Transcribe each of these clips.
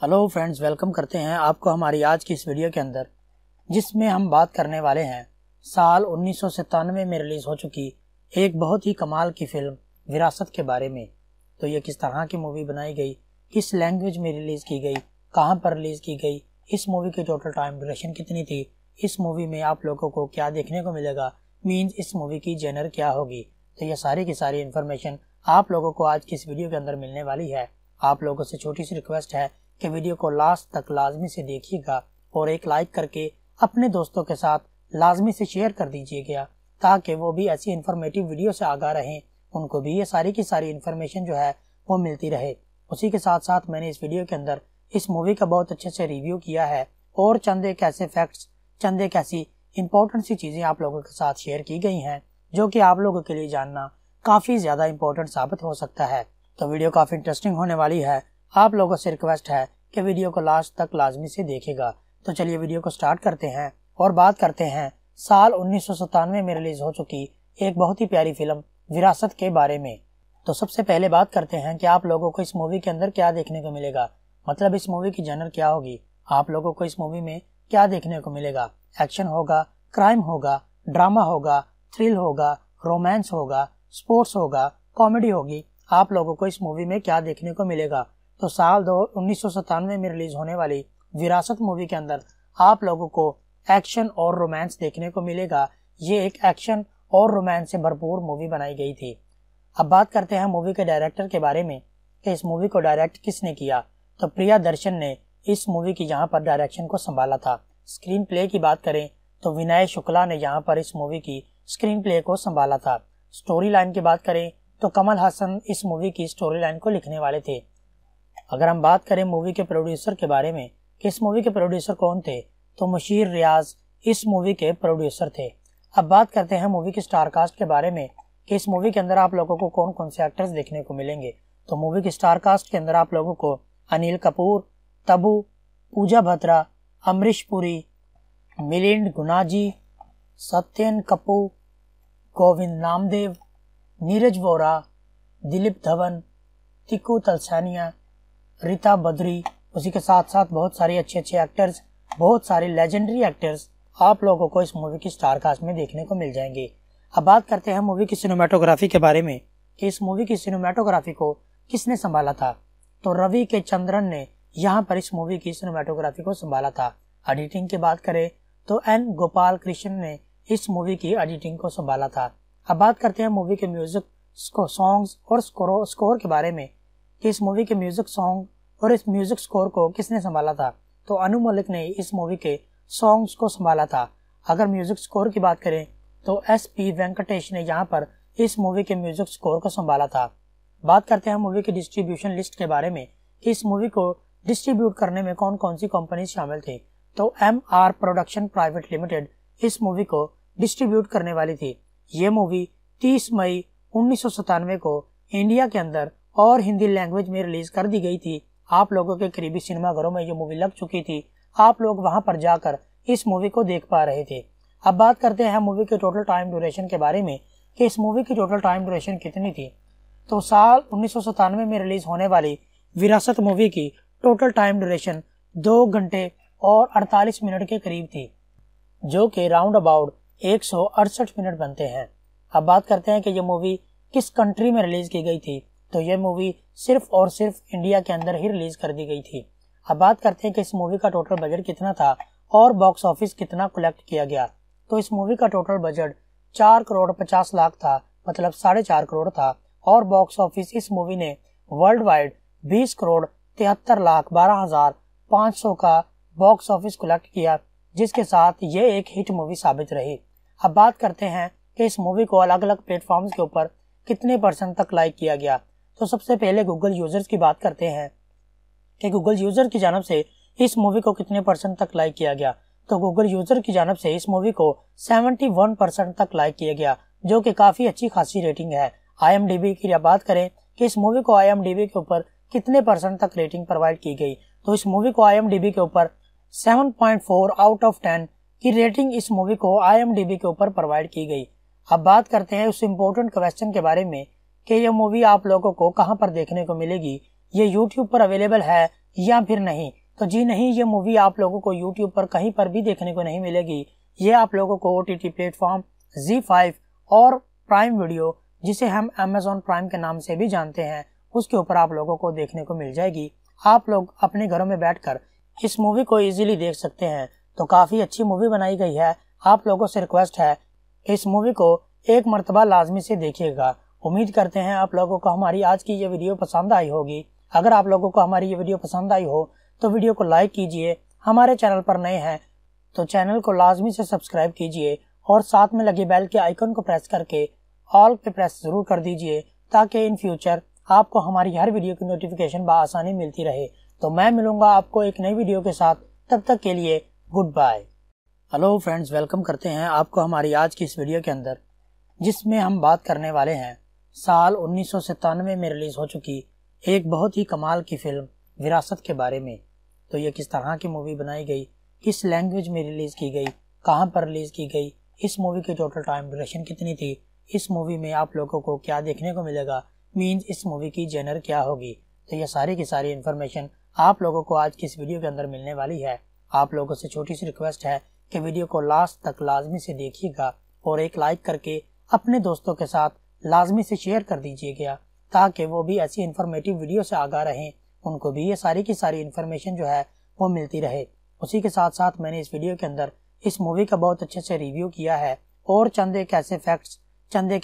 Hello friends welcome करते हैं आपको हमारी आज की इस वीडियो के अंदर, जिसमें हम बात करने वाले हैं साल उन्नीस सौ सतानवे में रिलीज़ हो चुकी एक बहुत ही कमाल की फ़िल्म, विरासत के बारे में। तो ये किस तरह की मूवी बनाई गई, किस लैंग्वेज में रिलीज़ की गई, कहाँ पर रिलीज़ की गई, इस मूवी की टोटल टाइम ड्यूरेशन कितनी थी, इस मूवी में आप लोगों को क्या देखने को मिलेगा मीन्स इस मूवी की जेनर क्या होगी। तो ये सारी की सारी इन्फॉर्मेशन आप लोगों को आज की इस वीडियो के अंदर मिलने वाली है। आप लोगों से छोटी सी रिक्वेस्ट है कि वीडियो को लास्ट तक लाजमी से देखिएगा और एक लाइक करके अपने दोस्तों के साथ लाजमी से शेयर कर दीजिएगा, ताकि वो भी ऐसी इन्फॉर्मेटिव वीडियो से आगा रहें। उनको भी ये सारी की सारी इन्फॉर्मेशन जो है, वो मिलती रहे। उसी के साथ साथ मैंने इस वीडियो के अंदर इस मूवी का बहुत अच्छे से रिव्यू किया है और चंद एक ऐसे फैक्ट्स ऐसी इंपॉर्टेंट सी चीज़ें आप लोगों के साथ शेयर की गई हैं, जो कि आप लोगों के लिए जानना काफ़ी ज़्यादा इम्पोर्टेंट साबित हो सकता है। तो वीडियो काफ़ी इंटरेस्टिंग होने वाली है। आप लोगों से रिक्वेस्ट है कि वीडियो को लास्ट तक लाजमी से देखेगा। तो चलिए वीडियो को स्टार्ट करते हैं और बात करते हैं। साल उन्नीस सौ सतानवे में रिलीज़ हो चुकी एक बहुत ही प्यारी फ़िल्म, विरासत के बारे में। तो सबसे पहले बात करते हैं कि आप लोगों को इस मूवी के अंदर क्या देखने को मिलेगा। मतलब इस मूवी की जनर क्या होगी? आप लोगों को इस मूवी में क्या देखने को मिलेगा? एक्शन होगा क्राइम होगा ड्रामा होगा थ्रिल होगा रोमांस होगा स्पोर्ट्स होगा कॉमेडी होगी। आप लोगों को इस मूवी में क्या देखने को मिलेगा? तो साल दो उन्नीस में रिलीज़ होने वाली विरासत मूवी के अंदर आप लोगों को एक्शन और रोमांस देखने को मिलेगा। ये एक एक्शन और रोमांस से भरपूर मूवी बनाई गई थी। अब बात करते हैं मूवी के डायरेक्टर के बारे में कि इस मूवी को डायरेक्ट किसने किया। तो प्रिया दर्शन ने इस मूवी की यहाँ पर डायरेक्शन को संभाला था। स्क्रीन प्ले की बात करें तो विनय शुक्ला ने यहाँ पर इस मूवी की स्क्रीन प्ले को संभाला था। स्टोरी लाइन की बात करें तो कमल हासन इस मूवी की स्टोरी लाइन को लिखने वाले थे। अगर हम बात करें मूवी के प्रोड्यूसर के बारे में इस मूवी के प्रोड्यूसर कौन थे तो मुशीर रियाज इस मूवी के प्रोड्यूसर थे। अब बात करते हैं मूवी की स्टार कास्ट के बारे में, कि इस मूवी के अंदर आप लोगों को कौन कौन से एक्टर्स देखने को मिलेंगे। तो मूवी की स्टार कास्ट के अंदर आप लोगों को अनिल कपूर, तबू, पूजा भद्रा, अमरीश पुरी, मिलिंद गुनाजी, सत्यन कपूर, गोविंद नामदेव, नीरज वोरा, दिलीप धवन तिकू तलसानिया रीता बद्री, उसी के साथ साथ बहुत सारे अच्छे अच्छे एक्टर्स बहुत सारे लेजेंडरी एक्टर्स आप लोगों को इस मूवी की स्टार कास्ट में देखने को मिल जाएँगे। अब बात करते हैं मूवी की सिनेमाटोग्राफी के बारे में। कि इस मूवी की सिनेमाटोग्राफी को किसने संभाला था? तो रवि के चंद्रन ने यहाँ पर इस मूवी की सिनेमाटोग्राफी को संभाला था। एडिटिंग की बात करें तो एन गोपाल कृष्ण ने इस मूवी की एडिटिंग को संभाला था। अब बात करते हैं मूवी के म्यूज़िक सॉन्ग्स और स्कोर के बारे में। कि इस मूवी के म्यूज़िक सॉन्ग और इस म्यूज़िक स्कोर को किसने संभाला था? तो अनु मलिक ने इस मूवी के सॉन्ग्स को संभाला था। अगर म्यूज़िक स्कोर की बात करें तो एस पी वेंकटेश ने यहाँ पर इस मूवी के म्यूज़िक स्कोर को संभाला था। बात करते हैं मूवी की डिस्ट्रीब्यूशन लिस्ट के बारे में इस मूवी को डिस्ट्रीब्यूट करने में कौन कौन सी कंपनी शामिल थी। तो M R production private limited इस मूवी को डिस्ट्रीब्यूट करने वाली थी। ये मूवी 30 मई उन्नीस सौ सतानवे को इंडिया के अंदर और हिंदी लैंग्वेज में रिलीज़ कर दी गई थी। आप लोगों के करीबी सिनेमाघरों में ये मूवी लग चुकी थी। आप लोग वहाँ पर जाकर इस मूवी को देख पा रहे थे। अब बात करते हैं मूवी के टोटल टाइम ड्यूरेशन के बारे में कि इस मूवी की टोटल टाइम ड्यूरेशन कितनी थी। तो साल उन्नीस सौ सतानवे में रिलीज़ होने वाली विरासत मूवी की टोटल टाइम ड्यूरेशन दो घंटे और 48 मिनट के करीब थी, जो कि राउंड अबाउट एक सौ अड़सठ मिनट बनते हैं। अब बात करते हैं कि ये मूवी किस कंट्री में रिलीज़ की गई थी। तो ये मूवी सिर्फ़ और सिर्फ़ इंडिया के अंदर ही रिलीज़ कर दी गई थी। अब बात करते हैं कि इस मूवी का टोटल बजट कितना था और बॉक्स ऑफ़िस कितना कलेक्ट किया गया। तो इस मूवी का टोटल बजट चार करोड़ पचास लाख था मतलब साढ़े चार करोड़ था और बॉक्स ऑफ़िस इस मूवी ने वर्ल्ड वाइड बीस करोड़ तिहत्तर लाख बारह हज़ार पाँच सौ का बॉक्स ऑफ़िस कलेक्ट किया, जिसके साथ ये एक हिट मूवी साबित रही। अब बात करते हैं कि इस मूवी को अलग अलग प्लेटफॉर्म्स के ऊपर कितने परसेंट तक लाइक किया गया। तो सबसे पहले गूगल यूज़र्स की बात करते हैं कि गूगल यूज़र की जानब से इस मूवी को कितने परसेंट तक लाइक किया गया? तो गूगल यूज़र की जानब से इस मूवी को 71 परसेंट तक लाइक किया गया, जो कि काफ़ी अच्छी खासी रेटिंग है। आईएमडीबी की बात करें कि इस मूवी को आईएमडीबी के ऊपर कितने परसेंट तक रेटिंग प्रोवाइड की गई तो इस मूवी को आईएमडीबी के ऊपर 7.4 आउट ऑफ़ 10 की रेटिंग इस मूवी को आईएमडीबी के ऊपर प्रोवाइड की गई। अब बात करते हैं उस इम्पोर्टेंट क्वेश्चन के बारे में कि ये मूवी आप लोगों को कहाँ पर देखने को मिलेगी? ये यूट्यूब पर अवेलेबल है या फिर नहीं? तो जी नहीं, ये मूवी आप लोगों को यूट्यूब पर कहीं पर भी देखने को नहीं मिलेगी। ये आप लोगों को O T T platform Zee five और प्राइम वीडियो जिसे हम अमेजोन प्राइम के नाम से भी जानते हैं, उसके ऊपर आप लोगों को देखने को मिल जाएगी। आप लोग अपने घरों में बैठकर इस मूवी को इजीली देख सकते हैं। तो काफ़ी अच्छी मूवी बनाई गई है। आप लोगों से रिक्वेस्ट है, इस मूवी को एक मरतबा लाजमी से देखिएगा। उम्मीद करते हैं आप लोगों को हमारी आज की ये वीडियो पसंद आई होगी। अगर आप लोगों को हमारी ये वीडियो पसंद आई हो तो वीडियो को लाइक कीजिए। हमारे चैनल पर नए हैं तो चैनल को लाजमी से सब्सक्राइब कीजिए और साथ में लगे बेल के आइकन को प्रेस करके ऑल पे प्रेस ज़रूर कर दीजिए, ताकि इन फ्यूचर आपको हमारी हर वीडियो की नोटिफिकेशन बसानी मिलती रहे। तो मैं मिलूँगा आपको एक नई वीडियो के साथ। तब तक के लिए good bye. Hello friends, welcome करते हैं आपको हमारी आज की इस वीडियो के अंदर, जिसमें हम बात करने वाले हैं साल उन्नीस सौ सतानवे में रिलीज़ हो चुकी एक बहुत ही कमाल की फ़िल्म, विरासत के बारे में। तो ये किस तरह की मूवी बनाई गई, किस लैंग्वेज में रिलीज़ की गई, कहाँ पर रिलीज़ की गई, इस मूवी की टोटल टाइम ड्यूरेशन कितनी थी, इस मूवी में आप लोगों को क्या देखने को मिलेगा मीन्स इस मूवी की जेनर क्या होगी। तो ये सारी की सारी इन्फॉर्मेशन आप लोगों को आज की इस वीडियो के अंदर मिलने वाली है। आप लोगों से छोटी सी रिक्वेस्ट है कि वीडियो को लास्ट तक लाजमी से देखिएगा और एक लाइक करके अपने दोस्तों के साथ लाजमी से शेयर कर दीजिएगा, ताकि वो भी ऐसी इन्फॉर्मेटिव वीडियो से आगा रहें। उनको भी ये सारी की सारी इन्फॉर्मेशन जो है, वो मिलती रहे। उसी के साथ साथ मैंने इस वीडियो के अंदर इस मूवी का बहुत अच्छे से रिव्यू किया है, और चंद एक ऐसे फैक्ट्स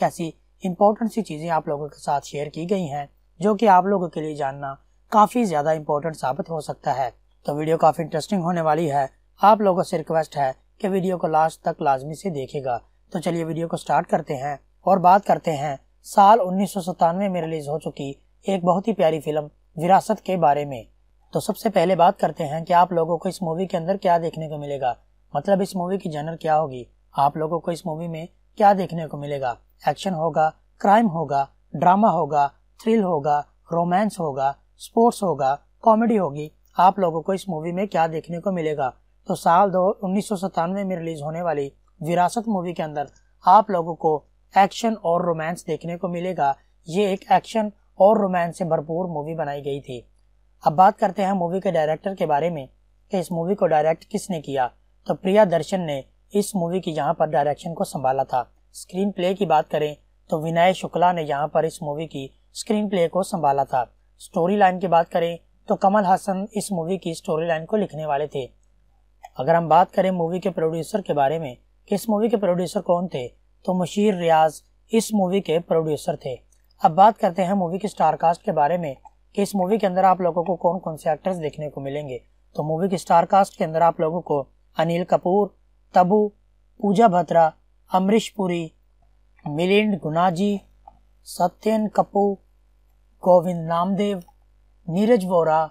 ऐसी इंपॉर्टेंट सी चीज़ें आप लोगों के साथ शेयर की गई हैं, जो कि आप लोगों के लिए जानना काफ़ी ज़्यादा इम्पोर्टेंट साबित हो सकता है। तो वीडियो काफ़ी इंटरेस्टिंग होने वाली है। आप लोगों से रिक्वेस्ट है कि वीडियो को लास्ट तक लाजमी से देखेगा। तो चलिए वीडियो को स्टार्ट करते हैं। और बात करते हैं, साल उन्नीस सौ सतानवे में रिलीज़ हो चुकी एक बहुत ही प्यारी फ़िल्म, विरासत के बारे में। तो सबसे पहले बात करते हैं कि आप लोगों को इस मूवी के अंदर क्या देखने को मिलेगा। मतलब इस मूवी की जनर क्या होगी? आप लोगों को इस मूवी में क्या देखने को मिलेगा? एक्शन होगा क्राइम होगा ड्रामा होगा थ्रिल होगा रोमांस होगा स्पोर्ट्स होगा कॉमेडी होगी। आप लोगों को इस मूवी में क्या देखने को मिलेगा? तो साल दो, उन्नीस में रिलीज़ होने वाली विरासत मूवी के अंदर आप लोगों को एक्शन और रोमांस देखने को मिलेगा। ये एक एक्शन और रोमांस से भरपूर मूवी बनाई गई थी। अब बात करते हैं मूवी के डायरेक्टर के बारे में कि इस मूवी को डायरेक्ट किसने किया। तो प्रिया दर्शन ने इस मूवी की यहाँ पर डायरेक्शन को संभाला था। स्क्रीन प्ले की बात करें तो विनय शुक्ला ने यहाँ पर इस मूवी की स्क्रीन प्ले को संभाला था। स्टोरी लाइन की बात करें तो कमल हसन इस मूवी की स्टोरी लाइन को लिखने वाले थे। अगर हम बात करें मूवी के प्रोड्यूसर के बारे में इस मूवी के प्रोड्यूसर कौन थे तो मुशीर रियाज इस मूवी के प्रोड्यूसर थे। अब बात करते हैं मूवी की स्टार कास्ट के बारे में। कि इस मूवी के अंदर आप लोगों को कौन कौन से एक्टर्स देखने को मिलेंगे? तो मूवी की स्टार कास्ट के अंदर आप लोगों को अनिल कपूर, तबू, पूजा भद्रा, अमरीश पुरी, मिलिंद गुनाजी, सत्यन कपूर, गोविंद नामदेव, नीरज वोरा,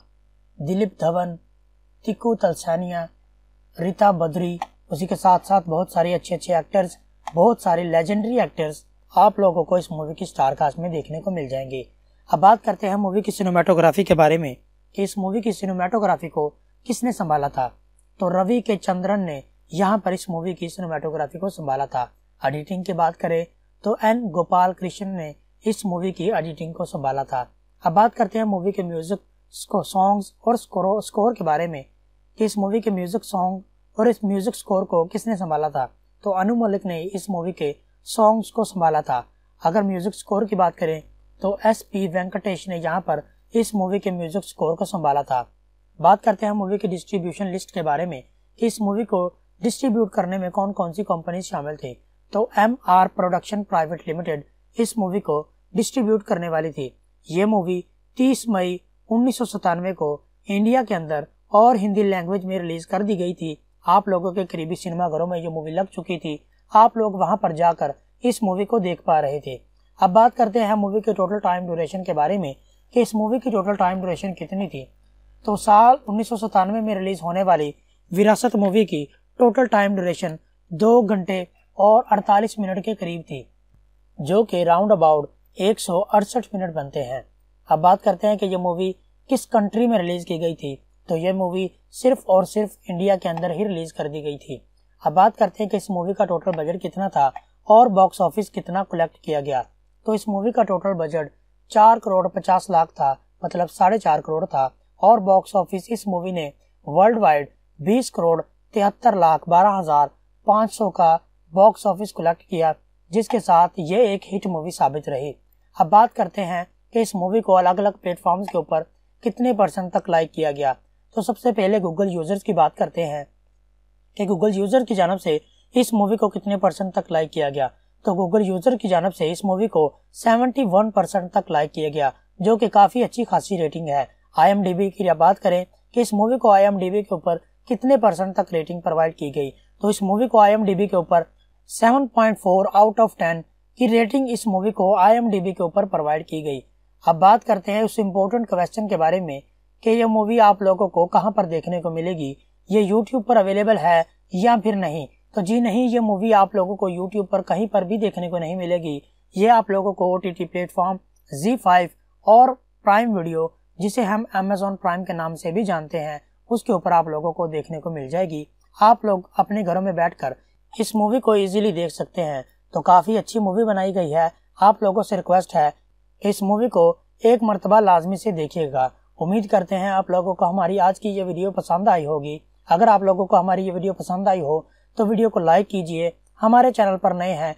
दिलीप धवन तिकू तलसानिया, रीता बद्री। उसी के साथ साथ बहुत सारे अच्छे अच्छे एक्टर्स बहुत सारे लेजेंडरी एक्टर्स आप लोगों को इस मूवी की स्टार कास्ट में देखने को मिल जाएँगे। अब बात करते हैं मूवी की सिनेमाटोग्राफी के बारे में। कि इस मूवी की सिनेमाटोग्राफी को किसने संभाला था? तो रवि के चंद्रन ने यहाँ पर इस मूवी की सिनेमाटोग्राफी को संभाला था। एडिटिंग की बात करें तो एन गोपाल कृष्ण ने इस मूवी की एडिटिंग को संभाला था। अब बात करते हैं मूवी के म्यूज़िक सॉन्ग्स और स्कोर के बारे में। कि इस मूवी के म्यूज़िक सॉन्ग और इस म्यूज़िक स्कोर को किसने संभाला था? तो अनु मलिक ने इस मूवी के सॉन्ग्स को संभाला था। अगर म्यूज़िक स्कोर की बात करें तो एस पी वेंकटेश ने यहाँ पर इस मूवी के म्यूज़िक स्कोर को संभाला था। बात करते हैं मूवी की डिस्ट्रीब्यूशन लिस्ट के बारे में इस मूवी को डिस्ट्रीब्यूट करने में कौन कौन सी कंपनी शामिल थी। तो M R production private limited इस मूवी को डिस्ट्रीब्यूट करने वाली थी। ये मूवी 30 मई उन्नीस सौ सतानवे को इंडिया के अंदर और हिंदी लैंग्वेज में रिलीज़ कर दी गई थी। आप लोगों के करीबी सिनेमाघरों में ये मूवी लग चुकी थी। आप लोग वहाँ पर जाकर इस मूवी को देख पा रहे थे। अब बात करते हैं मूवी के टोटल टाइम ड्यूरेशन के बारे में, कि इस मूवी की टोटल टाइम ड्यूरेशन कितनी थी। तो साल उन्नीस सौ सत्तानवे में रिलीज़ होने वाली विरासत मूवी की टोटल टाइम ड्यूरेशन दो घंटे और 48 मिनट के करीब थी, जो कि राउंड अबाउट एक सौ अड़सठ मिनट बनते हैं। अब बात करते हैं कि ये मूवी किस कंट्री में रिलीज़ की गई थी। तो ये मूवी सिर्फ़ और सिर्फ़ इंडिया के अंदर ही रिलीज़ कर दी गई थी। अब बात करते हैं कि इस मूवी का टोटल बजट कितना था और बॉक्स ऑफ़िस कितना कलेक्ट किया गया। तो इस मूवी का टोटल बजट चार करोड़ पचास लाख था मतलब साढ़े चार करोड़ था और बॉक्स ऑफ़िस इस मूवी ने वर्ल्ड वाइड बीस करोड़ तिहत्तर लाख बारह हज़ार पाँच सौ का बॉक्स ऑफ़िस कलेक्ट किया, जिसके साथ ये एक हिट मूवी साबित रही। अब बात करते हैं कि इस मूवी को अलग अलग प्लेटफॉर्म्स के ऊपर कितने परसेंट तक लाइक किया गया। तो सबसे पहले गूगल यूज़र्स की बात करते हैं कि गूगल यूज़र की जानब से इस मूवी को कितने परसेंट तक लाइक किया गया? तो गूगल यूज़र की जानब से इस मूवी को 71 परसेंट तक लाइक किया गया, जो कि काफ़ी अच्छी खासी रेटिंग है। आईएमडीबी की बात करें कि इस मूवी को आईएमडीबी के ऊपर कितने परसेंट तक रेटिंग प्रोवाइड की गई तो इस मूवी को आईएमडीबी के ऊपर 7.4 आउट ऑफ़ 10 की रेटिंग इस मूवी को आईएमडीबी के ऊपर प्रोवाइड की गई। अब बात करते हैं उस इम्पोर्टेंट क्वेश्चन के बारे में कि यह मूवी आप लोगों को कहाँ पर देखने को मिलेगी? ये यूट्यूब पर अवेलेबल है या फिर नहीं? तो जी नहीं, ये मूवी आप लोगों को यूट्यूब पर कहीं पर भी देखने को नहीं मिलेगी। ये आप लोगों को O T T platform Zee five और प्राइम वीडियो जिसे हम अमेजोन प्राइम के नाम से भी जानते हैं, उसके ऊपर आप लोगों को देखने को मिल जाएगी। आप लोग अपने घरों में बैठकर इस मूवी को इजीली देख सकते हैं। तो काफ़ी अच्छी मूवी बनाई गई है। आप लोगों से रिक्वेस्ट है, इस मूवी को एक मरतबा लाजमी से देखिएगा। उम्मीद करते हैं आप लोगों को हमारी आज की ये वीडियो पसंद आई होगी। अगर आप लोगों को हमारी ये वीडियो पसंद आई हो तो वीडियो को लाइक कीजिए। हमारे चैनल पर नए हैं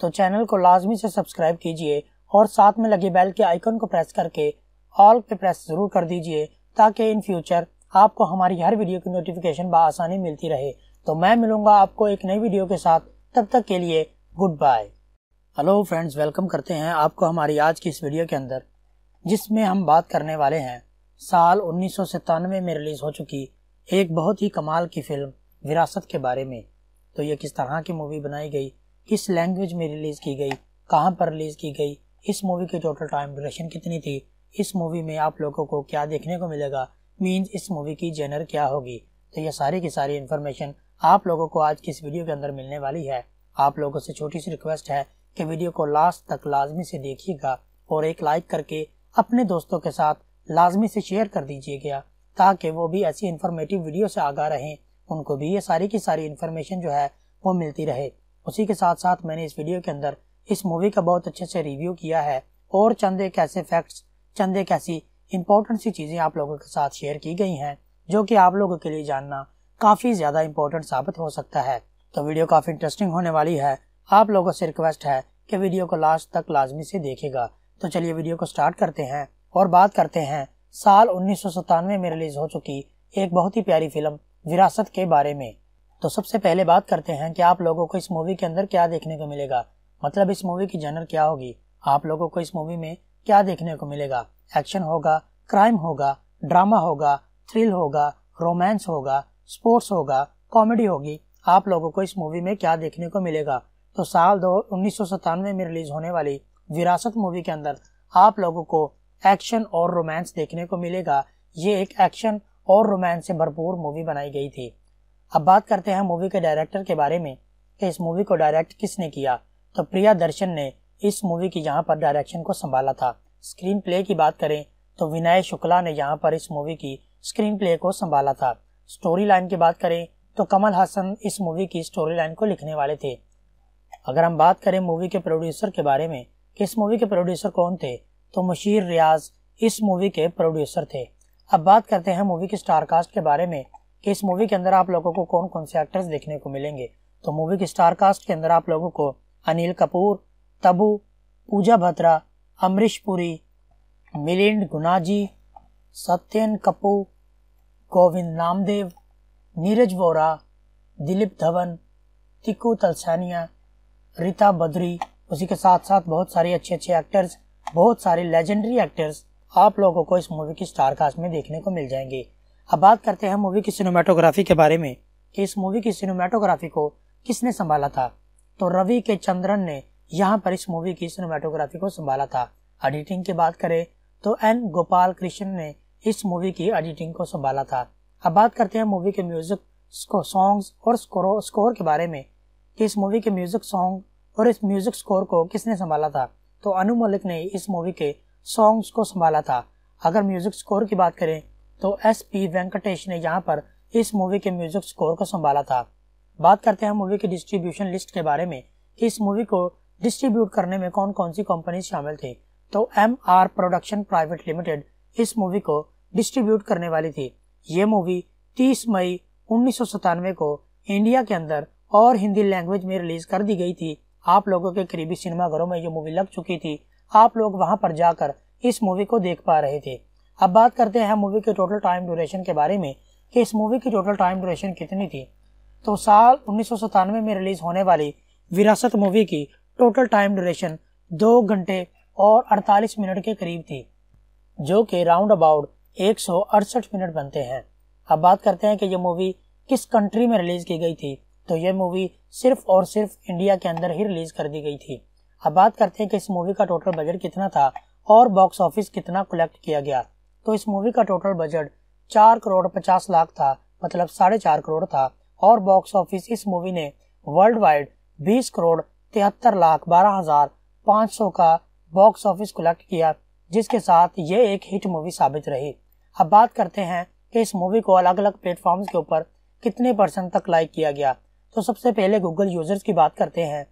तो चैनल को लाजमी से सब्सक्राइब कीजिए और साथ में लगे बेल के आइकन को प्रेस करके ऑल पे प्रेस ज़रूर कर दीजिए, ताकि इन फ्यूचर आपको हमारी हर वीडियो की नोटिफिकेशन बसानी मिलती रहे। तो मैं मिलूँगा आपको एक नई वीडियो के साथ। तब तक के लिए, good bye. Hello friends, welcome करते हैं आपको हमारी आज की इस वीडियो के अंदर, जिसमें हम बात करने वाले हैं साल उन्नीस सौ सतानवे में रिलीज़ हो चुकी एक बहुत ही कमाल की फ़िल्म, विरासत के बारे में। तो ये किस तरह की मूवी बनाई गई, किस लैंग्वेज में रिलीज़ की गई, कहाँ पर रिलीज़ की गई, इस मूवी की टोटल टाइम ड्यूरेशन कितनी थी, इस मूवी में आप लोगों को क्या देखने को मिलेगा मीन्स इस मूवी की जेनर क्या होगी। तो ये सारी की सारी इन्फॉर्मेशन आप लोगों को आज की इस वीडियो के अंदर मिलने वाली है। आप लोगों से छोटी सी रिक्वेस्ट है कि वीडियो को लास्ट तक लाजमी से देखिएगा और एक लाइक करके अपने दोस्तों के साथ लाजमी से शेयर कर दीजिएगा, ताकि वो भी ऐसी इन्फॉर्मेटिव वीडियो से आगा रहें। उनको भी ये सारी की सारी इन्फॉर्मेशन जो है, वो मिलती रहे। उसी के साथ साथ मैंने इस वीडियो के अंदर इस मूवी का बहुत अच्छे से रिव्यू किया है, और चंद एक ऐसे फैक्ट्स ऐसी इंपॉर्टेंट सी चीज़ें आप लोगों के साथ शेयर की गई हैं, जो कि आप लोगों के लिए जानना काफ़ी ज़्यादा इम्पोर्टेंट साबित हो सकता है। तो वीडियो काफ़ी इंटरेस्टिंग होने वाली है। आप लोगों से रिक्वेस्ट है कि वीडियो को लास्ट तक लाजमी से देखेगा। तो चलिए वीडियो को स्टार्ट करते हैं। और बात करते हैं, साल उन्नीस सौ सतानवे में रिलीज़ हो चुकी एक बहुत ही प्यारी फ़िल्म, विरासत के बारे में। तो सबसे पहले बात करते हैं कि आप लोगों को इस मूवी के अंदर क्या देखने को मिलेगा। मतलब इस मूवी की जनर क्या होगी? आप लोगों को इस मूवी में क्या देखने को मिलेगा? एक्शन होगा क्राइम होगा ड्रामा होगा थ्रिल होगा रोमांस होगा स्पोर्ट्स होगा कॉमेडी होगी। आप लोगों को इस मूवी में क्या देखने को मिलेगा? तो साल दो, उन्नीस में रिलीज़ होने वाली विरासत मूवी के अंदर आप लोगों को एक्शन और रोमांस देखने को मिलेगा। ये एक एक्शन और रोमांस से भरपूर मूवी बनाई गई थी। अब बात करते हैं मूवी के डायरेक्टर के बारे में कि इस मूवी को डायरेक्ट किसने किया। तो प्रिया दर्शन ने इस मूवी की यहाँ पर डायरेक्शन को संभाला था। स्क्रीन प्ले की बात करें तो विनय शुक्ला ने यहाँ पर इस मूवी की स्क्रीन प्ले को संभाला था। स्टोरी लाइन की बात करें तो कमल हसन इस मूवी की स्टोरी लाइन को लिखने वाले थे। अगर हम बात करें मूवी के प्रोड्यूसर के बारे में कि इस मूवी के प्रोड्यूसर कौन थे तो मुशीर रियाज इस मूवी के प्रोड्यूसर थे। अब बात करते हैं मूवी की स्टार कास्ट के बारे में। कि इस मूवी के अंदर आप लोगों को कौन कौन से एक्टर्स देखने को मिलेंगे? तो मूवी की स्टार कास्ट के अंदर आप लोगों को अनिल कपूर, तबू, पूजा भद्रा, अमरीश पुरी, मिलिंद गुनाजी, सत्यन कपूर, गोविंद नामदेव, नीरज वोरा, दिलीप धवन तिकू तलसानिया, रीता बद्री। उसी के साथ साथ बहुत सारे अच्छे अच्छे एक्टर्स बहुत सारे लेजेंडरी एक्टर्स आप लोगों को इस मूवी की स्टार कास्ट में देखने को मिल जाएँगे। अब बात करते हैं मूवी की सिनेमाटोग्राफी के बारे में। कि इस मूवी की सिनेमाटोग्राफी को किसने संभाला था? तो रवि के चंद्रन ने यहाँ पर इस मूवी की सिनेमाटोग्राफी को संभाला था। एडिटिंग की बात करें तो एन गोपाल कृष्ण ने इस मूवी की एडिटिंग को संभाला था। अब बात करते हैं मूवी के म्यूज़िक सॉन्ग्स और स्कोर के बारे में। कि इस मूवी के म्यूज़िक सॉन्ग और इस म्यूज़िक स्कोर को किसने संभाला था? तो अनु मलिक ने इस मूवी के सॉन्ग्स को संभाला था। अगर म्यूज़िक स्कोर की बात करें तो एस पी वेंकटेश ने यहाँ पर इस मूवी के म्यूज़िक स्कोर को संभाला था। बात करते हैं मूवी की डिस्ट्रीब्यूशन लिस्ट के बारे में इस मूवी को डिस्ट्रीब्यूट करने में कौन कौन सी कंपनी शामिल थे। तो M R production private limited इस मूवी को डिस्ट्रीब्यूट करने वाली थी। ये मूवी 30 मई उन्नीस सौ सतानवे को इंडिया के अंदर और हिंदी लैंग्वेज में रिलीज़ कर दी गई थी। आप लोगों के करीबी सिनेमाघरों में ये मूवी लग चुकी थी। आप लोग वहाँ पर जाकर इस मूवी को देख पा रहे थे। अब बात करते हैं मूवी के टोटल टाइम ड्यूरेशन के बारे में, कि इस मूवी की टोटल टाइम ड्यूरेशन कितनी थी। तो साल उन्नीस सौ सतानवे में रिलीज़ होने वाली विरासत मूवी की टोटल टाइम ड्यूरेशन दो घंटे और 48 मिनट के करीब थी, जो कि राउंड अबाउट एक सौ अड़सठ मिनट बनते हैं। अब बात करते हैं कि ये मूवी किस कंट्री में रिलीज़ की गई थी। तो ये मूवी सिर्फ़ और सिर्फ़ इंडिया के अंदर ही रिलीज़ कर दी गई थी। अब बात करते हैं कि इस मूवी का टोटल बजट कितना था और बॉक्स ऑफ़िस कितना कलेक्ट किया गया। तो इस मूवी का टोटल बजट चार करोड़ पचास लाख था मतलब साढ़े चार करोड़ था और बॉक्स ऑफ़िस इस मूवी ने वर्ल्ड वाइड बीस करोड़ तिहत्तर लाख बारह हज़ार पाँच सौ का बॉक्स ऑफ़िस कलेक्ट किया, जिसके साथ ये एक हिट मूवी साबित रही। अब बात करते हैं कि इस मूवी को अलग अलग प्लेटफॉर्म्स के ऊपर कितने परसेंट तक लाइक किया गया। तो सबसे पहले गूगल यूज़र्स की बात करते हैं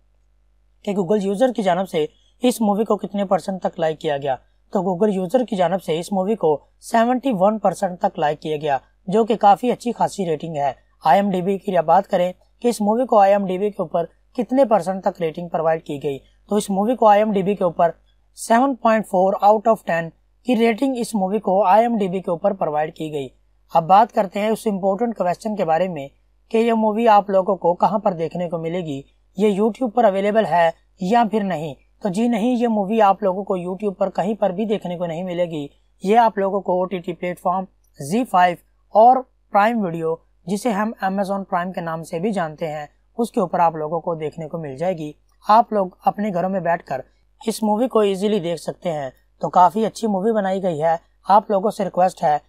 कि गूगल यूज़र की जानब से इस मूवी को कितने परसेंट तक लाइक किया गया? तो गूगल यूज़र की जानब से इस मूवी को 71 परसेंट तक लाइक किया गया, जो कि काफ़ी अच्छी खासी रेटिंग है। आईएमडीबी की बात करें कि इस मूवी को आईएमडीबी के ऊपर कितने परसेंट तक रेटिंग प्रोवाइड की गई तो इस मूवी को आईएमडीबी के ऊपर 7.4 आउट ऑफ़ 10 की रेटिंग इस मूवी को आईएमडीबी के ऊपर प्रोवाइड की गई। अब बात करते हैं उस इम्पोर्टेंट क्वेश्चन के बारे में कि यह मूवी आप लोगों को कहाँ पर देखने को मिलेगी? ये यूट्यूब पर अवेलेबल है या फिर नहीं? तो जी नहीं, ये मूवी आप लोगों को यूट्यूब पर कहीं पर भी देखने को नहीं मिलेगी। ये आप लोगों को O T platform Zee five और प्राइम वीडियो जिसे हम अमेजोन प्राइम के नाम से भी जानते हैं, उसके ऊपर आप लोगों को देखने को मिल जाएगी। आप लोग अपने घरों में बैठकर इस मूवी को इजीली देख सकते हैं। तो काफ़ी अच्छी मूवी बनाई गई है। आप लोगों से रिक्वेस्ट है,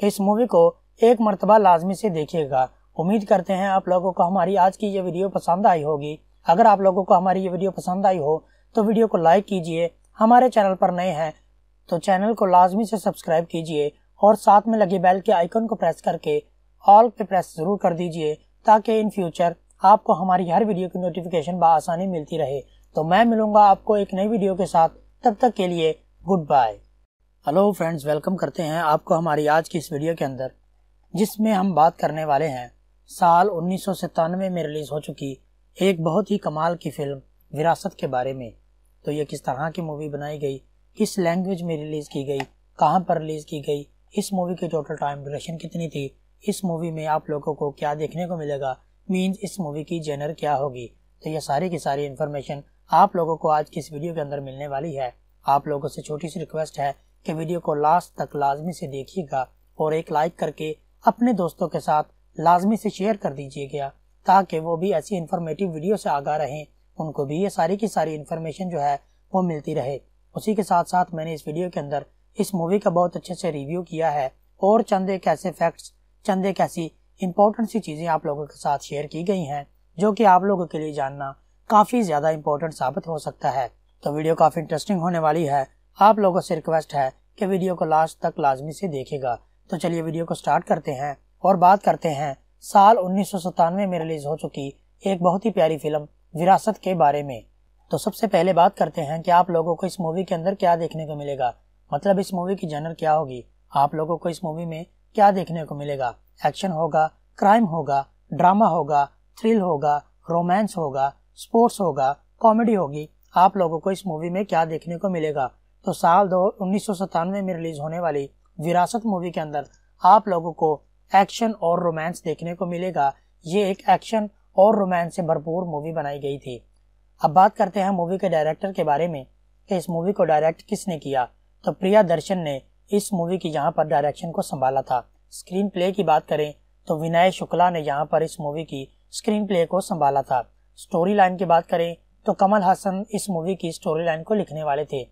इस मूवी को एक मरतबा लाजमी से देखिएगा। उम्मीद करते हैं आप लोगों को हमारी आज की ये वीडियो पसंद आई होगी। अगर आप लोगों को हमारी ये वीडियो पसंद आई हो तो वीडियो को लाइक कीजिए। हमारे चैनल पर नए हैं तो चैनल को लाजमी से सब्सक्राइब कीजिए और साथ में लगे बेल के आइकन को प्रेस करके ऑल पे प्रेस ज़रूर कर दीजिए, ताकि इन फ्यूचर आपको हमारी हर वीडियो की नोटिफिकेशन बसानी मिलती रहे। तो मैं मिलूँगा आपको एक नई वीडियो के साथ। तब तक के लिए, good bye. Hello friends, welcome करते हैं आपको हमारी आज की इस वीडियो के अंदर, जिसमें हम बात करने वाले हैं साल उन्नीस सौ सतानवे में रिलीज़ हो चुकी एक बहुत ही कमाल की फ़िल्म, विरासत के बारे में। तो ये किस तरह की मूवी बनाई गई, किस लैंग्वेज में रिलीज़ की गई, कहाँ पर रिलीज़ की गई, इस मूवी की टोटल टाइम ड्यूरेशन कितनी थी, इस मूवी में आप लोगों को क्या देखने को मिलेगा मीन्स इस मूवी की जेनर क्या होगी। तो ये सारी की सारी इन्फॉर्मेशन आप लोगों को आज की इस वीडियो के अंदर मिलने वाली है। आप लोगों से छोटी सी रिक्वेस्ट है कि वीडियो को लास्ट तक लाजमी से देखिएगा और एक लाइक करके अपने दोस्तों के साथ लाजमी से शेयर कर दीजिएगा, ताकि वो भी ऐसी इन्फॉर्मेटिव वीडियो से आगा रहें। उनको भी ये सारी की सारी इन्फॉर्मेशन जो है, वो मिलती रहे। उसी के साथ साथ मैंने इस वीडियो के अंदर इस मूवी का बहुत अच्छे से रिव्यू किया है, और चंद एक ऐसे फैक्ट्स ऐसी इंपॉर्टेंट सी चीज़ें आप लोगों के साथ शेयर की गई हैं, जो कि आप लोगों के लिए जानना काफ़ी ज़्यादा इम्पोर्टेंट साबित हो सकता है। तो वीडियो काफ़ी इंटरेस्टिंग होने वाली है। आप लोगों से रिक्वेस्ट है कि वीडियो को लास्ट तक लाजमी से देखेगा। तो चलिए वीडियो को स्टार्ट करते हैं। और बात करते हैं, साल उन्नीस सौ सतानवे में रिलीज़ हो चुकी एक बहुत ही प्यारी फ़िल्म, विरासत के बारे में। तो सबसे पहले बात करते हैं कि आप लोगों को इस मूवी के अंदर क्या देखने को मिलेगा। मतलब इस मूवी की जनर क्या होगी? आप लोगों को इस मूवी में क्या देखने को मिलेगा? एक्शन होगा क्राइम होगा ड्रामा होगा थ्रिल होगा रोमांस होगा स्पोर्ट्स होगा कॉमेडी होगी। आप लोगों को इस मूवी में क्या देखने को मिलेगा? तो साल दो, उन्नीस में रिलीज़ होने वाली विरासत मूवी के अंदर आप लोगों को एक्शन और रोमांस देखने को मिलेगा। ये एक एक्शन और रोमांस से भरपूर मूवी बनाई गई थी। अब बात करते हैं मूवी के डायरेक्टर के बारे में कि इस मूवी को डायरेक्ट किसने किया। तो प्रिया दर्शन ने इस मूवी की यहाँ पर डायरेक्शन को संभाला था। स्क्रीन प्ले की बात करें तो विनय शुक्ला ने यहाँ पर इस मूवी की स्क्रीन प्ले को संभाला था। स्टोरी लाइन की बात करें तो कमल हासन इस मूवी की स्टोरी लाइन को लिखने वाले थे।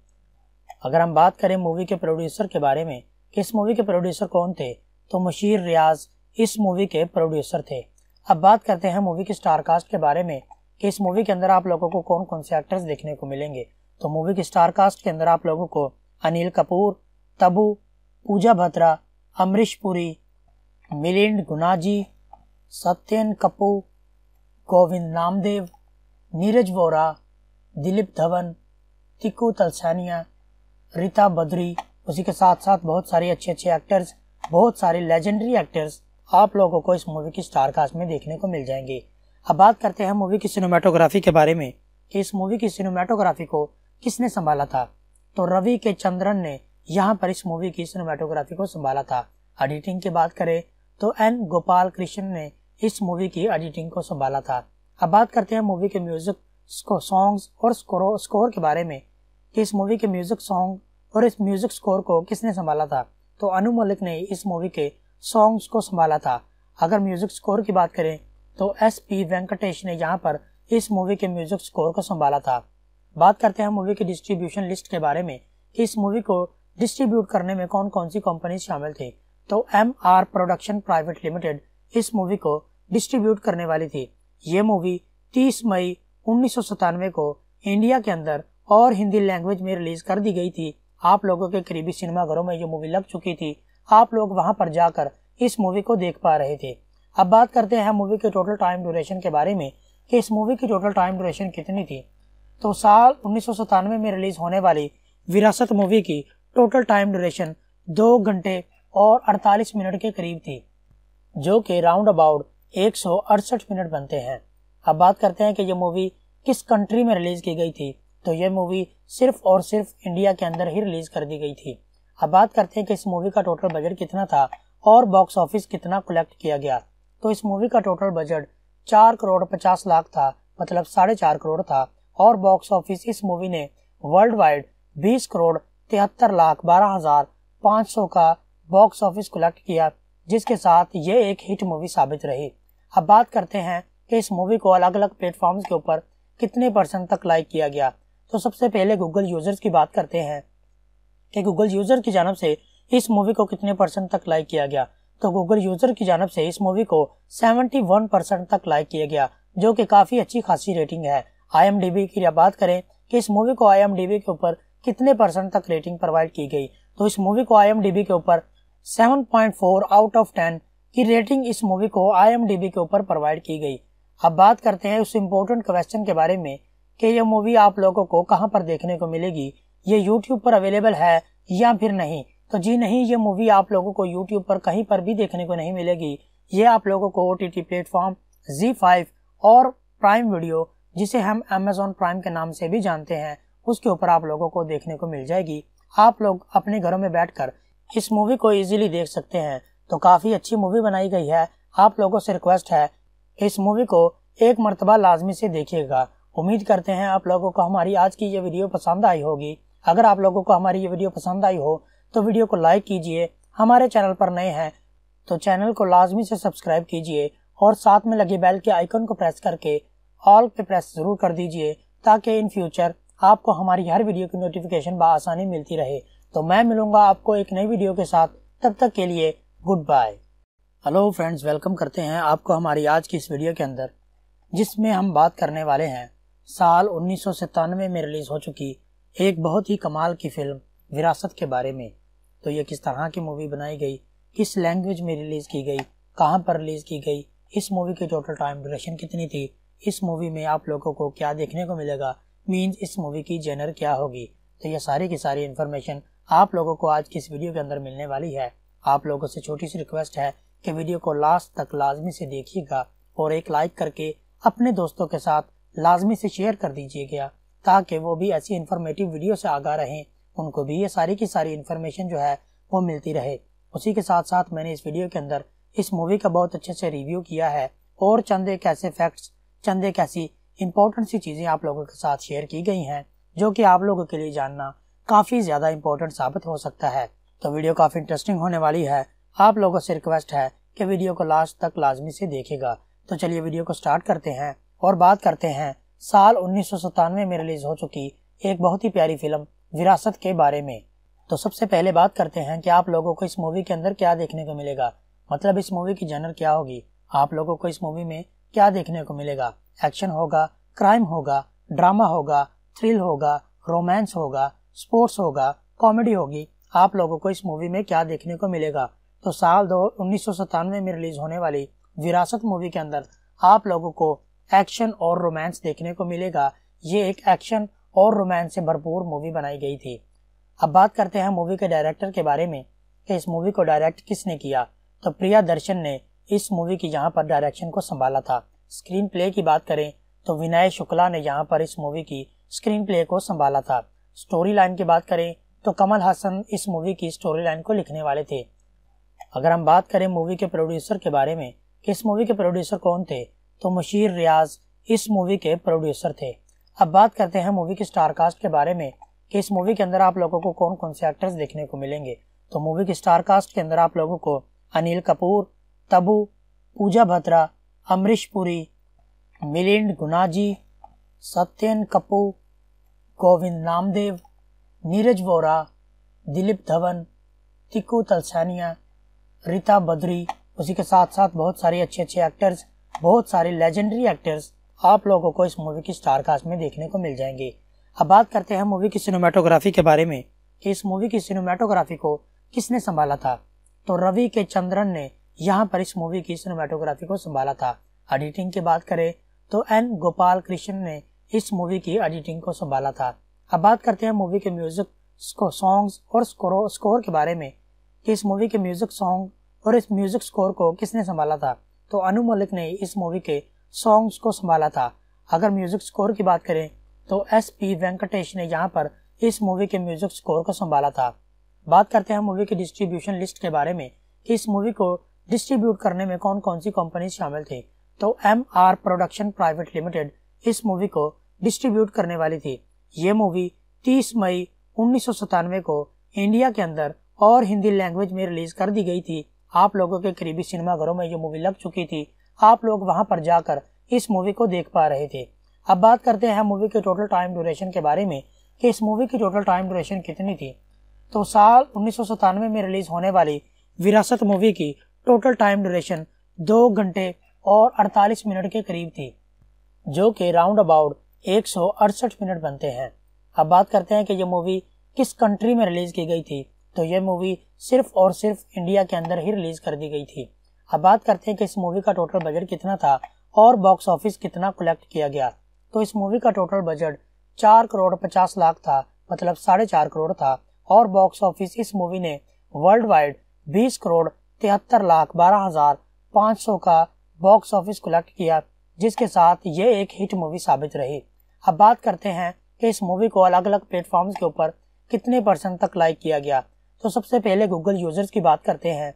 अगर हम बात करें मूवी के प्रोड्यूसर के बारे में इस मूवी के प्रोड्यूसर कौन थे? तो मुशीर रियाज इस मूवी के प्रोड्यूसर थे। अब बात करते हैं मूवी की स्टार कास्ट के बारे में कि इस मूवी के अंदर आप लोगों को कौन कौन से एक्टर्स देखने को मिलेंगे। तो मूवी की स्टार कास्ट के अंदर आप लोगों को अनिल कपूर, तबू, पूजा भद्रा, अमरीश पुरी, मिलिंद गुनाजी, सत्यन कपूर, गोविंद नामदेव, नीरज वोरा, दिलीप धवन तिकू तलसानिया, रीता बद्री, उसी के साथ साथ बहुत सारे अच्छे अच्छे एक्टर्स बहुत सारे लेजेंडरी एक्टर्स आप लोगों को इस मूवी की स्टार कास्ट में देखने को मिल जाएँगे। अब बात करते हैं मूवी की सिनेमाटोग्राफी के बारे में। कि इस मूवी की सिनेमाटोग्राफी को किसने संभाला था? तो रवि के चंद्रन ने यहाँ पर इस मूवी की सिनेमाटोग्राफी को संभाला था। एडिटिंग की बात करें तो एन गोपाल कृष्ण ने इस मूवी की एडिटिंग को संभाला था। अब बात करते हैं मूवी के म्यूज़िक सॉन्ग्स और स्कोर के बारे में। कि इस मूवी के म्यूज़िक सॉन्ग और इस म्यूज़िक स्कोर को किसने संभाला था? तो अनु मलिक ने इस मूवी के सॉन्ग्स को संभाला था। अगर म्यूज़िक स्कोर की बात करें तो एस पी वेंकटेश ने यहाँ पर इस मूवी के म्यूज़िक स्कोर को संभाला था। बात करते हैं मूवी की डिस्ट्रीब्यूशन लिस्ट के बारे में इस मूवी को डिस्ट्रीब्यूट करने में कौन कौन सी कंपनी शामिल थी। तो M R production private limited इस मूवी को डिस्ट्रीब्यूट करने वाली थी। ये मूवी 30 मई उन्नीस सौ सतानवे को इंडिया के अंदर और हिंदी लैंग्वेज में रिलीज़ कर दी गई थी। आप लोगों के करीबी सिनेमाघरों में ये मूवी लग चुकी थी। आप लोग वहाँ पर जाकर इस मूवी को देख पा रहे थे। अब बात करते हैं मूवी के टोटल टाइम ड्यूरेशन के बारे में, कि इस मूवी की टोटल टाइम ड्यूरेशन कितनी थी। तो साल उन्नीस सौ सतानवे में रिलीज़ होने वाली विरासत मूवी की टोटल टाइम ड्यूरेशन दो घंटे और 48 मिनट के करीब थी, जो कि राउंड अबाउट एक सौ अड़सठ मिनट बनते हैं। अब बात करते हैं कि ये मूवी किस कंट्री में रिलीज़ की गई थी। तो ये मूवी सिर्फ़ और सिर्फ़ इंडिया के अंदर ही रिलीज़ कर दी गई थी। अब बात करते हैं कि इस मूवी का टोटल बजट कितना था और बॉक्स ऑफ़िस कितना कलेक्ट किया गया। तो इस मूवी का टोटल बजट चार करोड़ पचास लाख था मतलब साढ़े चार करोड़ था और बॉक्स ऑफ़िस इस मूवी ने वर्ल्ड वाइड बीस करोड़ तिहत्तर लाख बारह हज़ार पाँच सौ का बॉक्स ऑफ़िस कलेक्ट किया, जिसके साथ ये एक हिट मूवी साबित रही। अब बात करते हैं कि इस मूवी को अलग अलग प्लेटफॉर्म्स के ऊपर कितने परसेंट तक लाइक किया गया। तो सबसे पहले गूगल यूज़र्स की बात करते हैं कि गूगल यूज़र की जानब से इस मूवी को कितने परसेंट तक लाइक किया गया? तो गूगल यूज़र की जानब से इस मूवी को 71 परसेंट तक लाइक किया गया, जो कि काफ़ी अच्छी खासी रेटिंग है। आईएमडीबी की बात करें कि इस मूवी को आईएमडीबी के ऊपर कितने परसेंट तक रेटिंग प्रोवाइड की गई तो इस मूवी को आईएमडीबी के ऊपर 7.4 आउट ऑफ़ 10 की रेटिंग इस मूवी को आईएमडीबी के ऊपर प्रोवाइड की गई। अब बात करते हैं उस इम्पोर्टेंट क्वेश्चन के बारे में कि ये मूवी आप लोगों को कहाँ पर देखने को मिलेगी? ये यूट्यूब पर अवेलेबल है या फिर नहीं? तो जी नहीं, ये मूवी आप लोगों को यूट्यूब पर कहीं पर भी देखने को नहीं मिलेगी। ये आप लोगों को O T T platform Zee five और प्राइम वीडियो जिसे हम अमेजोन प्राइम के नाम से भी जानते हैं, उसके ऊपर आप लोगों को देखने को मिल जाएगी। आप लोग अपने घरों में बैठकर इस मूवी को इजीली देख सकते हैं। तो काफ़ी अच्छी मूवी बनाई गई है। आप लोगों से रिक्वेस्ट है, इस मूवी को एक मरतबा लाजमी से देखिएगा। उम्मीद करते हैं आप लोगों को हमारी आज की ये वीडियो पसंद आई होगी। अगर आप लोगों को हमारी ये वीडियो पसंद आई हो तो वीडियो को लाइक कीजिए। हमारे चैनल पर नए हैं तो चैनल को लाजमी से सब्सक्राइब कीजिए और साथ में लगे बेल के आइकन को प्रेस करके ऑल पे प्रेस ज़रूर कर दीजिए, ताकि इन फ्यूचर आपको हमारी हर वीडियो की नोटिफिकेशन बसानी मिलती रहे। तो मैं मिलूँगा आपको एक नई वीडियो के साथ। तब तक के लिए, good bye. Hello friends, welcome करते हैं आपको हमारी आज की इस वीडियो के अंदर, जिसमें हम बात करने वाले हैं साल उन्नीस सौ सतानवे में रिलीज़ हो चुकी एक बहुत ही कमाल की फ़िल्म, विरासत के बारे में। तो ये किस तरह की मूवी बनाई गई, किस लैंग्वेज में रिलीज़ की गई, कहाँ पर रिलीज़ की गई, इस मूवी की टोटल टाइम ड्यूरेशन कितनी थी, इस मूवी में आप लोगों को क्या देखने को मिलेगा मीन्स इस मूवी की जेनर क्या होगी। तो ये सारी की सारी इन्फॉर्मेशन आप लोगों को आज की इस वीडियो के अंदर मिलने वाली है। आप लोगों से छोटी सी रिक्वेस्ट है कि वीडियो को लास्ट तक लाजमी से देखिएगा और एक लाइक करके अपने दोस्तों के साथ लाजमी से शेयर कर दीजिएगा, ताकि वो भी ऐसी इन्फॉर्मेटिव वीडियो से आगा रहें। उनको भी ये सारी की सारी इन्फॉर्मेशन जो है, वो मिलती रहे। उसी के साथ साथ मैंने इस वीडियो के अंदर इस मूवी का बहुत अच्छे से रिव्यू किया है, और चंद एक ऐसे फैक्ट्स ऐसी इंपॉर्टेंट सी चीज़ें आप लोगों के साथ शेयर की गई हैं, जो कि आप लोगों के लिए जानना काफ़ी ज़्यादा इम्पोर्टेंट साबित हो सकता है। तो वीडियो काफ़ी इंटरेस्टिंग होने वाली है। आप लोगों से रिक्वेस्ट है कि वीडियो को लास्ट तक लाजमी से देखेगा। तो चलिए वीडियो को स्टार्ट करते हैं। और बात करते हैं, साल उन्नीस सौ सतानवे में रिलीज़ हो चुकी एक बहुत ही प्यारी फ़िल्म, विरासत के बारे में। तो सबसे पहले बात करते हैं कि आप लोगों को इस मूवी के अंदर क्या देखने को मिलेगा। मतलब इस मूवी की जनर क्या होगी? आप लोगों को इस मूवी में क्या देखने को मिलेगा? एक्शन होगा क्राइम होगा ड्रामा होगा थ्रिल होगा रोमांस होगा स्पोर्ट्स होगा कॉमेडी होगी। आप लोगों को इस मूवी में क्या देखने को मिलेगा? तो साल दो, उन्नीस में रिलीज़ होने वाली विरासत मूवी के अंदर आप लोगों को एक्शन और रोमांस देखने को मिलेगा। ये एक एक्शन और रोमांस से भरपूर मूवी बनाई गई थी। अब बात करते हैं मूवी के डायरेक्टर के बारे में कि इस मूवी को डायरेक्ट किसने किया। तो प्रिया दर्शन ने इस मूवी की यहाँ पर डायरेक्शन को संभाला था। स्क्रीन प्ले की बात करें तो विनय शुक्ला ने यहाँ पर इस मूवी की स्क्रीन प्ले को संभाला था। स्टोरी लाइन की बात करें तो कमल हासन इस मूवी की स्टोरी लाइन को लिखने वाले थे। अगर हम बात करें मूवी के प्रोड्यूसर के बारे में, कि इस मूवी के प्रोड्यूसर कौन थे? तो मुशीर रियाज इस मूवी के प्रोड्यूसर थे। अब बात करते हैं मूवी की स्टार कास्ट के बारे में कि इस मूवी के अंदर आप लोगों को कौन कौन से एक्टर्स देखने को मिलेंगे। तो मूवी की स्टार कास्ट के अंदर आप लोगों को अनिल कपूर, तबू, पूजा भत्रा अमरीश पुरी, मिलिंद गुनाजी, सत्यन कपूर, गोविंद नामदेव, नीरज वोरा, दिलीप धवन तिकू तलसानिया, रीता बद्री, उसी के साथ साथ बहुत सारे अच्छे अच्छे एक्टर्स बहुत सारे लेजेंडरी एक्टर्स आप लोगों को इस मूवी की स्टार कास्ट में देखने को मिल जाएँगे। अब बात करते हैं मूवी की सिनेमाटोग्राफी के बारे में। कि इस मूवी की सिनेमाटोग्राफी को किसने संभाला था? तो रवि के चंद्रन ने यहाँ पर इस मूवी की सिनेमाटोग्राफी को संभाला था। एडिटिंग की बात करें तो एन गोपाल कृष्ण ने इस मूवी की एडिटिंग को संभाला था। अब बात करते हैं मूवी के म्यूज़िक सॉन्ग्स और स्कोर के बारे में। कि इस मूवी के म्यूज़िक सॉन्ग और इस म्यूज़िक स्कोर को किसने संभाला था? तो अनु मलिक ने इस मूवी के सॉन्ग्स को संभाला था। अगर म्यूज़िक स्कोर की बात करें तो एस पी वेंकटेश ने यहाँ पर इस मूवी के म्यूज़िक स्कोर को संभाला था। बात करते हैं मूवी की डिस्ट्रीब्यूशन लिस्ट के बारे में। इस मूवी को डिस्ट्रीब्यूट करने में कौन कौन सी कंपनी शामिल थी? तो M R production private limited इस मूवी को डिस्ट्रीब्यूट करने वाली थी। ये मूवी 30 मई उन्नीस सौ सतानवे को इंडिया के अंदर और हिंदी लैंग्वेज में रिलीज़ कर दी गई थी। आप लोगों के करीबी सिनेमाघरों में ये मूवी लग चुकी थी। आप लोग वहाँ पर जाकर इस मूवी को देख पा रहे थे। अब बात करते हैं मूवी के टोटल टाइम ड्यूरेशन के बारे में कि इस मूवी की टोटल टाइम ड्यूरेशन कितनी थी। तो साल उन्नीस सौ सतानवे में रिलीज़ होने वाली विरासत मूवी की टोटल टाइम ड्यूरेशन दो घंटे और 48 मिनट के करीब थी, जो कि राउंड अबाउट एक सौ अड़सठ मिनट बनते हैं। अब बात करते हैं कि ये मूवी किस कंट्री में रिलीज़ की गई थी। तो ये मूवी सिर्फ़ और सिर्फ़ इंडिया के अंदर ही रिलीज़ कर दी गई थी। अब बात करते हैं कि इस मूवी का टोटल बजट कितना था और बॉक्स ऑफ़िस कितना कलेक्ट किया गया। तो इस मूवी का टोटल बजट चार करोड़ पचास लाख था मतलब साढ़े चार करोड़ था और बॉक्स ऑफ़िस इस मूवी ने वर्ल्ड वाइड बीस करोड़ तिहत्तर लाख बारह हज़ार पाँच सौ का बॉक्स ऑफ़िस कलेक्ट किया, जिसके साथ ये एक हिट मूवी साबित रही। अब बात करते हैं कि इस मूवी को अलग अलग प्लेटफॉर्म्स के ऊपर कितने परसेंट तक लाइक किया गया। तो सबसे पहले गूगल यूज़र्स की बात करते हैं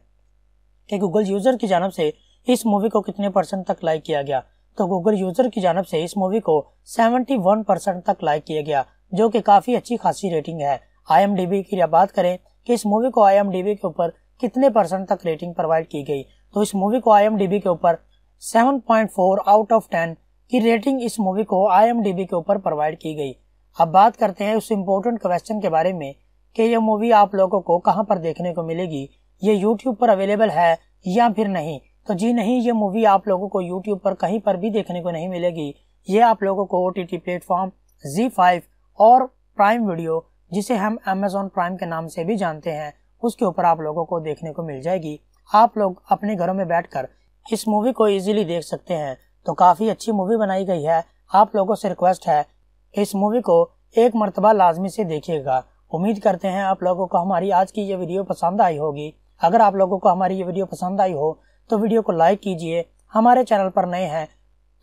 कि गूगल यूज़र की जानब से इस मूवी को कितने परसेंट तक लाइक किया गया? तो गूगल यूज़र की जानब से इस मूवी को 71 परसेंट तक लाइक किया गया, जो कि काफ़ी अच्छी खासी रेटिंग है। आईएमडीबी की बात करें कि इस मूवी को आईएमडीबी के ऊपर कितने परसेंट तक रेटिंग प्रोवाइड की गई तो इस मूवी को आईएमडीबी के ऊपर 7.4 आउट ऑफ़ 10 की रेटिंग इस मूवी को आईएमडीबी के ऊपर प्रोवाइड की गई। अब बात करते हैं उस इम्पोर्टेंट क्वेश्चन के बारे में कि ये मूवी आप लोगों को कहाँ पर देखने को मिलेगी? ये यूट्यूब पर अवेलेबल है या फिर नहीं? तो जी नहीं, ये मूवी आप लोगों को यूट्यूब पर कहीं पर भी देखने को नहीं मिलेगी। ये आप लोगों को O T T platform Zee five और प्राइम वीडियो जिसे हम अमेजोन प्राइम के नाम से भी जानते हैं, उसके ऊपर आप लोगों को देखने को मिल जाएगी। आप लोग अपने घरों में बैठकर इस मूवी को इजीली देख सकते हैं। तो काफ़ी अच्छी मूवी बनाई गई है। आप लोगों से रिक्वेस्ट है, इस मूवी को एक मरतबा लाजमी से देखिएगा। उम्मीद करते हैं आप लोगों को हमारी आज की ये वीडियो पसंद आई होगी। अगर आप लोगों को हमारी ये वीडियो पसंद आई हो तो वीडियो को लाइक कीजिए, हमारे चैनल पर नए हैं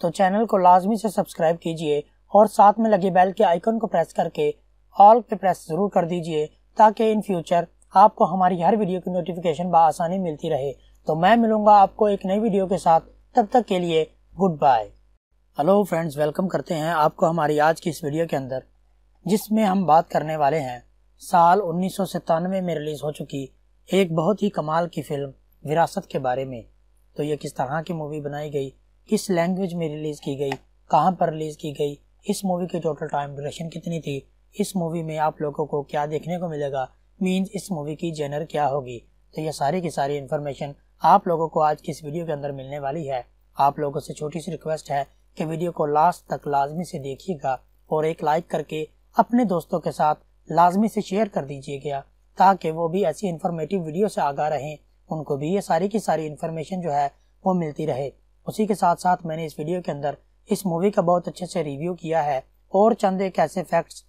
तो चैनल को लाजमी से सब्सक्राइब कीजिए और साथ में लगे बेल के आइकन को प्रेस करके ऑल पे प्रेस ज़रूर कर दीजिए, ताकि इन फ्यूचर आपको हमारी हर वीडियो की नोटिफिकेशन बसानी मिलती रहे। तो मैं मिलूँगा आपको एक नई वीडियो के साथ, तब तक के लिए good bye. Hello friends, welcome करते हैं आपको हमारी आज की इस वीडियो के अंदर, जिसमें हम बात करने वाले हैं साल उन्नीस सौ सतानवे में रिलीज़ हो चुकी एक बहुत ही कमाल की फ़िल्म, विरासत के बारे में। तो ये किस तरह की मूवी बनाई गई, किस लैंग्वेज में रिलीज़ की गई, कहाँ पर रिलीज़ की गई, इस मूवी की टोटल टाइम ड्यूरेशन कितनी थी, इस मूवी में आप लोगों को क्या देखने को मिलेगा मीन्स इस मूवी की जेनर क्या होगी। तो ये सारी की सारी इन्फॉर्मेशन आप लोगों को आज की इस वीडियो के अंदर मिलने वाली है। आप लोगों से छोटी सी रिक्वेस्ट है कि वीडियो को लास्ट तक लाजमी से देखिएगा और एक लाइक करके अपने दोस्तों के साथ लाजमी से शेयर कर दीजिएगा, ताकि वो भी ऐसी इन्फॉर्मेटिव वीडियो से आगा रहें। उनको भी ये सारी की सारी इन्फॉर्मेशन जो है, वो मिलती रहे। उसी के साथ साथ मैंने इस वीडियो के अंदर इस मूवी का बहुत अच्छे से रिव्यू किया है, और चंद एक ऐसे फैक्ट्स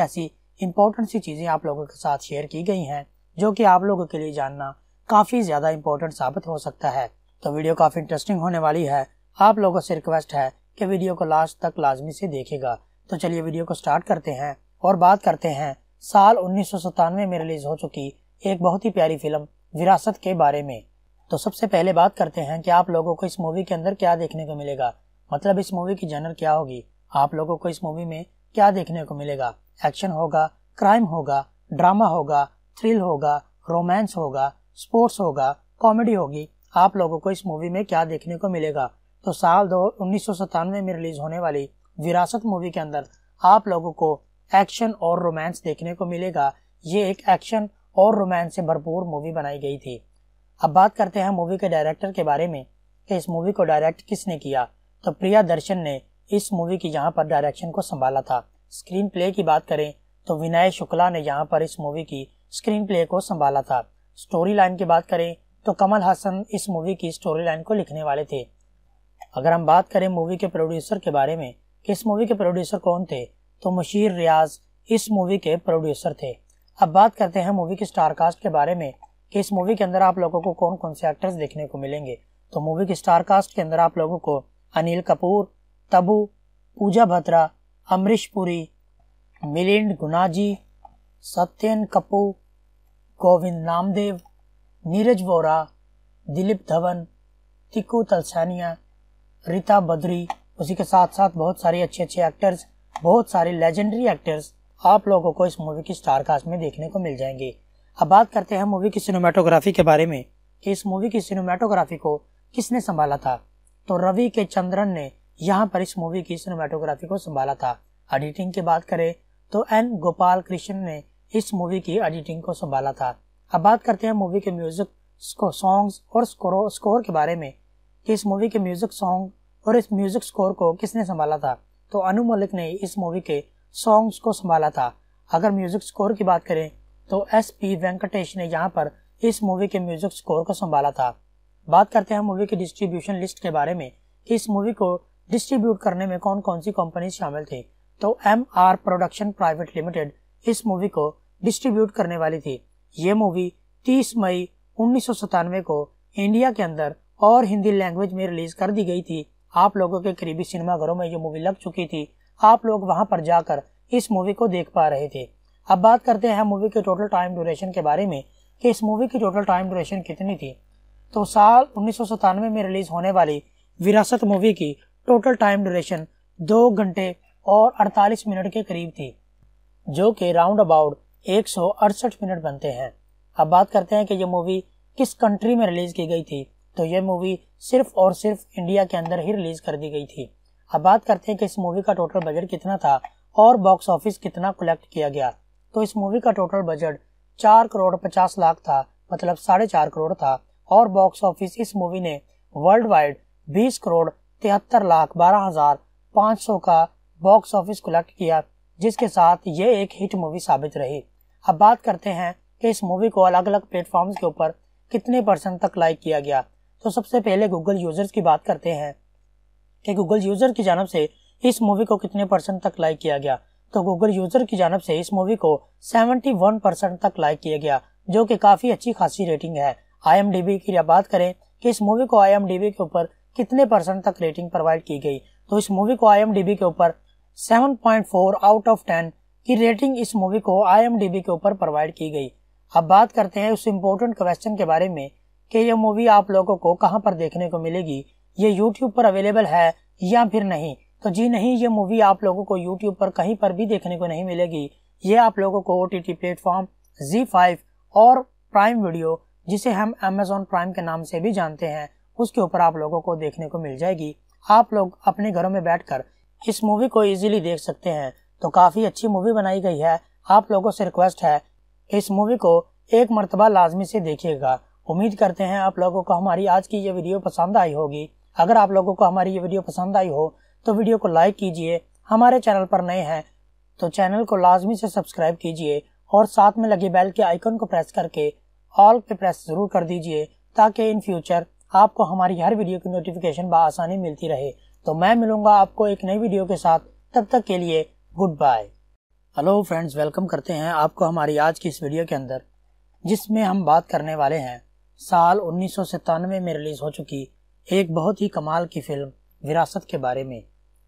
ऐसी इंपॉर्टेंट सी चीज़ें आप लोगों के साथ शेयर की गई हैं, जो कि आप लोगों के लिए जानना काफ़ी ज़्यादा इम्पोर्टेंट साबित हो सकता है। तो वीडियो काफ़ी इंटरेस्टिंग होने वाली है। आप लोगों से रिक्वेस्ट है कि वीडियो को लास्ट तक लाजमी से देखेगा। तो चलिए वीडियो को स्टार्ट करते हैं। और बात करते हैं, साल उन्नीस सौ सतानवे में रिलीज़ हो चुकी एक बहुत ही प्यारी फ़िल्म, विरासत के बारे में। तो सबसे पहले बात करते हैं कि आप लोगों को इस मूवी के अंदर क्या देखने को मिलेगा। मतलब इस मूवी की जनर क्या होगी? आप लोगों को इस मूवी में क्या देखने को मिलेगा? एक्शन होगा क्राइम होगा ड्रामा होगा थ्रिल होगा रोमांस होगा स्पोर्ट्स होगा कॉमेडी होगी। आप लोगों को इस मूवी में क्या देखने को मिलेगा? तो साल दो, उन्नीस में रिलीज़ होने वाली विरासत मूवी के अंदर आप लोगों को एक्शन और रोमांस देखने को मिलेगा। ये एक एक्शन और रोमांस से भरपूर मूवी बनाई गई थी। अब बात करते हैं मूवी के डायरेक्टर के बारे में कि इस मूवी को डायरेक्ट किसने किया। तो प्रिया दर्शन ने इस मूवी की यहाँ पर डायरेक्शन को संभाला था। स्क्रीन प्ले की बात करें तो विनय शुक्ला ने यहाँ पर इस मूवी की स्क्रीन प्ले को संभाला था। स्टोरी लाइन की बात करें तो कमल हासन इस मूवी की स्टोरी लाइन को लिखने वाले थे। अगर हम बात करें मूवी के प्रोड्यूसर के बारे में इस मूवी के प्रोड्यूसर कौन थे? तो मुशीर रियाज इस मूवी के प्रोड्यूसर थे। अब बात करते हैं मूवी की स्टार कास्ट के बारे में कि इस मूवी के अंदर आप लोगों को कौन कौन से एक्टर्स देखने को मिलेंगे। तो मूवी की स्टार कास्ट के अंदर आप लोगों को अनिल कपूर, तबू, पूजा भद्रा, अमरीश पुरी, मिलिंद गुनाजी, सत्यन कपूर, गोविंद नामदेव, नीरज वोरा, दिलीप धवन तिकू तलसानिया, रीता बद्री, उसी के साथ साथ बहुत सारे अच्छे अच्छे एक्टर्स बहुत सारे लेजेंडरी एक्टर्स आप लोगों को इस मूवी की स्टार कास्ट में देखने को मिल जाएँगे। अब बात करते हैं मूवी की सिनेमाटोग्राफी के बारे में। कि इस मूवी की सिनेमाटोग्राफी को किसने संभाला था? तो रवि के चंद्रन ने यहाँ पर इस मूवी की सिनेमाटोग्राफी को संभाला था। एडिटिंग की बात करें तो एन गोपाल कृष्ण ने इस मूवी की एडिटिंग को संभाला था। अब बात करते हैं मूवी के म्यूज़िक सॉन्ग्स और स्कोर के बारे में। कि इस मूवी के म्यूज़िक सॉन्ग और इस म्यूज़िक स्कोर को किसने संभाला था? तो अनु मलिक ने इस मूवी के सॉन्ग्स को संभाला था। अगर म्यूज़िक स्कोर की बात करें तो एस पी वेंकटेश ने यहाँ पर इस मूवी के म्यूज़िक स्कोर को संभाला था। बात करते हैं मूवी की डिस्ट्रीब्यूशन लिस्ट के बारे में। कि इस मूवी को डिस्ट्रीब्यूट करने में कौन कौन सी कंपनी शामिल थी? तो M R production private limited इस मूवी को डिस्ट्रीब्यूट करने वाली थी। ये मूवी 30 मई उन्नीस सौ सतानवे को इंडिया के अंदर और हिंदी लैंग्वेज में रिलीज़ कर दी गई थी। आप लोगों के करीबी सिनेमाघरों में ये मूवी लग चुकी थी। आप लोग वहाँ पर जाकर इस मूवी को देख पा रहे थे। अब बात करते हैं मूवी के टोटल टाइम ड्यूरेशन के बारे में कि इस मूवी की टोटल टाइम ड्यूरेशन कितनी थी। तो साल उन्नीस सौ सतानवे में रिलीज़ होने वाली विरासत मूवी की टोटल टाइम ड्यूरेशन दो घंटे और 48 मिनट के करीब थी, जो कि राउंड अबाउट एक सौ अड़सठ मिनट बनते हैं। अब बात करते हैं कि ये मूवी किस कंट्री में रिलीज़ की गई थी। तो ये मूवी सिर्फ़ और सिर्फ़ इंडिया के अंदर ही रिलीज़ कर दी गई थी। अब बात करते हैं कि इस मूवी का टोटल बजट कितना था और बॉक्स ऑफ़िस कितना कलेक्ट किया गया। तो इस मूवी का टोटल बजट चार करोड़ पचास लाख था मतलब साढ़े चार करोड़ था और बॉक्स ऑफ़िस इस मूवी ने वर्ल्ड वाइड बीस करोड़ तिहत्तर लाख बारह हज़ार पाँच सौ का बॉक्स ऑफ़िस कलेक्ट किया, जिसके साथ ये एक हिट मूवी साबित रही। अब बात करते हैं कि इस मूवी को अलग अलग प्लेटफॉर्म्स के ऊपर कितने परसेंट तक लाइक किया गया। तो सबसे पहले गूगल यूज़र्स की बात करते हैं कि गूगल यूज़र की जानब से इस मूवी को कितने परसेंट तक लाइक किया गया? तो गूगल यूज़र की जानब से इस मूवी को 71 परसेंट तक लाइक किया गया, जो कि काफ़ी अच्छी खासी रेटिंग है। आईएमडीबी की बात करें कि इस मूवी को आईएमडीबी के ऊपर कितने परसेंट तक रेटिंग प्रोवाइड की गई? तो इस मूवी को आईएमडीबी के ऊपर 7.4 आउट ऑफ़ 10 की रेटिंग इस मूवी को आईएमडीबी के ऊपर प्रोवाइड की गई। अब बात करते हैं उस इम्पोर्टेंट क्वेश्चन के बारे में कि ये मूवी आप लोगों को कहाँ पर देखने को मिलेगी? ये यूट्यूब पर अवेलेबल है या फिर नहीं? तो जी नहीं, ये मूवी आप लोगों को यूट्यूब पर कहीं पर भी देखने को नहीं मिलेगी। ये आप लोगों को O T T platform Zee five और प्राइम वीडियो जिसे हम अमेजोन प्राइम के नाम से भी जानते हैं, उसके ऊपर आप लोगों को देखने को मिल जाएगी। आप लोग अपने घरों में बैठकर इस मूवी को इजीली देख सकते हैं। तो काफ़ी अच्छी मूवी बनाई गई है। आप लोगों से रिक्वेस्ट है, इस मूवी को एक मरतबा लाजमी से देखिएगा। उम्मीद करते हैं आप लोगों को हमारी आज की ये वीडियो पसंद आई होगी। अगर आप लोगों को हमारी ये वीडियो पसंद आई हो तो वीडियो को लाइक कीजिए, हमारे चैनल पर नए हैं तो चैनल को लाजमी से सब्सक्राइब कीजिए और साथ में लगे बेल के आइकन को प्रेस करके ऑल पे प्रेस ज़रूर कर दीजिए, ताकि इन फ्यूचर आपको हमारी हर वीडियो की नोटिफिकेशन बसानी मिलती रहे। तो मैं मिलूँगा आपको एक नई वीडियो के साथ, तब तक के लिए good bye. Hello friends, welcome करते हैं आपको हमारी आज की इस वीडियो के अंदर, जिसमें हम बात करने वाले हैं साल उन्नीस सौ सतानवे में रिलीज़ हो चुकी एक बहुत ही कमाल की फ़िल्म, विरासत के बारे में।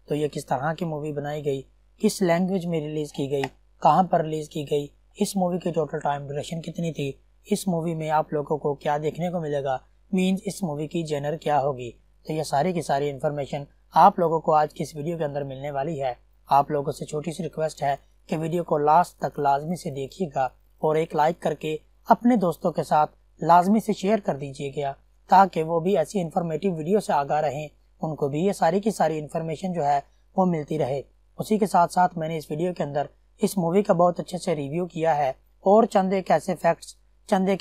तो ये किस तरह की मूवी बनाई गई, किस लैंग्वेज में रिलीज़ की गई, कहाँ पर रिलीज़ की गई, इस मूवी की टोटल टाइम ड्यूरेशन कितनी थी, इस मूवी में आप लोगों को क्या देखने को मिलेगा मीन्स इस मूवी की जेनर क्या होगी। तो ये सारी की सारी इन्फॉर्मेशन आप लोगों को आज की इस वीडियो के अंदर मिलने वाली है। आप लोगों से छोटी सी रिक्वेस्ट है कि वीडियो को लास्ट तक लाजमी से देखिएगा और एक लाइक करके अपने दोस्तों के साथ लाजमी से शेयर कर दीजिएगा, ताकि वो भी ऐसी इन्फॉर्मेटिव वीडियो से आगा रहें। उनको भी ये सारी की सारी इन्फॉर्मेशन जो है, वो मिलती रहे। उसी के साथ साथ मैंने इस वीडियो के अंदर इस मूवी का बहुत अच्छे से रिव्यू किया है, और चंद एक ऐसे फैक्ट्स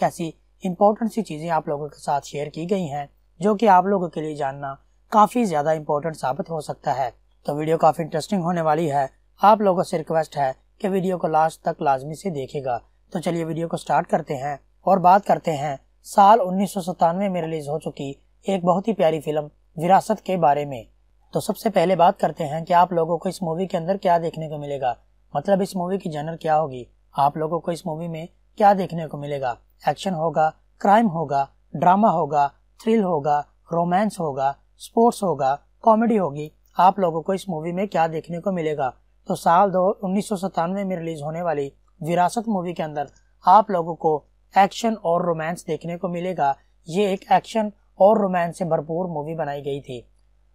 ऐसी इंपॉर्टेंट सी चीज़ें आप लोगों के साथ शेयर की गई हैं, जो कि आप लोगों के लिए जानना काफ़ी ज़्यादा इम्पोर्टेंट साबित हो सकता है। तो वीडियो काफ़ी इंटरेस्टिंग होने वाली है। आप लोगों से रिक्वेस्ट है कि वीडियो को लास्ट तक लाजमी से देखेगा। तो चलिए वीडियो को स्टार्ट करते हैं। और बात करते हैं, साल उन्नीस सौ सतानवे में रिलीज़ हो चुकी एक बहुत ही प्यारी फ़िल्म, विरासत के बारे में। तो सबसे पहले बात करते हैं कि आप लोगों को इस मूवी के अंदर क्या देखने को मिलेगा। मतलब इस मूवी की जनर क्या होगी? आप लोगों को इस मूवी में क्या देखने को मिलेगा? एक्शन होगा, क्राइम होगा, ड्रामा होगा, थ्रिल होगा, रोमांस होगा, स्पोर्ट्स होगा, कॉमेडी होगी। आप लोगों को इस मूवी में क्या देखने को मिलेगा? तो साल दो, उन्नीस में रिलीज़ होने वाली विरासत मूवी के अंदर आप लोगों को एक्शन और रोमांस देखने को मिलेगा। ये एक एक्शन और रोमांस से भरपूर मूवी बनाई गई थी।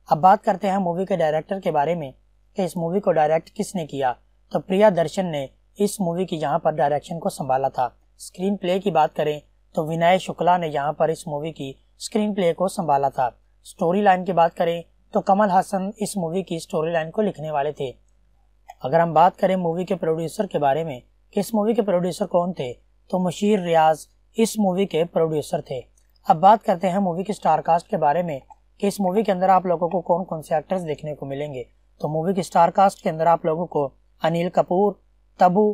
अब बात करते हैं मूवी के डायरेक्टर के बारे में कि इस मूवी को डायरेक्ट किसने किया। तो प्रिया दर्शन ने इस मूवी की यहाँ पर डायरेक्शन को संभाला था। स्क्रीन प्ले की बात करें तो विनय शुक्ला ने यहाँ पर इस मूवी की स्क्रीन प्ले को संभाला था। स्टोरी लाइन की बात करें तो कमल हासन इस मूवी की स्टोरी लाइन को लिखने वाले थे। अगर हम बात करें मूवी के प्रोड्यूसर के बारे में, कि इस मूवी के प्रोड्यूसर कौन थे? तो मुशीर रियाज इस मूवी के प्रोड्यूसर थे। अब बात करते हैं मूवी की स्टार कास्ट के बारे में कि इस मूवी के अंदर आप लोगों को कौन कौन से एक्टर्स देखने को मिलेंगे। तो मूवी की स्टार कास्ट के अंदर आप लोगों को अनिल कपूर, तबू,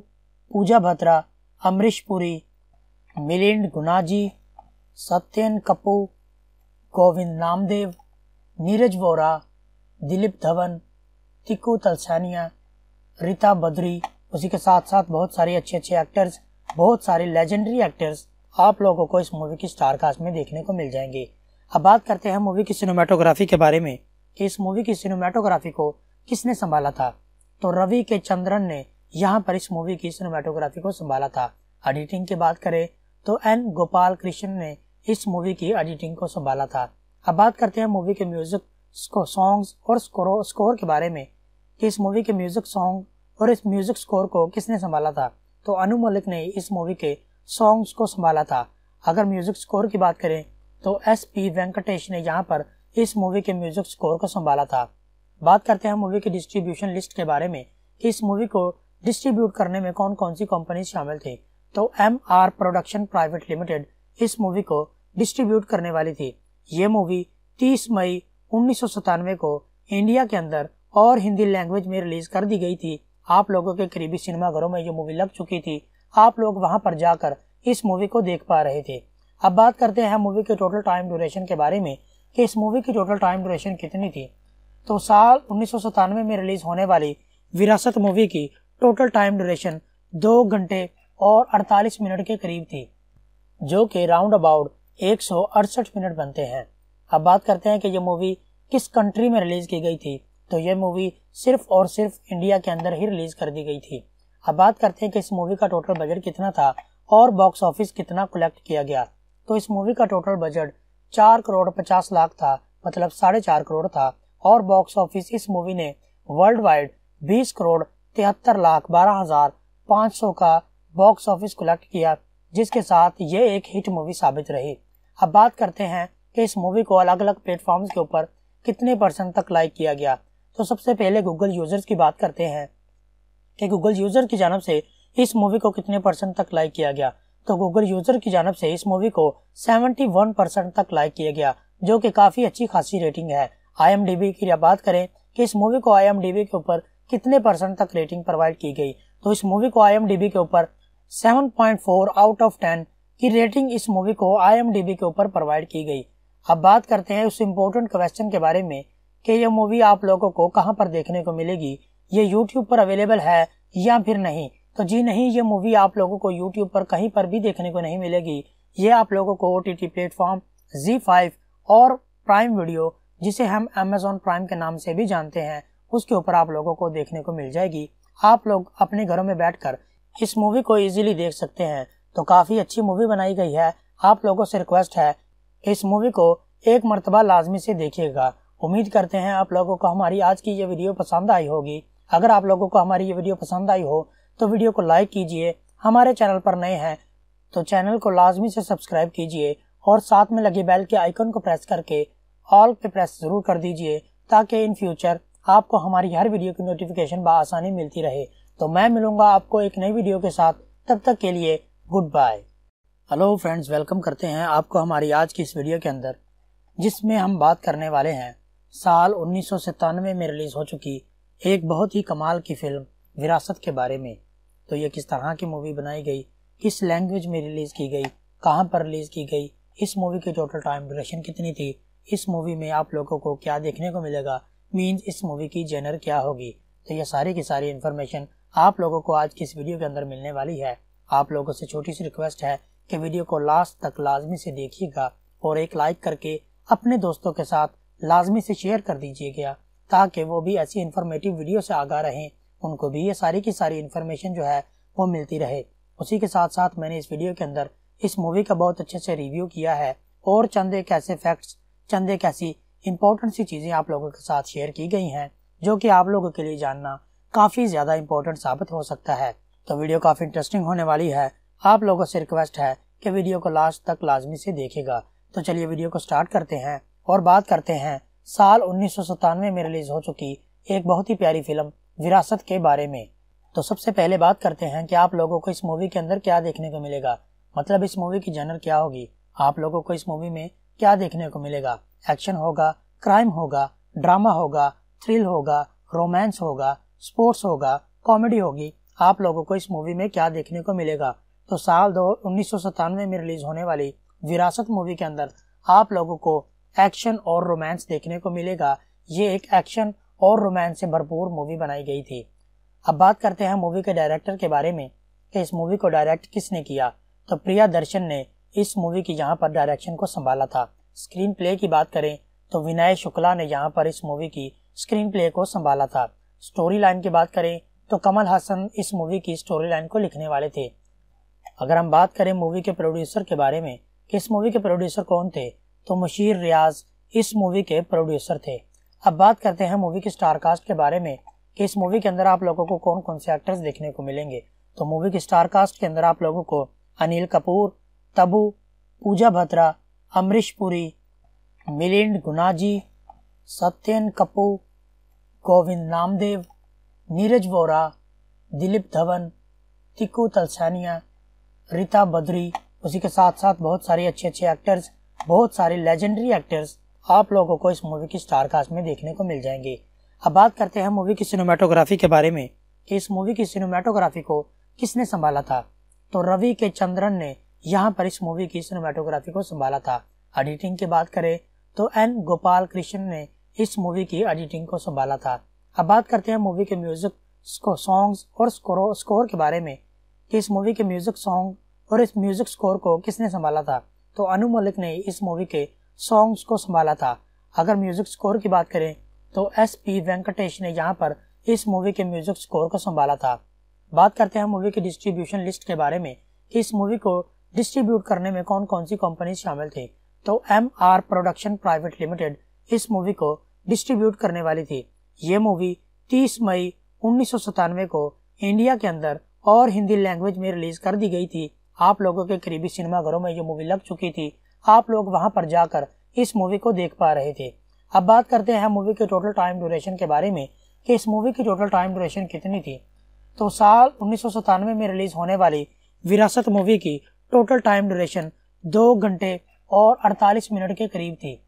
पूजा भद्रा, अमरीश पुरी, मिलिंद गुनाजी, सत्यन कपूर, गोविंद नामदेव, नीरज वोरा, दिलीप धवन तिकू तलसानिया, रीता बद्री। उसी के साथ साथ बहुत सारे अच्छे अच्छे एक्टर्स बहुत सारे लेजेंडरी एक्टर्स आप लोगों को इस मूवी की स्टार कास्ट में देखने को मिल जाएँगे। अब बात करते हैं मूवी की सिनेमाटोग्राफी के बारे में। कि इस मूवी की सिनेमाटोग्राफी को किसने संभाला था? तो रवि के चंद्रन ने यहाँ पर इस मूवी की सिनेमाटोग्राफी को संभाला था। एडिटिंग की बात करें तो एन गोपाल कृष्ण ने इस मूवी की एडिटिंग को संभाला था। अब बात करते हैं मूवी के म्यूज़िक सॉन्ग्स और स्कोर के बारे में। कि इस मूवी के म्यूज़िक सॉन्ग और इस म्यूज़िक स्कोर को किसने संभाला था? तो अनु मलिक ने इस मूवी के सॉन्ग्स को संभाला था। अगर म्यूज़िक स्कोर की बात करें तो एस पी वेंकटेश ने यहाँ पर इस मूवी के म्यूज़िक स्कोर को संभाला था। बात करते हैं मूवी की डिस्ट्रीब्यूशन लिस्ट के बारे में। इस मूवी को डिस्ट्रीब्यूट करने में कौन कौन सी कंपनी शामिल थी? तो M R production private limited इस मूवी को डिस्ट्रीब्यूट करने वाली थी। ये मूवी 30 मई उन्नीस सौ सतानवे को इंडिया के अंदर और हिंदी लैंग्वेज में रिलीज़ कर दी गई थी। आप लोगों के करीबी सिनेमाघरों में ये मूवी लग चुकी थी। आप लोग वहाँ पर जाकर इस मूवी को देख पा रहे थे। अब बात करते हैं मूवी के टोटल टाइम ड्यूरेशन के बारे में, कि इस मूवी की टोटल टाइम ड्यूरेशन कितनी थी। तो साल उन्नीस में रिलीज़ होने वाली विरासत मूवी की टोटल टाइम ड्यूरेशन दो घंटे और 48 मिनट के करीब थी, जो कि राउंड अबाउट एक सौ अड़सठ मिनट बनते हैं। अब बात करते हैं कि ये मूवी किस कंट्री में रिलीज़ की गई थी। तो ये मूवी सिर्फ़ और सिर्फ़ इंडिया के अंदर ही रिलीज़ कर दी गई थी। अब बात करते हैं कि इस मूवी का टोटल बजट कितना था और बॉक्स ऑफ़िस कितना कलेक्ट किया गया। तो इस मूवी का टोटल बजट चार करोड़ पचास लाख था मतलब साढ़े चार करोड़ था और बॉक्स ऑफ़िस इस मूवी ने वर्ल्ड वाइड बीस करोड़ तिहत्तर लाख बारह हज़ार पाँच सौ का बॉक्स ऑफ़िस कलेक्ट किया, जिसके साथ ये एक हिट मूवी साबित रही। अब बात करते हैं कि इस मूवी को अलग अलग प्लेटफॉर्म्स के ऊपर कितने परसेंट तक लाइक किया गया। तो सबसे पहले गूगल यूज़र्स की बात करते हैं कि गूगल यूज़र की जानब से इस मूवी को कितने परसेंट तक लाइक किया गया? तो गूगल यूज़र की जानब से इस मूवी को 71 परसेंट तक लाइक किया गया, जो कि काफ़ी अच्छी खासी रेटिंग है। आईएमडीबी की बात करें कि इस मूवी को आईएमडीबी के ऊपर कितने परसेंट तक रेटिंग प्रोवाइड की गई? तो इस मूवी को आईएमडीबी के ऊपर 7.4 आउट ऑफ़ 10 की रेटिंग इस मूवी को आईएमडीबी के ऊपर प्रोवाइड की गई। अब बात करते हैं उस इम्पोर्टेंट क्वेश्चन के बारे में कि ये मूवी आप लोगों को कहाँ पर देखने को मिलेगी? ये यूट्यूब पर अवेलेबल है या फिर नहीं? तो जी नहीं, ये मूवी आप लोगों को यूट्यूब पर कहीं पर भी देखने को नहीं मिलेगी। ये आप लोगों को O T platform Zee five और प्राइम वीडियो जिसे हम अमेजोन प्राइम के नाम से भी जानते हैं, उसके ऊपर आप लोगों को देखने को मिल जाएगी। आप लोग अपने घरों में बैठकर इस मूवी को इजीली देख सकते हैं। तो काफ़ी अच्छी मूवी बनाई गई है। आप लोगों से रिक्वेस्ट है, इस मूवी को एक मरतबा लाजमी से देखिएगा। उम्मीद करते हैं आप लोगों को हमारी आज की ये वीडियो पसंद आई होगी। अगर आप लोगों को हमारी ये वीडियो पसंद आई हो तो वीडियो को लाइक कीजिए। हमारे चैनल पर नए हैं तो चैनल को लाजमी से सब्सक्राइब कीजिए और साथ में लगे बेल के आइकन को प्रेस करके ऑल पे प्रेस ज़रूर कर दीजिए, ताकि इन फ्यूचर आपको हमारी हर वीडियो की नोटिफिकेशन बसानी मिलती रहे। तो मैं मिलूँगा आपको एक नई वीडियो के साथ। तब तक के लिए good bye. Hello friends, welcome करते हैं आपको हमारी आज की इस वीडियो के अंदर, जिसमें हम बात करने वाले हैं साल उन्नीस सौ सतानवे में रिलीज़ हो चुकी एक बहुत ही कमाल की फ़िल्म, विरासत के बारे में। तो ये किस तरह की मूवी बनाई गई? किस लैंग्वेज में रिलीज़ की गई? कहाँ पर रिलीज़ की गई? इस मूवी की टोटल टाइम ड्यूरेशन कितनी थी? इस मूवी में आप लोगों को क्या देखने को मिलेगा? मीन्स इस मूवी की जेनर क्या होगी? तो ये सारी की सारी इन्फॉर्मेशन आप लोगों को आज की इस वीडियो के अंदर मिलने वाली है। आप लोगों से छोटी सी रिक्वेस्ट है कि वीडियो को लास्ट तक लाजमी से देखिएगा और एक लाइक करके अपने दोस्तों के साथ लाजमी से शेयर कर दीजिएगा, ताकि वो भी ऐसी इन्फॉर्मेटिव वीडियो से आगा रहें। उनको भी ये सारी की सारी इन्फॉर्मेशन जो है, वो मिलती रहे। उसी के साथ साथ मैंने इस वीडियो के अंदर इस मूवी का बहुत अच्छे से रिव्यू किया है, और चंद एक ऐसे फैक्ट्स ऐसी इंपॉर्टेंट सी चीज़ें आप लोगों के साथ शेयर की गई हैं, जो कि आप लोगों के लिए जानना काफ़ी ज़्यादा इम्पोर्टेंट साबित हो सकता है। तो वीडियो काफ़ी इंटरेस्टिंग होने वाली है। आप लोगों से रिक्वेस्ट है कि वीडियो को लास्ट तक लाजमी से देखेगा। तो चलिए वीडियो को स्टार्ट करते हैं। और बात करते हैं, साल उन्नीस सौ सतानवे में रिलीज़ हो चुकी एक बहुत ही प्यारी फ़िल्म, विरासत के बारे में। तो सबसे पहले बात करते हैं कि आप लोगों को इस मूवी के अंदर क्या देखने को मिलेगा। मतलब इस मूवी की जनर क्या होगी? आप लोगों को इस मूवी में क्या देखने को मिलेगा? एक्शन होगा क्राइम होगा ड्रामा होगा थ्रिल होगा रोमांस होगा स्पोर्ट्स होगा कॉमेडी होगी। आप लोगों को इस मूवी में क्या देखने को मिलेगा? तो साल दो, उन्नीस में रिलीज़ होने वाली विरासत मूवी के अंदर आप लोगों को एक्शन और रोमांस देखने को मिलेगा। ये एक एक्शन और रोमांस से भरपूर मूवी बनाई गई थी। अब बात करते हैं मूवी के डायरेक्टर के बारे में कि इस मूवी को डायरेक्ट किसने किया। तो प्रिया दर्शन ने इस मूवी की यहाँ पर डायरेक्शन को संभाला था। स्क्रीन प्ले की बात करें तो विनय शुक्ला ने यहाँ पर इस मूवी की स्क्रीन प्ले को संभाला था। स्टोरी लाइन की बात करें तो कमल हासन इस मूवी की स्टोरी लाइन को लिखने वाले थे। अगर हम बात करें मूवी के प्रोड्यूसर के बारे में, कि इस मूवी के प्रोड्यूसर कौन थे? तो मुशीर रियाज इस मूवी के प्रोड्यूसर थे। अब बात करते हैं मूवी की स्टारकास्ट के बारे में कि इस मूवी के अंदर आप लोगों को कौन कौन से एक्टर्स देखने को मिलेंगे। तो मूवी की के अंदर आप लोगों को अनिल कपूर, तबू, पूजा भद्रा, अमरीश पुरी, मिलिंद गुनाजी, सत्यन कपूर, गोविंद नामदेव, नीरज वोरा, दिलीप धवन तिकू तलसानिया, रीता बद्री। उसी के साथ साथ बहुत सारे अच्छे अच्छे एक्टर्स बहुत सारे लेजेंडरी एक्टर्स आप लोगों को इस मूवी की स्टार कास्ट में देखने को मिल जाएँगे। अब बात करते हैं मूवी की सिनेमाटोग्राफी के बारे में। कि इस मूवी की सिनेमाटोग्राफी को किसने संभाला था? तो रवि के चंद्रन ने यहाँ पर इस मूवी की सिनेमाटोग्राफी को संभाला था। एडिटिंग की बात करें तो एन गोपाल कृष्ण ने इस मूवी की एडिटिंग को संभाला था। अब बात करते हैं मूवी के म्यूज़िक सॉन्ग्स और स्कोर स्कोर के बारे में। कि इस मूवी के म्यूज़िक सॉन्ग और इस म्यूज़िक स्कोर को किसने संभाला था? तो अनु मलिक ने इस मूवी के सॉन्ग्स को संभाला था। अगर म्यूज़िक स्कोर की बात करें तो एस पी वेंकटेश ने यहाँ पर इस मूवी के म्यूज़िक स्कोर को संभाला था। बात करते हैं मूवी की डिस्ट्रीब्यूशन लिस्ट के बारे में। इस मूवी को डिस्ट्रीब्यूट करने में कौन कौन सी कंपनी शामिल थी? तो M R production private limited इस मूवी को डिस्ट्रीब्यूट करने वाली थी। ये मूवी 30 मई उन्नीस सौ सतानवे को इंडिया के अंदर और हिंदी लैंग्वेज में रिलीज़ कर दी गई थी। आप लोगों के करीबी सिनेमाघरों में ये मूवी लग चुकी थी। आप लोग वहाँ पर जाकर इस मूवी को देख पा रहे थे। अब बात करते हैं मूवी के टोटल टाइम ड्यूरेशन के बारे में, कि इस मूवी की टोटल टाइम ड्यूरेशन कितनी थी। तो साल उन्नीस सौ सत्तानवे में रिलीज़ होने वाली विरासत मूवी की टोटल टाइम ड्यूरेशन दो घंटे और 48 मिनट के करीब थी,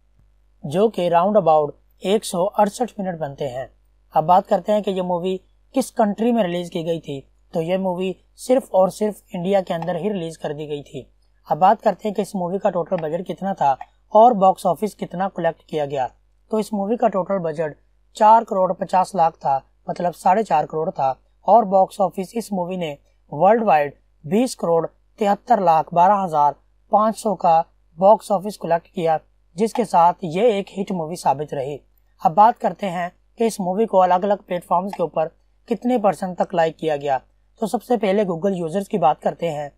जो कि राउंड अबाउट एक सौ अड़सठ मिनट बनते हैं। अब बात करते हैं कि ये मूवी किस कंट्री में रिलीज़ की गई थी। तो ये मूवी सिर्फ़ और सिर्फ़ इंडिया के अंदर ही रिलीज़ कर दी गई थी। अब बात करते हैं कि इस मूवी का टोटल बजट कितना था और बॉक्स ऑफ़िस कितना कलेक्ट किया गया। तो इस मूवी का टोटल बजट चार करोड़ पचास लाख था मतलब साढ़े चार करोड़ था और बॉक्स ऑफ़िस इस मूवी ने वर्ल्ड वाइड 20 करोड़ तिहत्तर लाख बारह हज़ार पाँच सौ का बॉक्स ऑफ़िस कलेक्ट किया, जिसके साथ ये एक हिट मूवी साबित रही। अब बात करते हैं कि इस मूवी को अलग अलग प्लेटफॉर्म्स के ऊपर कितने परसेंट तक लाइक किया गया। तो सबसे पहले गूगल यूज़र्स की बात करते हैं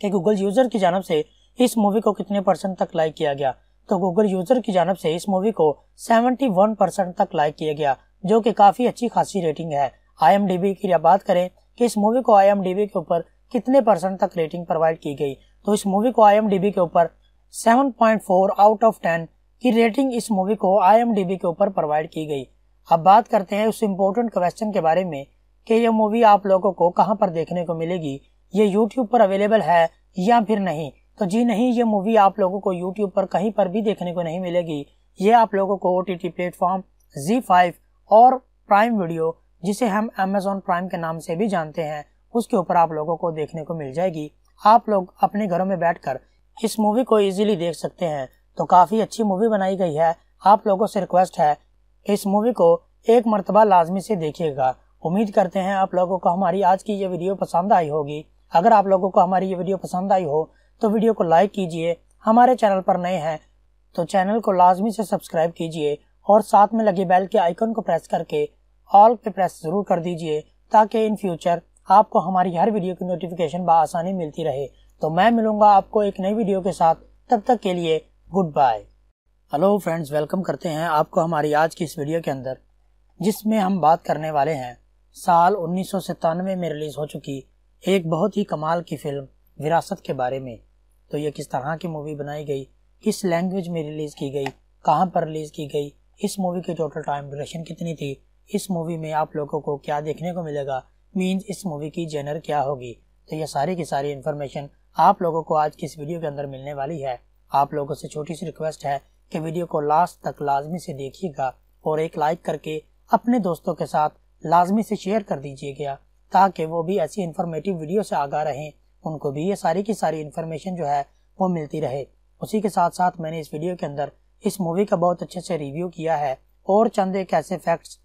कि गूगल यूज़र की जानब से इस मूवी को कितने परसेंट तक लाइक किया गया? तो गूगल यूज़र की जानब से इस मूवी को 71 परसेंट तक लाइक किया गया, जो कि काफ़ी अच्छी खासी रेटिंग है। आईएमडीबी की बात करें कि इस मूवी को आईएमडीबी के ऊपर कितने परसेंट तक रेटिंग प्रोवाइड की गई? तो इस मूवी को आईएमडीबी के ऊपर 7.4 आउट ऑफ़ 10 की रेटिंग इस मूवी को आईएमडीबी के ऊपर प्रोवाइड की गई। अब बात करते हैं उस इम्पोर्टेंट क्वेश्चन के बारे में कि ये मूवी आप लोगों को कहाँ पर देखने को मिलेगी? ये यूट्यूब पर अवेलेबल है या फिर नहीं? तो जी नहीं, ये मूवी आप लोगों को यूट्यूब पर कहीं पर भी देखने को नहीं मिलेगी। ये आप लोगों को O T T platform Zee five और प्राइम वीडियो जिसे हम अमेजोन प्राइम के नाम से भी जानते हैं, उसके ऊपर आप लोगों को देखने को मिल जाएगी। आप लोग अपने घरों में बैठकर इस मूवी को इजीली देख सकते हैं। तो काफ़ी अच्छी मूवी बनाई गई है। आप लोगों से रिक्वेस्ट है, इस मूवी को एक मरतबा लाजमी से देखिएगा। उम्मीद करते हैं आप लोगों को हमारी आज की ये वीडियो पसंद आई होगी। अगर आप लोगों को हमारी ये वीडियो पसंद आई हो तो वीडियो को लाइक कीजिए। हमारे चैनल पर नए हैं तो चैनल को लाजमी से सब्सक्राइब कीजिए और साथ में लगे बेल के आइकन को प्रेस करके ऑल पे प्रेस ज़रूर कर दीजिए, ताकि इन फ्यूचर आपको हमारी हर वीडियो की नोटिफिकेशन बसानी मिलती रहे। तो मैं मिलूँगा आपको एक नई वीडियो के साथ। तब तक के लिए good bye. Hello friends, welcome करते हैं आपको हमारी आज की इस वीडियो के अंदर, जिसमें हम बात करने वाले हैं साल उन्नीस सौ सतानवे में रिलीज़ हो चुकी एक बहुत ही कमाल की फ़िल्म, विरासत के बारे में। तो ये किस तरह की मूवी बनाई गई? किस लैंग्वेज में रिलीज़ की गई? कहाँ पर रिलीज़ की गई? इस मूवी की टोटल टाइम ड्यूरेशन कितनी थी? इस मूवी में आप लोगों को क्या देखने को मिलेगा? मीन्स इस मूवी की जेनर क्या होगी? तो ये सारी की सारी इन्फॉर्मेशन आप लोगों को आज की इस वीडियो के अंदर मिलने वाली है। आप लोगों से छोटी सी रिक्वेस्ट है कि वीडियो को लास्ट तक लाजमी से देखिएगा और एक लाइक करके अपने दोस्तों के साथ लाजमी से शेयर कर दीजिएगा, ताकि वो भी ऐसी इन्फॉर्मेटिव वीडियो से आगा रहें। उनको भी ये सारी की सारी इन्फॉर्मेशन जो है, वो मिलती रहे। उसी के साथ साथ मैंने इस वीडियो के अंदर इस मूवी का बहुत अच्छे से रिव्यू किया है, और चंद एक ऐसे फैक्ट्स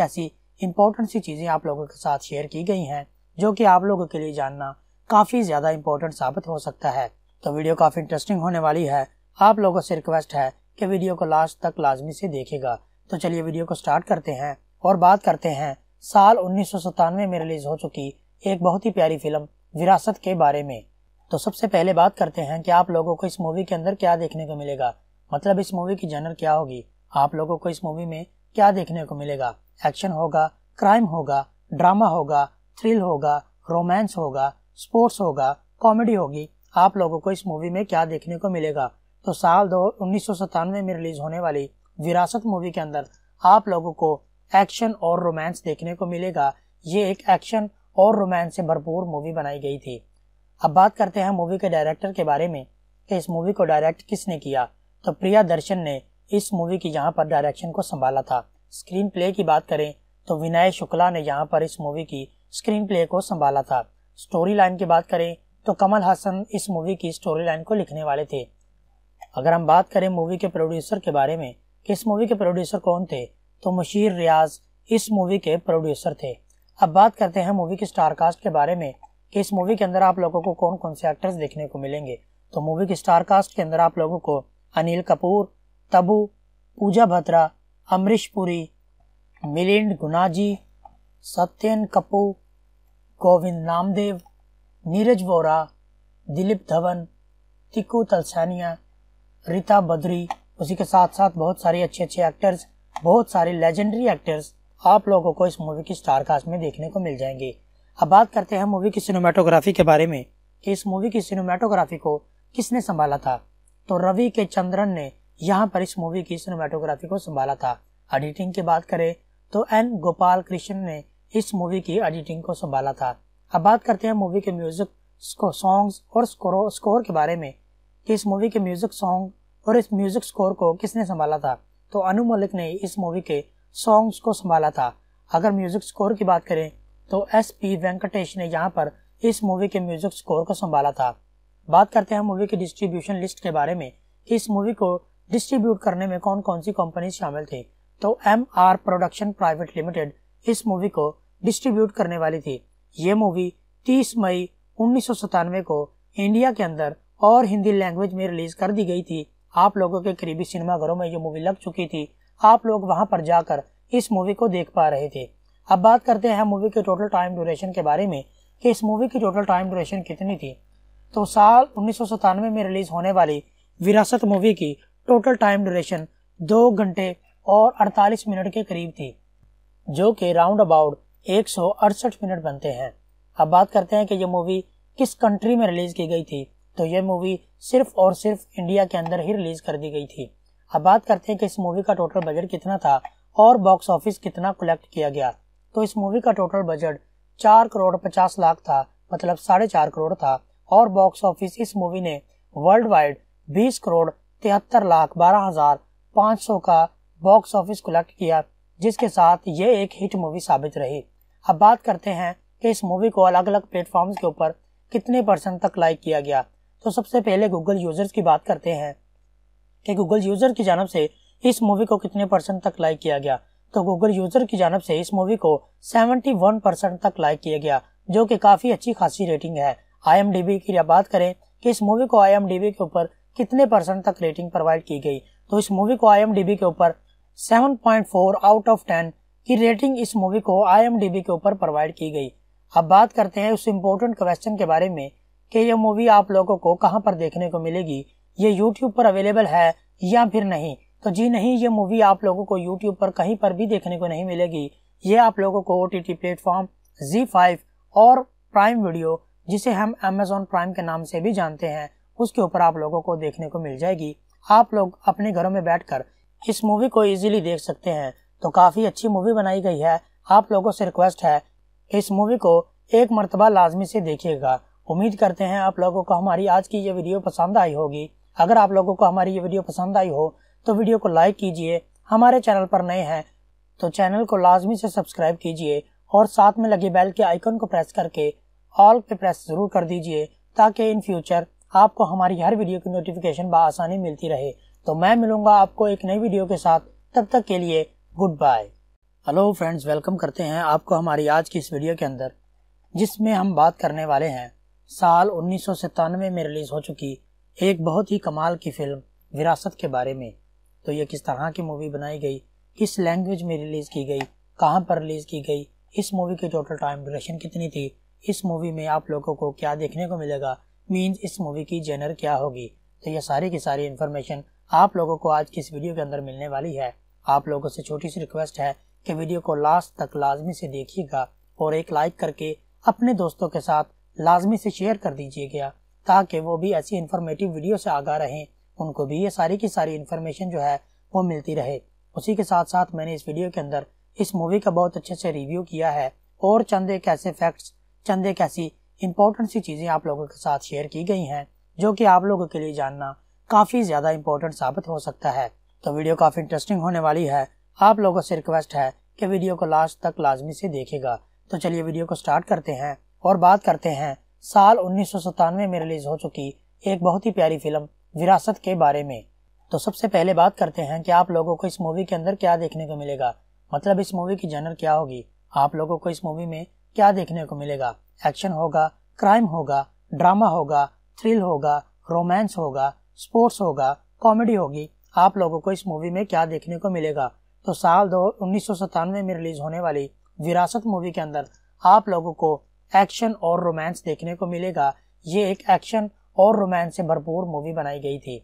ऐसी इंपॉर्टेंट सी चीज़ें आप लोगों के साथ शेयर की गई हैं, जो कि आप लोगों के लिए जानना काफ़ी ज़्यादा इम्पोर्टेंट साबित हो सकता है। तो वीडियो काफ़ी इंटरेस्टिंग होने वाली है। आप लोगों से रिक्वेस्ट है कि वीडियो को लास्ट तक लाजमी से देखेगा। तो चलिए वीडियो को स्टार्ट करते हैं। और बात करते हैं, साल उन्नीस सौ सतानवे में रिलीज़ हो चुकी एक बहुत ही प्यारी फ़िल्म, विरासत के बारे में। तो सबसे पहले बात करते हैं कि आप लोगों को इस मूवी के अंदर क्या देखने को मिलेगा। मतलब इस मूवी की जनर क्या होगी? आप लोगों को इस मूवी में क्या देखने को मिलेगा? एक्शन होगा क्राइम होगा ड्रामा होगा थ्रिल होगा रोमांस होगा स्पोर्ट्स होगा कॉमेडी होगी। आप लोगों को इस मूवी में क्या देखने को मिलेगा? तो साल दो, उन्नीस में रिलीज़ होने वाली विरासत मूवी के अंदर आप लोगों को एक्शन और रोमांस देखने को मिलेगा। ये एक एक्शन और रोमांस से भरपूर मूवी बनाई गई थी। अब बात करते हैं मूवी के डायरेक्टर के बारे में कि इस मूवी को डायरेक्ट किसने किया। तो प्रिया दर्शन ने इस मूवी की यहाँ पर डायरेक्शन को संभाला था। स्क्रीन प्ले की बात करें तो विनय शुक्ला ने यहाँ पर इस मूवी की स्क्रीन प्ले को संभाला था। स्टोरी लाइन की बात करें तो कमल हासन इस मूवी की स्टोरी लाइन को लिखने वाले थे। अगर हम बात करें मूवी के प्रोड्यूसर के बारे में इस मूवी के प्रोड्यूसर कौन थे? तो मुशीर रियाज इस मूवी के प्रोड्यूसर थे। अब बात करते हैं मूवी की स्टार कास्ट के बारे में कि इस मूवी के अंदर आप लोगों को कौन कौन से एक्टर्स देखने को मिलेंगे। तो मूवी की स्टार कास्ट के अंदर आप लोगों को अनिल कपूर, तबू, पूजा भद्रा, अमरीश पुरी, मिलिंद गुनाजी, सत्यन कपूर, गोविंद नामदेव, नीरज वोरा, दिलीप धवन तिकू तलसानिया, रीता बद्री। उसी के साथ साथ बहुत सारे अच्छे अच्छे एक्टर्स बहुत सारे लेजेंडरी एक्टर्स आप लोगों को इस मूवी की स्टार कास्ट में देखने को मिल जाएँगे। अब बात करते हैं मूवी की सिनेमाटोग्राफी के बारे में कि इस मूवी की सिनेमाटोग्राफी को किसने संभाला था। तो रवि के चंद्रन ने यहाँ पर इस मूवी की सिनेमाटोग्राफी को संभाला था। एडिटिंग की बात करें तो एन गोपाल कृष्ण ने इस मूवी की एडिटिंग को संभाला था। अब बात करते हैं मूवी के म्यूज़िक सॉन्ग्स और स्कोर स्कोर के बारे में कि इस मूवी के म्यूज़िक सॉन्ग और इस म्यूज़िक स्कोर को किसने संभाला था। तो अनु मलिक ने इस मूवी के सॉन्ग्स को संभाला था। अगर म्यूज़िक स्कोर की बात करें तो एस पी वेंकटेश ने यहाँ पर इस मूवी के म्यूज़िक स्कोर को संभाला था। बात करते हैं मूवी की डिस्ट्रीब्यूशन लिस्ट के बारे में। इस मूवी को डिस्ट्रीब्यूट करने में कौन कौन सी कंपनी शामिल थी? तो M R production private limited इस मूवी को डिस्ट्रीब्यूट करने वाली थी। ये मूवी 30 मई उन्नीस सौ सतानवे को इंडिया के अंदर और हिंदी लैंग्वेज में रिलीज़ कर दी गई थी। आप लोगों के करीबी सिनेमाघरों में ये मूवी लग चुकी थी। आप लोग वहाँ पर जाकर इस मूवी को देख पा रहे थे। अब बात करते हैं मूवी के टोटल टाइम ड्यूरेशन के बारे में, कि इस मूवी की टोटल टाइम ड्यूरेशन कितनी थी। तो साल उन्नीस सौ सत्तानवे में रिलीज़ होने वाली विरासत मूवी की टोटल टाइम ड्यूरेशन दो घंटे और 48 मिनट के करीब थी, जो कि राउंड अबाउट एक सौ अड़सठ मिनट बनते हैं। अब बात करते हैं कि ये मूवी किस कंट्री में रिलीज़ की गई थी। तो ये मूवी सिर्फ़ और सिर्फ़ इंडिया के अंदर ही रिलीज़ कर दी गई थी। अब बात करते हैं कि इस मूवी का टोटल बजट कितना था और बॉक्स ऑफ़िस कितना कलेक्ट किया गया। तो इस मूवी का टोटल बजट चार करोड़ पचास लाख था मतलब साढ़े चार करोड़ था और बॉक्स ऑफ़िस इस मूवी ने वर्ल्ड वाइड बीस करोड़ तिहत्तर लाख बारह हज़ार पाँच सौ का बॉक्स ऑफ़िस कलेक्ट किया, जिसके साथ ये एक हिट मूवी साबित रही। अब बात करते हैं कि इस मूवी को अलग अलग प्लेटफॉर्म्स के ऊपर कितने परसेंट तक लाइक किया गया। तो सबसे पहले गूगल यूज़र्स की बात करते हैं कि गूगल यूज़र की जानब से इस मूवी को कितने परसेंट तक लाइक किया गया? तो गूगल यूज़र की जानब से इस मूवी को 71 परसेंट तक लाइक किया गया, जो कि काफ़ी अच्छी खासी रेटिंग है। आईएमडीबी की बात करें कि इस मूवी को आईएमडीबी के ऊपर कितने परसेंट तक रेटिंग प्रोवाइड की गई? तो इस मूवी को आईएमडीबी के ऊपर 7.4 आउट ऑफ़ 10 की रेटिंग इस मूवी को आईएमडीबी के ऊपर प्रोवाइड की गई। अब बात करते हैं उस इम्पोर्टेंट क्वेश्चन के बारे में कि ये मूवी आप लोगों को कहाँ पर देखने को मिलेगी? ये यूट्यूब पर अवेलेबल है या फिर नहीं? तो जी नहीं, ये मूवी आप लोगों को यूट्यूब पर कहीं पर भी देखने को नहीं मिलेगी। ये आप लोगों को O T T platform Zee five और प्राइम वीडियो जिसे हम अमेजोन प्राइम के नाम से भी जानते हैं, उसके ऊपर आप लोगों को देखने को मिल जाएगी। आप लोग अपने घरों में बैठकर इस मूवी को इजीली देख सकते हैं। तो काफ़ी अच्छी मूवी बनाई गई है। आप लोगों से रिक्वेस्ट है, इस मूवी को एक मरतबा लाजमी से देखिएगा। उम्मीद करते हैं आप लोगों को हमारी आज की ये वीडियो पसंद आई होगी। अगर आप लोगों को हमारी ये वीडियो पसंद आई हो तो वीडियो को लाइक कीजिए। हमारे चैनल पर नए हैं तो चैनल को लाजमी से सब्सक्राइब कीजिए और साथ में लगे बेल के आइकन को प्रेस करके ऑल पे प्रेस ज़रूर कर दीजिए, ताकि इन फ्यूचर आपको हमारी हर वीडियो की नोटिफिकेशन बसानी मिलती रहे। तो मैं मिलूँगा आपको एक नई वीडियो के साथ। तब तक के लिए good bye. Hello friends, welcome करते हैं आपको हमारी आज की इस वीडियो के अंदर, जिसमें हम बात करने वाले हैं साल उन्नीस सौ सतानवे में रिलीज़ हो चुकी एक बहुत ही कमाल की फ़िल्म, विरासत के बारे में। तो ये किस तरह की मूवी बनाई गई, किस लैंग्वेज में रिलीज़ की गई, कहाँ पर रिलीज़ की गई, इस मूवी की टोटल टाइम ड्यूरेशन कितनी थी, इस मूवी में आप लोगों को क्या देखने को मिलेगा मीन्स इस मूवी की जेनर क्या होगी। तो ये सारी की सारी इन्फॉर्मेशन आप लोगों को आज की इस वीडियो के अंदर मिलने वाली है। आप लोगों से छोटी सी रिक्वेस्ट है कि वीडियो को लास्ट तक लाजमी से देखिएगा और एक लाइक करके अपने दोस्तों के साथ लाजमी से शेयर कर दीजिएगा, ताकि वो भी ऐसी इन्फॉर्मेटिव वीडियो से आगा रहें। उनको भी ये सारी की सारी इन्फॉर्मेशन जो है, वो मिलती रहे। उसी के साथ साथ मैंने इस वीडियो के अंदर इस मूवी का बहुत अच्छे से रिव्यू किया है, और चंद एक ऐसे फैक्ट्स ऐसी इंपॉर्टेंट सी चीज़ें आप लोगों के साथ शेयर की गई हैं, जो कि आप लोगों के लिए जानना काफ़ी ज़्यादा इम्पोर्टेंट साबित हो सकता है। तो वीडियो काफ़ी इंटरेस्टिंग होने वाली है। आप लोगों से रिक्वेस्ट है कि वीडियो को लास्ट तक लाजमी से देखेगा। तो चलिए वीडियो को स्टार्ट करते हैं। और बात करते हैं, साल उन्नीस सौ सतानवे में रिलीज़ हो चुकी एक बहुत ही प्यारी फ़िल्म, विरासत के बारे में। तो सबसे पहले बात करते हैं कि आप लोगों को इस मूवी के अंदर क्या देखने को मिलेगा। मतलब इस मूवी की जनर क्या होगी? आप लोगों को इस मूवी में क्या देखने को मिलेगा? एक्शन होगा क्राइम होगा ड्रामा होगा थ्रिल होगा रोमांस होगा स्पोर्ट्स होगा कॉमेडी होगी। आप लोगों को इस मूवी में क्या देखने को मिलेगा? तो साल दो, उन्नीस में रिलीज़ होने वाली विरासत मूवी के अंदर आप लोगों को एक्शन और रोमांस देखने को मिलेगा। ये एक एक्शन और रोमांस से भरपूर मूवी बनाई गई थी।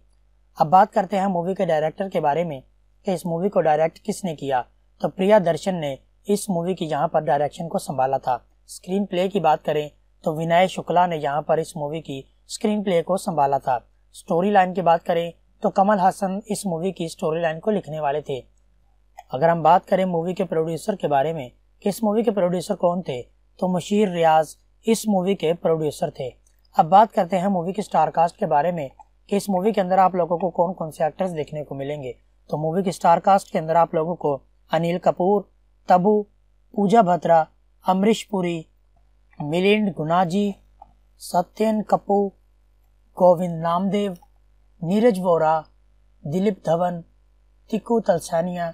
अब बात करते हैं मूवी के डायरेक्टर के बारे में कि इस मूवी को डायरेक्ट किसने किया। तो प्रिया दर्शन ने इस मूवी की यहाँ पर डायरेक्शन को संभाला था। स्क्रीन प्ले की बात करें तो विनय शुक्ला ने यहाँ पर इस मूवी की स्क्रीन प्ले को संभाला था। स्टोरी लाइन की बात करें तो कमल हासन इस मूवी की स्टोरी लाइन को लिखने वाले थे। अगर हम बात करें मूवी के प्रोड्यूसर के बारे में इस मूवी के प्रोड्यूसर कौन थे? तो मुशीर रियाज इस मूवी के प्रोड्यूसर थे। अब बात करते हैं मूवी की स्टार कास्ट के बारे में कि इस मूवी के अंदर आप लोगों को कौन कौन से एक्टर्स देखने को मिलेंगे। तो मूवी की स्टार कास्ट के अंदर आप लोगों को अनिल कपूर, तबू, पूजा भद्रा, अमरीश पुरी, मिलिंद गुनाजी, सत्यन कपूर, गोविंद नामदेव, नीरज वोरा, दिलीप धवन तिकू तलसानिया,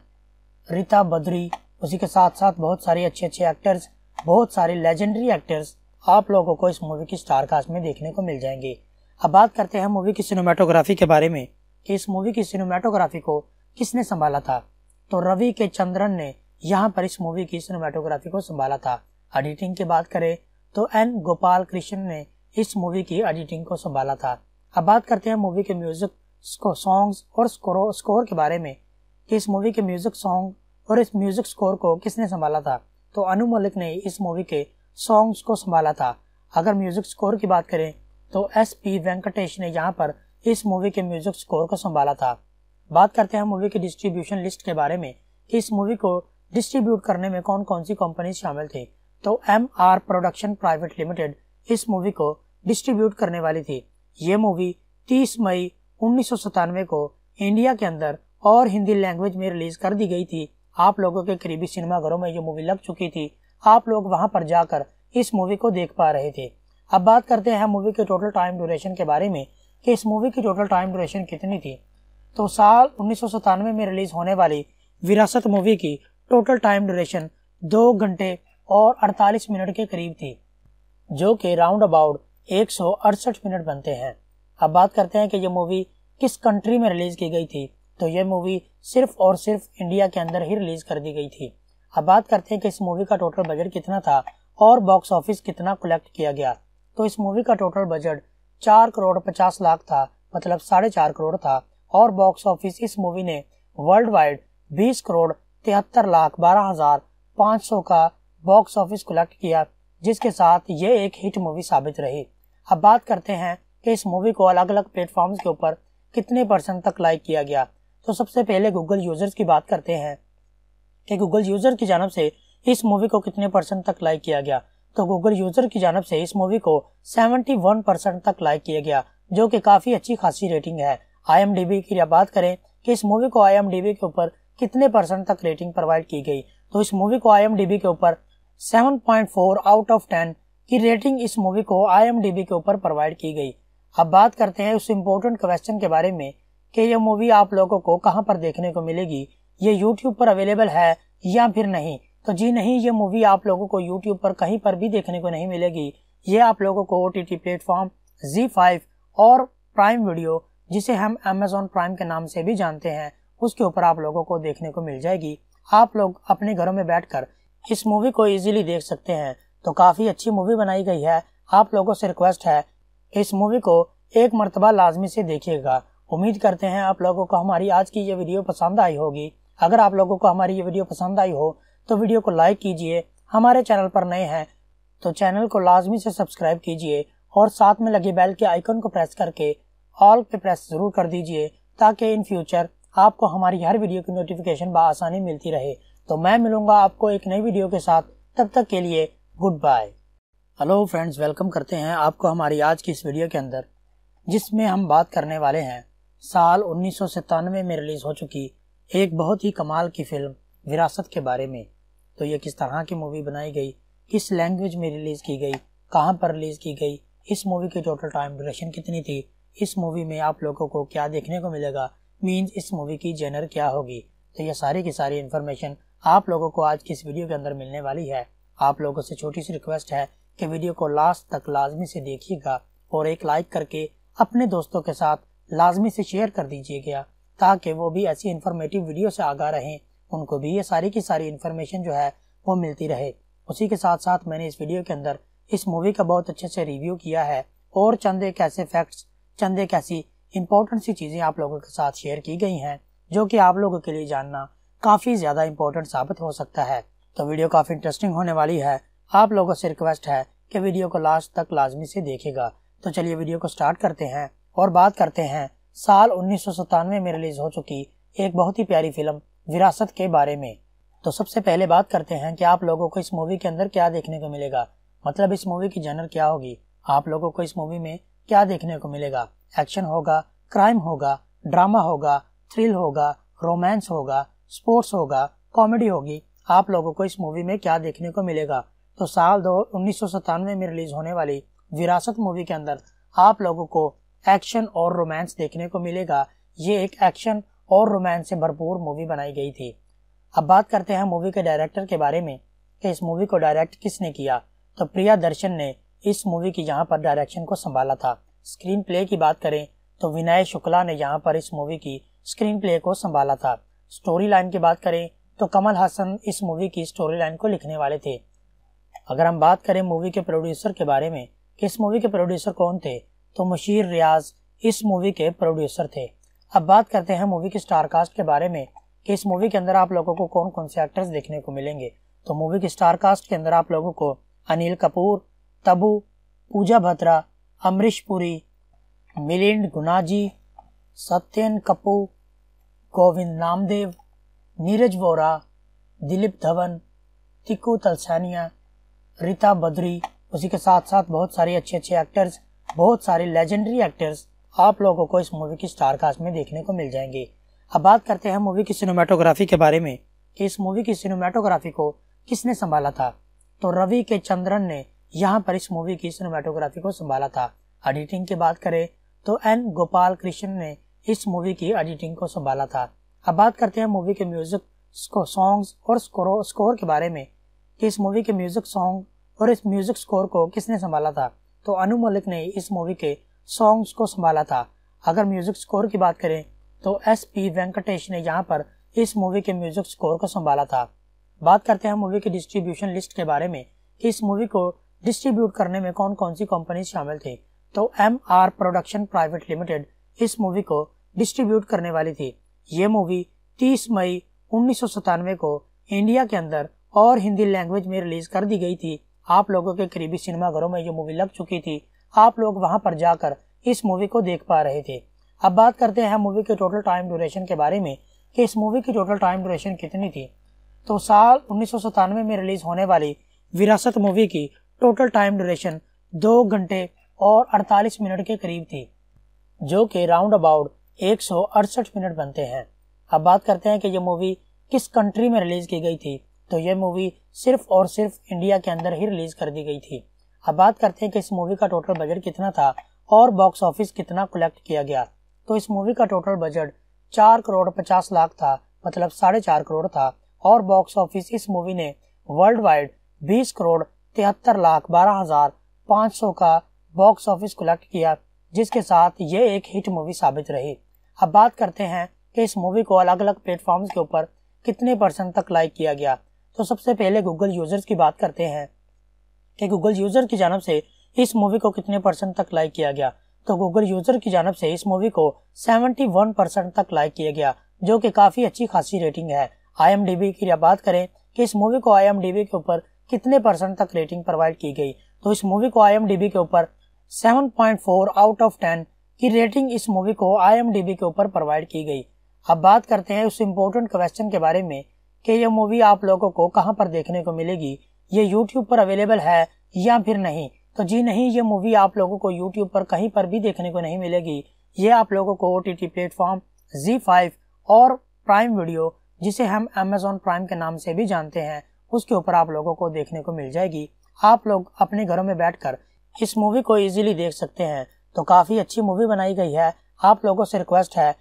रीता बद्री। उसी के साथ साथ बहुत सारे अच्छे अच्छे एक्टर्स बहुत सारे लेजेंडरी एक्टर्स आप लोगों को इस मूवी की स्टार कास्ट में देखने को मिल जाएँगे। अब बात करते हैं मूवी की सिनेमाटोग्राफी के बारे में कि इस मूवी की सिनेमाटोग्राफी को किसने संभाला था। तो रवि के चंद्रन ने यहाँ पर इस मूवी की सिनेमाटोग्राफी को संभाला था। एडिटिंग की बात करें तो एन गोपाल कृष्ण ने इस मूवी की एडिटिंग को संभाला था। अब बात करते हैं मूवी के म्यूज़िक सॉन्ग्स और स्कोर स्कोर के बारे में कि इस मूवी के म्यूज़िक सॉन्ग और इस म्यूज़िक स्कोर को किसने संभाला था। तो अनु मलिक ने इस मूवी के सॉन्ग्स को संभाला था। अगर म्यूज़िक स्कोर की बात करें तो एस पी वेंकटेश ने यहाँ पर इस मूवी के म्यूज़िक स्कोर को संभाला था। बात करते हैं मूवी की डिस्ट्रीब्यूशन लिस्ट के बारे में। इस मूवी को डिस्ट्रीब्यूट करने में कौन कौन सी कंपनी शामिल थी? तो M R production private limited इस मूवी को डिस्ट्रीब्यूट करने वाली थी। ये मूवी 30 मई उन्नीस सौ सतानवे को इंडिया के अंदर और हिंदी लैंग्वेज में रिलीज़ कर दी गई थी। आप लोगों के करीबी सिनेमाघरों में ये मूवी लग चुकी थी। आप लोग वहाँ पर जाकर इस मूवी को देख पा रहे थे। अब बात करते हैं मूवी के टोटल टाइम ड्यूरेशन के बारे में, कि इस मूवी की टोटल टाइम ड्यूरेशन कितनी थी। तो साल उन्नीस में रिलीज़ होने वाली विरासत मूवी की टोटल टाइम ड्यूरेशन दो घंटे और 48 मिनट के करीब थी, जो कि राउंड अबाउट एक सौ अड़सठ मिनट बनते हैं। अब बात करते हैं कि ये मूवी किस कंट्री में रिलीज़ की गई थी। तो ये मूवी सिर्फ़ और सिर्फ़ इंडिया के अंदर ही रिलीज़ कर दी गई थी। अब बात करते हैं कि इस मूवी का टोटल बजट कितना था और बॉक्स ऑफ़िस कितना कलेक्ट किया गया। तो इस मूवी का टोटल बजट चार करोड़ पचास लाख था मतलब साढ़े चार करोड़ था और बॉक्स ऑफ़िस इस मूवी ने वर्ल्ड वाइड बीस करोड़ तिहत्तर लाख बारह हज़ार पाँच सौ का बॉक्स ऑफ़िस कलेक्ट किया, जिसके साथ ये एक हिट मूवी साबित रही। अब बात करते हैं कि इस मूवी को अलग अलग प्लेटफॉर्म्स के ऊपर कितने परसेंट तक लाइक किया गया। तो सबसे पहले गूगल यूज़र्स की बात करते हैं कि गूगल यूज़र की जानब से इस मूवी को कितने परसेंट तक लाइक किया गया? तो गूगल यूज़र की जानब से इस मूवी को 71 परसेंट तक लाइक किया गया, जो कि काफ़ी अच्छी खासी रेटिंग है। आईएमडीबी की बात करें कि इस मूवी को आईएमडीबी के ऊपर कितने परसेंट तक रेटिंग प्रोवाइड की गई? तो इस मूवी को आईएमडीबी के ऊपर 7.4 आउट ऑफ़ 10 की रेटिंग इस मूवी को आईएमडीबी के ऊपर प्रोवाइड की गई। अब बात करते हैं उस इम्पोर्टेंट क्वेश्चन के बारे में कि ये मूवी आप लोगों को कहाँ पर देखने को मिलेगी? ये यूट्यूब पर अवेलेबल है या फिर नहीं? तो जी नहीं, ये मूवी आप लोगों को यूट्यूब पर कहीं पर भी देखने को नहीं मिलेगी। ये आप लोगों को O T T platform Zee five और प्राइम वीडियो जिसे हम अमेजोन प्राइम के नाम से भी जानते हैं, उसके ऊपर आप लोगों को देखने को मिल जाएगी। आप लोग अपने घरों में बैठकर इस मूवी को इजीली देख सकते हैं। तो काफ़ी अच्छी मूवी बनाई गई है। आप लोगों से रिक्वेस्ट है, इस मूवी को एक मरतबा लाजमी से देखिएगा। उम्मीद करते हैं आप लोगों को हमारी आज की ये वीडियो पसंद आई होगी। अगर आप लोगों को हमारी ये वीडियो पसंद आई हो तो वीडियो को लाइक कीजिए। हमारे चैनल पर नए हैं तो चैनल को लाजमी से सब्सक्राइब कीजिए और साथ में लगी बेल के आइकन को प्रेस करके ऑल पे प्रेस ज़रूर कर दीजिए, ताकि इन फ्यूचर आपको हमारी हर वीडियो की नोटिफिकेशन बसानी मिलती रहे। तो मैं मिलूँगा आपको एक नई वीडियो के साथ। तब तक के लिए good bye. Hello friends, welcome करते हैं आपको हमारी आज की इस वीडियो के अंदर, जिसमें हम बात करने वाले हैं साल उन्नीस सौ सतानवे में रिलीज़ हो चुकी एक बहुत ही कमाल की फ़िल्म, विरासत के बारे में। तो ये किस तरह की मूवी बनाई गई, किस लैंग्वेज में रिलीज़ की गई, कहाँ पर रिलीज़ की गई, इस मूवी की टोटल टाइम ड्यूरेशन कितनी थी, इस मूवी में आप लोगों को क्या देखने को मिलेगा मीन्स इस मूवी की जेनर क्या होगी। तो ये सारी की सारी इन्फॉर्मेशन आप लोगों को आज की इस वीडियो के अंदर मिलने वाली है। आप लोगों से छोटी सी रिक्वेस्ट है कि वीडियो को लास्ट तक लाजमी से देखिएगा और एक लाइक करके अपने दोस्तों के साथ लाजमी से शेयर कर दीजिएगा, ताकि वो भी ऐसी इन्फॉर्मेटिव वीडियो से आगा रहें। उनको भी ये सारी की सारी इन्फॉर्मेशन जो है, वो मिलती रहे। उसी के साथ साथ मैंने इस वीडियो के अंदर इस मूवी का बहुत अच्छे से रिव्यू किया है, और चंद एक ऐसे फैक्ट्स ऐसी इंपॉर्टेंट सी चीज़ें आप लोगों के साथ शेयर की गई हैं, जो कि आप लोगों के लिए जानना काफ़ी ज़्यादा इम्पोर्टेंट साबित हो सकता है। तो वीडियो काफ़ी इंटरेस्टिंग होने वाली है। आप लोगों से रिक्वेस्ट है कि वीडियो को लास्ट तक लाजमी से देखेगा। तो चलिए वीडियो को स्टार्ट करते हैं। और बात करते हैं, साल उन्नीस सौ सतानवे में रिलीज़ हो चुकी एक बहुत ही प्यारी फ़िल्म, विरासत के बारे में। तो सबसे पहले बात करते हैं कि आप लोगों को इस मूवी के अंदर क्या देखने को मिलेगा। मतलब इस मूवी की जनर क्या होगी? आप लोगों को इस मूवी में क्या देखने को मिलेगा? एक्शन होगा क्राइम होगा ड्रामा होगा थ्रिल होगा रोमांस होगा स्पोर्ट्स होगा कॉमेडी होगी। आप लोगों को इस मूवी में क्या देखने को मिलेगा? तो साल दो, उन्नीस में रिलीज़ होने वाली विरासत मूवी के अंदर आप लोगों को एक्शन और रोमांस देखने को मिलेगा। ये एक एक्शन और रोमांस से भरपूर मूवी बनाई गई थी। अब बात करते हैं मूवी के डायरेक्टर के बारे में कि इस मूवी को डायरेक्ट किसने किया। तो प्रिया दर्शन ने इस मूवी की यहाँ पर डायरेक्शन को संभाला था। स्क्रीन प्ले की बात करें तो विनय शुक्ला ने यहाँ पर इस मूवी की स्क्रीन प्ले को संभाला था। स्टोरी लाइन की बात करें तो कमल हासन इस मूवी की स्टोरी लाइन को लिखने वाले थे। अगर हम बात करें मूवी के प्रोड्यूसर के बारे में इस मूवी के प्रोड्यूसर कौन थे? तो मुशीर रियाज इस मूवी के प्रोड्यूसर थे। अब बात करते हैं मूवी की स्टार कास्ट के बारे में कि इस मूवी के अंदर आप लोगों को कौन कौन से एक्टर्स देखने को मिलेंगे। तो मूवी की स्टार कास्ट के अंदर आप लोगों को अनिल कपूर, तबू, पूजा भद्रा, अमरीश पुरी, मिलिंद गुनाजी, सत्यन कपूर, गोविंद नामदेव, नीरज वोरा, दिलीप धवन तिकू तलसानिया, रीता बद्री। उसी के साथ साथ बहुत सारे अच्छे अच्छे एक्टर्स बहुत सारे लेजेंडरी एक्टर्स आप लोगों को इस मूवी की स्टार कास्ट में देखने को मिल जाएँगे। अब बात करते हैं मूवी की सिनेमाटोग्राफी के बारे में कि इस मूवी की सिनेमाटोग्राफी को किसने संभाला था। तो रवि के चंद्रन ने यहाँ पर इस मूवी की सिनेमाटोग्राफी को संभाला था। एडिटिंग की बात करें तो एन गोपाल कृष्ण ने इस मूवी की एडिटिंग को संभाला था। अब बात करते हैं मूवी के म्यूज़िक सॉन्ग्स और स्कोर के बारे में कि इस मूवी के म्यूज़िक सॉन्ग और इस म्यूज़िक स्कोर को किसने संभाला था। तो अनु मलिक ने इस मूवी के सॉन्ग्स को संभाला था। अगर म्यूज़िक स्कोर की बात करें तो एस पी वेंकटेश ने यहाँ पर इस मूवी के म्यूज़िक स्कोर को संभाला था। बात करते हैं मूवी की डिस्ट्रीब्यूशन लिस्ट के बारे में। कि इस मूवी को डिस्ट्रीब्यूट करने में कौन कौन सी कंपनी शामिल थी? तो M R production private limited इस मूवी को डिस्ट्रीब्यूट करने वाली थी। ये मूवी 30 मई उन्नीस सौ सतानवे को इंडिया के अंदर और हिंदी लैंग्वेज में रिलीज़ कर दी गई थी। आप लोगों के करीबी सिनेमाघरों में ये मूवी लग चुकी थी। आप लोग वहाँ पर जाकर इस मूवी को देख पा रहे थे। अब बात करते हैं मूवी के टोटल टाइम ड्यूरेशन के बारे में, कि इस मूवी की टोटल टाइम ड्यूरेशन कितनी थी। तो साल उन्नीस सौ सत्तानवे में रिलीज़ होने वाली विरासत मूवी की टोटल टाइम ड्यूरेशन दो घंटे और 48 मिनट के करीब थी, जो कि राउंड अबाउट एक सौ अड़सठ मिनट बनते हैं। अब बात करते हैं कि ये मूवी किस कंट्री में रिलीज़ की गई थी। तो ये मूवी सिर्फ़ और सिर्फ़ इंडिया के अंदर ही रिलीज़ कर दी गई थी। अब बात करते हैं कि इस मूवी का टोटल बजट कितना था और बॉक्स ऑफ़िस कितना कलेक्ट किया गया। तो इस मूवी का टोटल बजट चार करोड़ पचास लाख था मतलब साढ़े चार करोड़ था और बॉक्स ऑफ़िस इस मूवी ने वर्ल्ड वाइड बीस करोड़ तिहत्तर लाख बारह हज़ार पाँच सौ का बॉक्स ऑफ़िस कलेक्ट किया, जिसके साथ ये एक हिट मूवी साबित रही। अब बात करते हैं कि इस मूवी को अलग अलग प्लेटफॉर्म्स के ऊपर कितने परसेंट तक लाइक किया गया। तो सबसे पहले गूगल यूज़र्स की बात करते हैं कि गूगल यूज़र की जानब से इस मूवी को कितने परसेंट तक लाइक किया गया? तो गूगल यूज़र की जानब से इस मूवी को 71 परसेंट तक लाइक किया गया, जो कि काफ़ी अच्छी खासी रेटिंग है। आईएमडीबी की बात करें कि इस मूवी को आईएमडीबी के ऊपर कितने परसेंट तक रेटिंग प्रोवाइड की गई? तो इस मूवी को आईएमडीबी के ऊपर 7.4 आउट ऑफ़ 10 की रेटिंग इस मूवी को आईएमडीबी के ऊपर प्रोवाइड की गई। अब बात करते हैं उस इम्पोर्टेंट क्वेश्चन के बारे में कि ये मूवी आप लोगों को कहाँ पर देखने को मिलेगी? ये यूट्यूब पर अवेलेबल है या फिर नहीं? तो जी नहीं, ये मूवी आप लोगों को यूट्यूब पर कहीं पर भी देखने को नहीं मिलेगी। ये आप लोगों को O T T platform Zee five और प्राइम वीडियो जिसे हम अमेजोन प्राइम के नाम से भी जानते हैं, उसके ऊपर आप लोगों को देखने को मिल जाएगी। आप लोग अपने घरों में बैठकर इस मूवी को इजीली देख सकते हैं। तो काफ़ी अच्छी मूवी बनाई गई है। आप लोगों से रिक्वेस्ट है,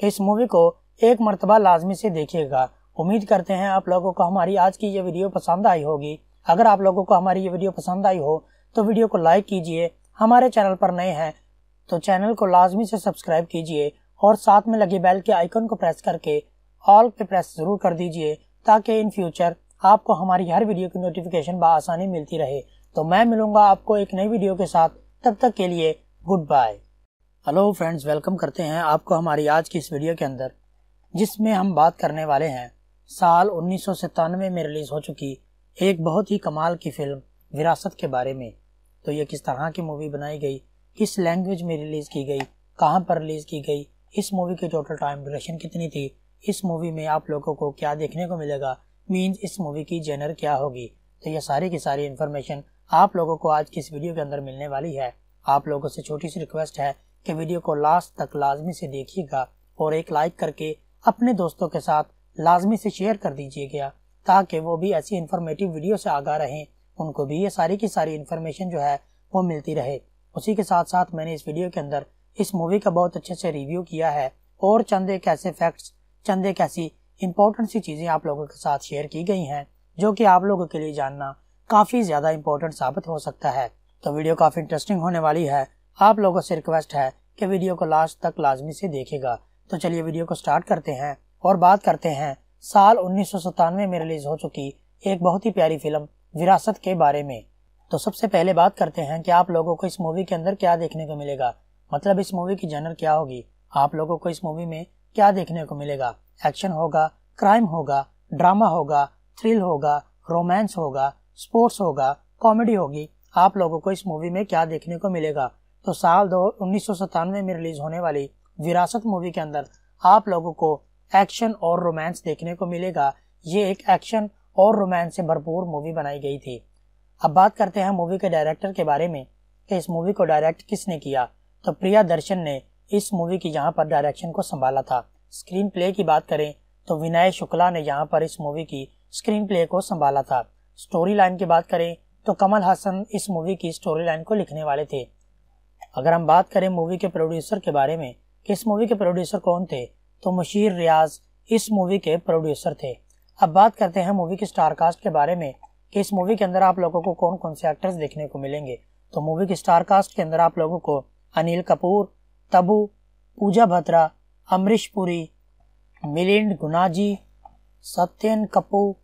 इस मूवी को एक मरतबा लाजमी से देखिएगा। उम्मीद करते हैं आप लोगों को हमारी आज की ये वीडियो पसंद आई होगी। अगर आप लोगों को हमारी ये वीडियो पसंद आई हो तो वीडियो को लाइक कीजिए। हमारे चैनल पर नए हैं तो चैनल को लाजमी से सब्सक्राइब कीजिए और साथ में लगे बेल के आइकन को प्रेस करके ऑल पे प्रेस ज़रूर कर दीजिए, ताकि इन फ्यूचर आपको हमारी हर वीडियो की नोटिफिकेशन बसानी मिलती रहे। तो मैं मिलूँगा आपको एक नई वीडियो के साथ। तब तक के लिए good bye. Hello friends, welcome करते हैं आपको हमारी आज की इस वीडियो के अंदर, जिसमें हम बात करने वाले हैं साल उन्नीस सौ सतानवे में रिलीज़ हो चुकी एक बहुत ही कमाल की फ़िल्म, विरासत के बारे में। तो ये किस तरह की मूवी बनाई गई, किस लैंग्वेज में रिलीज़ की गई, कहाँ पर रिलीज़ की गई, इस मूवी की टोटल टाइम ड्यूरेशन कितनी थी, इस मूवी में आप लोगों को क्या देखने को मिलेगा मीन्स इस मूवी की जेनर क्या होगी। तो ये सारी की सारी इन्फॉर्मेशन आप लोगों को आज की इस वीडियो के अंदर मिलने वाली है। आप लोगों से छोटी सी रिक्वेस्ट है कि वीडियो को लास्ट तक लाजमी से देखिएगा और एक लाइक करके अपने दोस्तों के साथ लाजमी से शेयर कर दीजिएगा ताकि वो भी ऐसी इन्फॉर्मेटिव वीडियो से आगा रहें। उनको भी ये सारी की सारी इन्फॉर्मेशन जो है, वो मिलती रहे। उसी के साथ साथ मैंने इस वीडियो के अंदर इस मूवी का बहुत अच्छे से रिव्यू किया है, और चंद एक ऐसे फैक्ट्स ऐसी इंपॉर्टेंट सी चीज़ें आप लोगों के साथ शेयर की गई हैं, जो कि आप लोगों के लिए जानना काफ़ी ज़्यादा इम्पोर्टेंट साबित हो सकता है। तो वीडियो काफ़ी इंटरेस्टिंग होने वाली है। आप लोगों से रिक्वेस्ट है कि वीडियो को लास्ट तक लाजमी से देखेगा। तो चलिए वीडियो को स्टार्ट करते हैं। और बात करते हैं, साल उन्नीस सौ सतानवे में रिलीज़ हो चुकी एक बहुत ही प्यारी फ़िल्म, विरासत के बारे में। तो सबसे पहले बात करते हैं कि आप लोगों को इस मूवी के अंदर क्या देखने को मिलेगा। मतलब इस मूवी की जनर क्या होगी? आप लोगों को इस मूवी में क्या देखने को मिलेगा? एक्शन होगा क्राइम होगा ड्रामा होगा थ्रिल होगा रोमांस होगा स्पोर्ट्स होगा कॉमेडी होगी। आप लोगों को इस मूवी में क्या देखने को मिलेगा? तो साल दो, उन्नीस में रिलीज़ होने वाली विरासत मूवी के अंदर आप लोगों को एक्शन और रोमांस देखने को मिलेगा। ये एक एक्शन और रोमांस से भरपूर मूवी बनाई गई थी। अब बात करते हैं मूवी के डायरेक्टर के बारे में कि इस मूवी को डायरेक्ट किसने किया। तो प्रिया दर्शन ने इस मूवी की यहाँ पर डायरेक्शन को संभाला था। स्क्रीन प्ले की बात करें तो विनय शुक्ला ने यहाँ पर इस मूवी की स्क्रीन प्ले को संभाला था। स्टोरी लाइन की बात करें तो कमल हासन इस मूवी की स्टोरी लाइन को लिखने वाले थे। अगर हम बात करें मूवी के प्रोड्यूसर के बारे में इस मूवी के प्रोड्यूसर कौन थे? तो मुशीर रियाज इस मूवी के प्रोड्यूसर थे। अब बात करते हैं मूवी की स्टार कास्ट के बारे में। कि इस मूवी के अंदर आप लोगों को कौन कौन से एक्टर्स देखने को मिलेंगे? तो मूवी की स्टार कास्ट के अंदर आप लोगों को अनिल कपूर, तबू, पूजा भत्रा अमरीश पुरी, मिलिंद गुनाजी, सत्यन कपूर,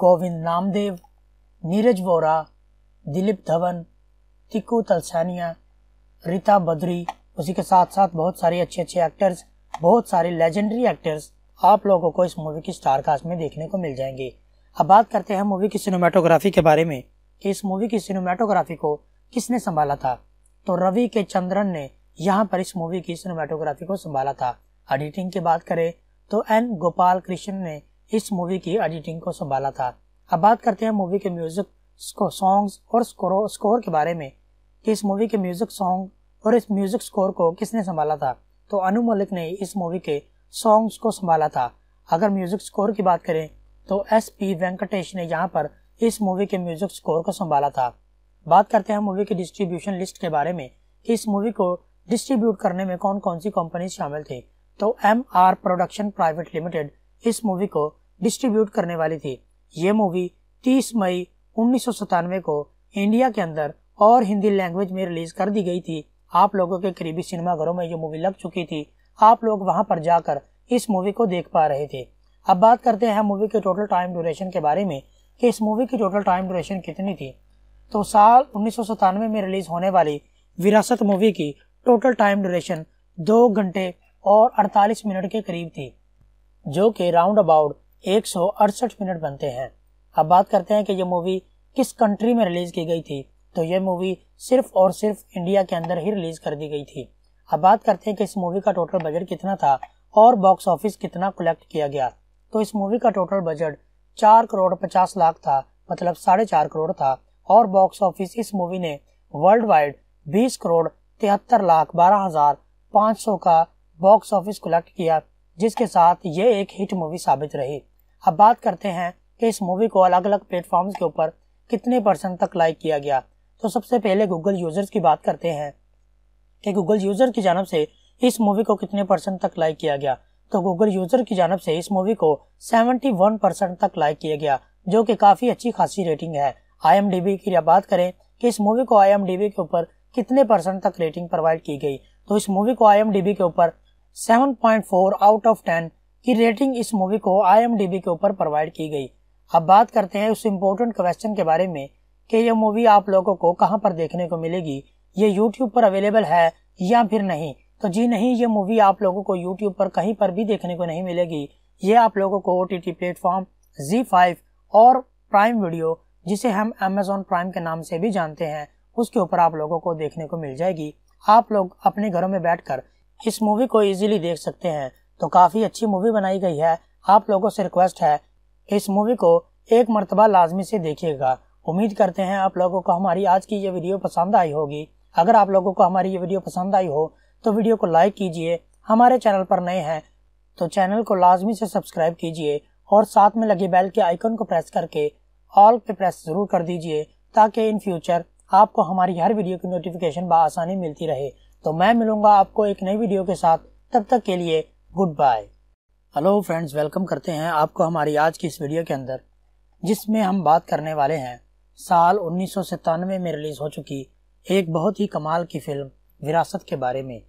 गोविंद नामदेव, नीरज वोरा, दिलीप धवन तिकू तलसानिया, रीता बद्री। उसी के साथ साथ बहुत सारे अच्छे अच्छे एक्टर्स बहुत सारे लेजेंडरी एक्टर्स आप लोगों को इस मूवी की स्टार कास्ट में देखने को मिल जाएँगे। अब बात करते हैं मूवी की सिनेमाटोग्राफी के बारे में। कि इस मूवी की सिनेमाटोग्राफी को किसने संभाला था? तो रवि के चंद्रन ने यहाँ पर इस मूवी की सिनेमाटोग्राफी को संभाला था। एडिटिंग की बात करें तो एन गोपाल कृष्ण ने इस मूवी की एडिटिंग को संभाला था। अब बात करते हैं मूवी के म्यूज़िक सॉन्ग्स और स्कोर के बारे में। कि इस मूवी के म्यूज़िक सॉन्ग और इस म्यूज़िक स्कोर को किसने संभाला था? तो अनु मलिक ने इस मूवी के सॉन्ग्स को संभाला था। अगर म्यूज़िक स्कोर की बात करें तो एस पी वेंकटेश ने यहाँ पर इस मूवी के म्यूज़िक स्कोर को संभाला था। बात करते हैं मूवी की डिस्ट्रीब्यूशन लिस्ट के बारे में। कि इस मूवी को डिस्ट्रीब्यूट करने में कौन कौन सी कंपनी शामिल थी? तो M R production private limited इस मूवी को डिस्ट्रीब्यूट करने वाली थी। ये मूवी 30 मई उन्नीस सौ सतानवे को इंडिया के अंदर और हिंदी लैंग्वेज में रिलीज़ कर दी गई थी। आप लोगों के करीबी सिनेमाघरों में ये मूवी लग चुकी थी। आप लोग वहाँ पर जाकर इस मूवी को देख पा रहे थे। अब बात करते हैं मूवी के टोटल टाइम ड्यूरेशन के बारे में, कि इस मूवी की टोटल टाइम ड्यूरेशन कितनी थी। तो साल उन्नीस सौ सतानवे में रिलीज़ होने वाली विरासत मूवी की टोटल टाइम ड्यूरेशन दो घंटे और 48 मिनट के करीब थी, जो कि राउंड अबाउट एक सौ अड़सठ मिनट बनते हैं। अब बात करते हैं कि ये मूवी किस कंट्री में रिलीज़ की गई थी। तो ये मूवी सिर्फ़ और सिर्फ़ इंडिया के अंदर ही रिलीज़ कर दी गई थी। अब बात करते हैं कि इस मूवी का टोटल बजट कितना था और बॉक्स ऑफ़िस कितना कलेक्ट किया गया। तो इस मूवी का टोटल बजट चार करोड़ पचास लाख था मतलब साढ़े चार करोड़ था, और बॉक्स ऑफ़िस इस मूवी ने वर्ल्ड वाइड बीस करोड़ तिहत्तर लाख बारह हज़ार पाँच सौ का बॉक्स ऑफ़िस कलेक्ट किया, जिसके साथ ये एक हिट मूवी साबित रही। अब बात करते हैं कि इस मूवी को अलग अलग प्लेटफॉर्म्स के ऊपर कितने परसेंट तक लाइक किया गया। तो सबसे पहले गूगल यूज़र्स की बात करते हैं कि गूगल यूज़र की जानब से इस मूवी को कितने परसेंट तक लाइक किया गया? तो गूगल यूज़र की जानब से इस मूवी को 71 परसेंट तक लाइक किया गया, जो कि काफ़ी अच्छी खासी रेटिंग है। आईएमडीबी की बात करें कि इस मूवी को आईएमडीबी के ऊपर कितने परसेंट तक रेटिंग प्रोवाइड की गई? तो इस मूवी को आईएमडीबी के ऊपर 7.4 आउट ऑफ़ 10 की रेटिंग इस मूवी को आईएमडीबी के ऊपर प्रोवाइड की गई। अब बात करते हैं उस इम्पोर्टेंट क्वेश्चन के बारे में कि ये मूवी आप लोगों को कहाँ पर देखने को मिलेगी? ये यूट्यूब पर अवेलेबल है या फिर नहीं? तो जी नहीं, ये मूवी आप लोगों को यूट्यूब पर कहीं पर भी देखने को नहीं मिलेगी। ये आप लोगों को O T platform Zee five और प्राइम वीडियो जिसे हम अमेजोन प्राइम के नाम से भी जानते हैं, उसके ऊपर आप लोगों को देखने को मिल जाएगी। आप लोग अपने घरों में बैठकर इस मूवी को इजीली देख सकते हैं। तो काफ़ी अच्छी मूवी बनाई गई है। आप लोगों से रिक्वेस्ट है, इस मूवी को एक मरतबा लाजमी से देखिएगा। उम्मीद करते हैं आप लोगों को हमारी आज की ये वीडियो पसंद आई होगी। अगर आप लोगों को हमारी ये वीडियो पसंद आई हो तो वीडियो को लाइक कीजिए। हमारे चैनल पर नए हैं तो चैनल को लाजमी से सब्सक्राइब कीजिए और साथ में लगे बेल के आइकन को प्रेस करके ऑल पे प्रेस ज़रूर कर दीजिए, ताकि इन फ्यूचर आपको हमारी हर वीडियो की नोटिफिकेशन बसानी मिलती रहे। तो मैं मिलूँगा आपको एक नई वीडियो के साथ। तब तक के लिए good bye. Hello friends, welcome करते हैं आपको हमारी आज की इस वीडियो के अंदर, जिसमें हम बात करने वाले हैं साल उन्नीस सौ सतानवे में रिलीज़ हो चुकी एक बहुत ही कमाल की फ़िल्म, विरासत के बारे में।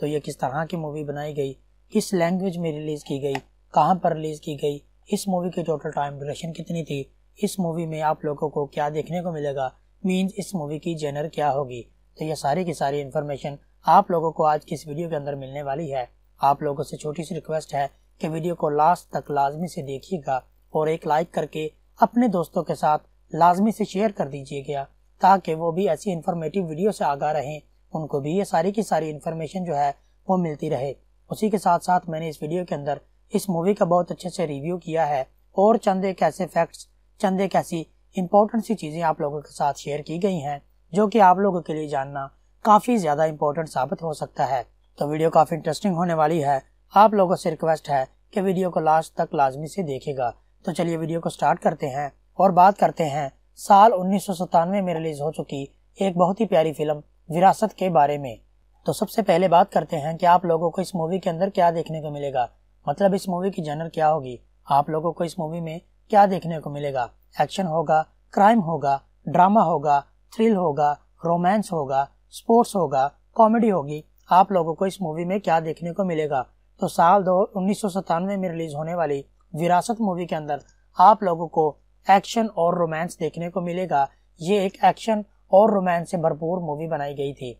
तो ये किस तरह की मूवी बनाई गई, किस लैंग्वेज में रिलीज़ की गई, कहाँ पर रिलीज़ की गई, इस मूवी की टोटल टाइम ड्यूरेशन कितनी थी, इस मूवी में आप लोगों को क्या देखने को मिलेगा मीन्स इस मूवी की जेनर क्या होगी। तो ये सारी की सारी इन्फॉर्मेशन आप लोगों को आज की इस वीडियो के अंदर मिलने वाली है। आप लोगों से छोटी सी रिक्वेस्ट है कि वीडियो को लास्ट तक लाजमी से देखिएगा और एक लाइक करके अपने दोस्तों के साथ लाजमी से शेयर कर दीजिएगा ताकि वो भी ऐसी इन्फॉर्मेटिव वीडियो से आगा रहें। उनको भी ये सारी की सारी इन्फॉर्मेशन जो है, वो मिलती रहे। उसी के साथ साथ मैंने इस वीडियो के अंदर इस मूवी का बहुत अच्छे से रिव्यू किया है, और चंद एक ऐसे फैक्ट्स ऐसी इंपॉर्टेंट सी चीज़ें आप लोगों के साथ शेयर की गई हैं, जो कि आप लोगों के लिए जानना काफ़ी ज़्यादा इम्पोर्टेंट साबित हो सकता है। तो वीडियो काफ़ी इंटरेस्टिंग होने वाली है। आप लोगों से रिक्वेस्ट है कि वीडियो को लास्ट तक लाजमी से देखेगा। तो चलिए वीडियो को स्टार्ट करते हैं। और बात करते हैं, साल उन्नीस सौ सतानवे में रिलीज़ हो चुकी एक बहुत ही प्यारी फ़िल्म, विरासत के बारे में। तो सबसे पहले बात करते हैं कि आप लोगों को इस मूवी के अंदर क्या देखने को मिलेगा। मतलब इस मूवी की जनर क्या होगी? आप लोगों को इस मूवी में क्या देखने को मिलेगा? एक्शन होगा क्राइम होगा ड्रामा होगा थ्रिल होगा रोमांस होगा स्पोर्ट्स होगा कॉमेडी होगी। आप लोगों को इस मूवी में क्या देखने को मिलेगा? तो साल दो, उन्नीस में रिलीज़ होने वाली विरासत मूवी के अंदर आप लोगों को एक्शन और रोमांस देखने को मिलेगा। ये एक एक्शन और रोमांस से भरपूर मूवी बनाई गई थी।